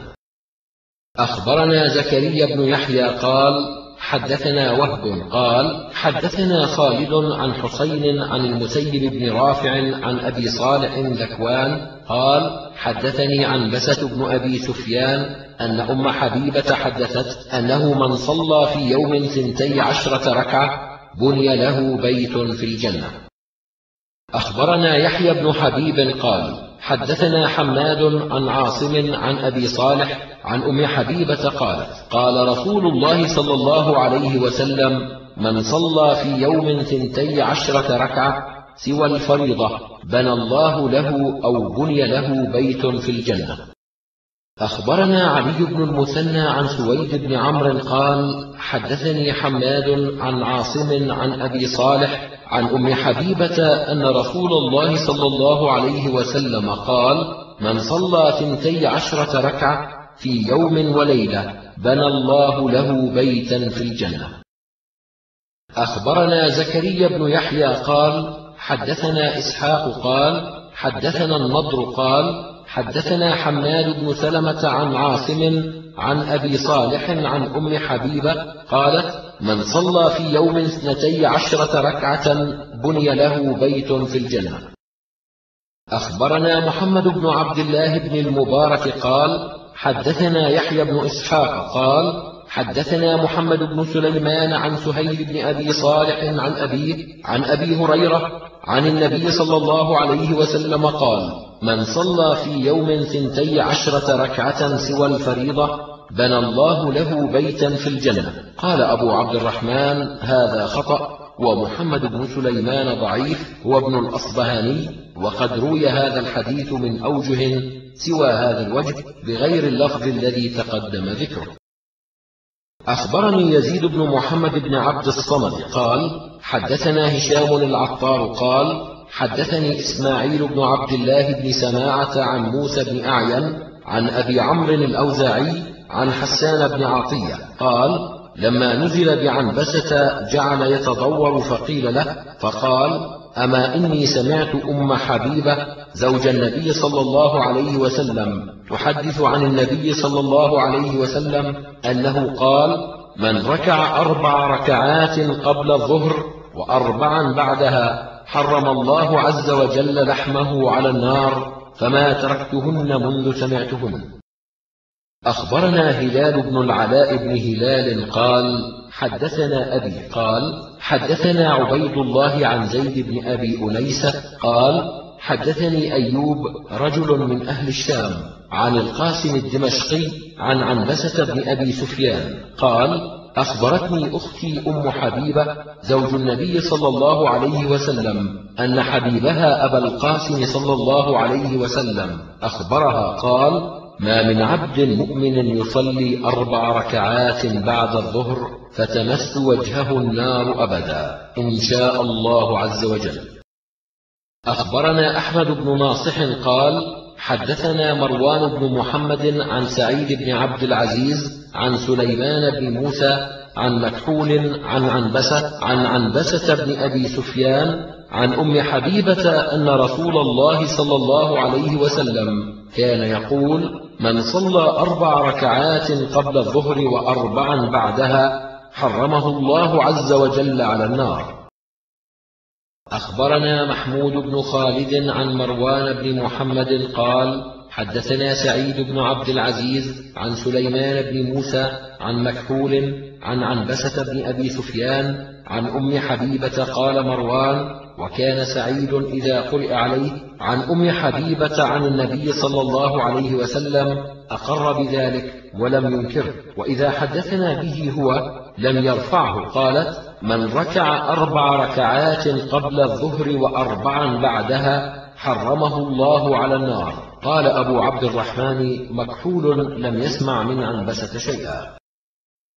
أخبرنا زكريا بن يحيى قال حدثنا وهب قال حدثنا خالد عن حسين عن المسيب بن رافع عن أبي صالح ذكوان قال حدثني عن بسة بن أبي سفيان أن أم حبيبة حدثت أنه من صلى في يوم ثنتي عشرة ركعة بني له بيت في الجنة. أخبرنا يحيى بن حبيب قال حدثنا حماد عن عاصم عن أبي صالح عن أم حبيبة قالت قال رسول الله صلى الله عليه وسلم من صلى في يوم ثنتي عشرة ركعة سوى الفريضة بنى الله له أو بني له بيت في الجنة. أخبرنا علي بن المثنى عن سويد بن عمرو قال حدثني حماد عن عاصم عن أبي صالح عن أم حبيبة أن رسول الله صلى الله عليه وسلم قال من صلى ثنتي عشرة ركعة في يوم وليلة بنى الله له بيتا في الجنة. أخبرنا زكريا بن يحيى قال حدثنا إسحاق قال حدثنا النضر قال حدثنا حماد بن سلمة عن عاصم عن أبي صالح عن أم حبيبة قالت من صلى في يوم اثنتي عشرة ركعة بني له بيت في الجنة. أخبرنا محمد بن عبد الله بن المبارك قال حدثنا يحيى بن إسحاق قال حدثنا محمد بن سليمان عن سهيل بن أبي صالح عن أبيه عن أبي هريرة عن النبي صلى الله عليه وسلم قال من صلى في يوم ثنتي عشرة ركعة سوى الفريضة بنى الله له بيتا في الجنة. قال أبو عبد الرحمن هذا خطأ ومحمد بن سليمان ضعيف هو ابن الأصبهاني وقد روي هذا الحديث من أوجه سوى هذا الوجه بغير اللفظ الذي تقدم ذكره. أخبرني يزيد بن محمد بن عبد الصمد قال حدثنا هشام العطار قال حدثني إسماعيل بن عبد الله بن سماعة عن موسى بن أعين عن أبي عمرو الأوزاعي عن حسان بن عطية قال لما نزل بعنبسة جعل يتضور فقيل له فقال أما إني سمعت أم حبيبة زوج النبي صلى الله عليه وسلم تحدث عن النبي صلى الله عليه وسلم أنه قال من ركع أربع ركعات قبل الظهر وأربعا بعدها حرم الله عز وجل لحمه على النار فما تركتهن منذ سمعتهن. أخبرنا هلال بن العلاء بن هلال قال حدثنا أبي قال حدثنا عبيد الله عن زيد بن أبي أنيسة قال حدثني أيوب رجل من أهل الشام عن القاسم الدمشقي عن عنبسة بن أبي سفيان قال أخبرتني أختي أم حبيبة زوج النبي صلى الله عليه وسلم أن حبيبها أبا القاسم صلى الله عليه وسلم أخبرها قال ما من عبد مؤمن يصلي أربع ركعات بعد الظهر فتمس وجهه النار أبدا. إن شاء الله عز وجل. أخبرنا أحمد بن ناصح قال حدثنا مروان بن محمد عن سعيد بن عبد العزيز عن سليمان بن موسى عن مكحول عن عنبسة عن عنبسة بن أبي سفيان عن أم حبيبة أن رسول الله صلى الله عليه وسلم كان يقول من صلى أربع ركعات قبل الظهر وأربعا بعدها حرمه الله عز وجل على النار. أخبرنا محمود بن خالد عن مروان بن محمد قال حدثنا سعيد بن عبد العزيز عن سليمان بن موسى عن مكحول عن عنبسة بن أبي سفيان عن أم حبيبة قال مروان وكان سعيد إذا قرئ عليه عن أم حبيبة عن النبي صلى الله عليه وسلم أقر بذلك ولم ينكره وإذا حدثنا به هو لم يرفعه قالت من ركع أربع ركعات قبل الظهر وأربعا بعدها حرمه الله على النار. قال أبو عبد الرحمن مكحول لم يسمع من عنبسة شيئا.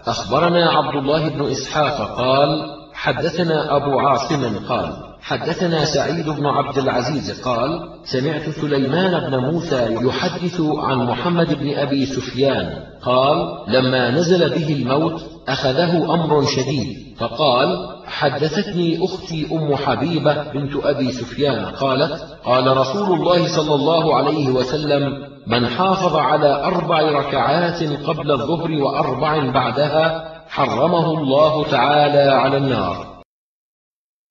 أخبرنا عبد الله بن إسحاق قال حدثنا أبو عاصم قال حدثنا سعيد بن عبد العزيز قال سمعت سليمان بن موسى يحدث عن محمد بن أبي سفيان. قال لما نزل به الموت أخذه أمر شديد. فقال حدثتني أختي أم حبيبة بنت أبي سفيان. قالت قال رسول الله صلى الله عليه وسلم من حافظ على أربع ركعات قبل الظهر وأربع بعدها حرمه الله تعالى على النار.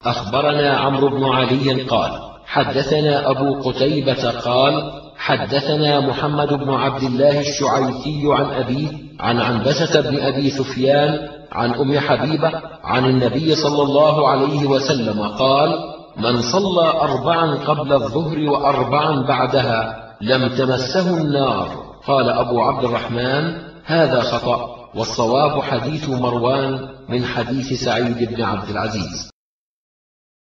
أخبرنا عمرو بن علي قال حدثنا أبو قتيبة قال حدثنا محمد بن عبد الله الشعيثي عن أبيه عن عنبسة بن أبي سفيان عن أم حبيبة عن النبي صلى الله عليه وسلم قال من صلى أربعا قبل الظهر وأربعا بعدها لم تمسه النار. قال أبو عبد الرحمن هذا خطأ والصواب حديث مروان من حديث سعيد بن عبد العزيز.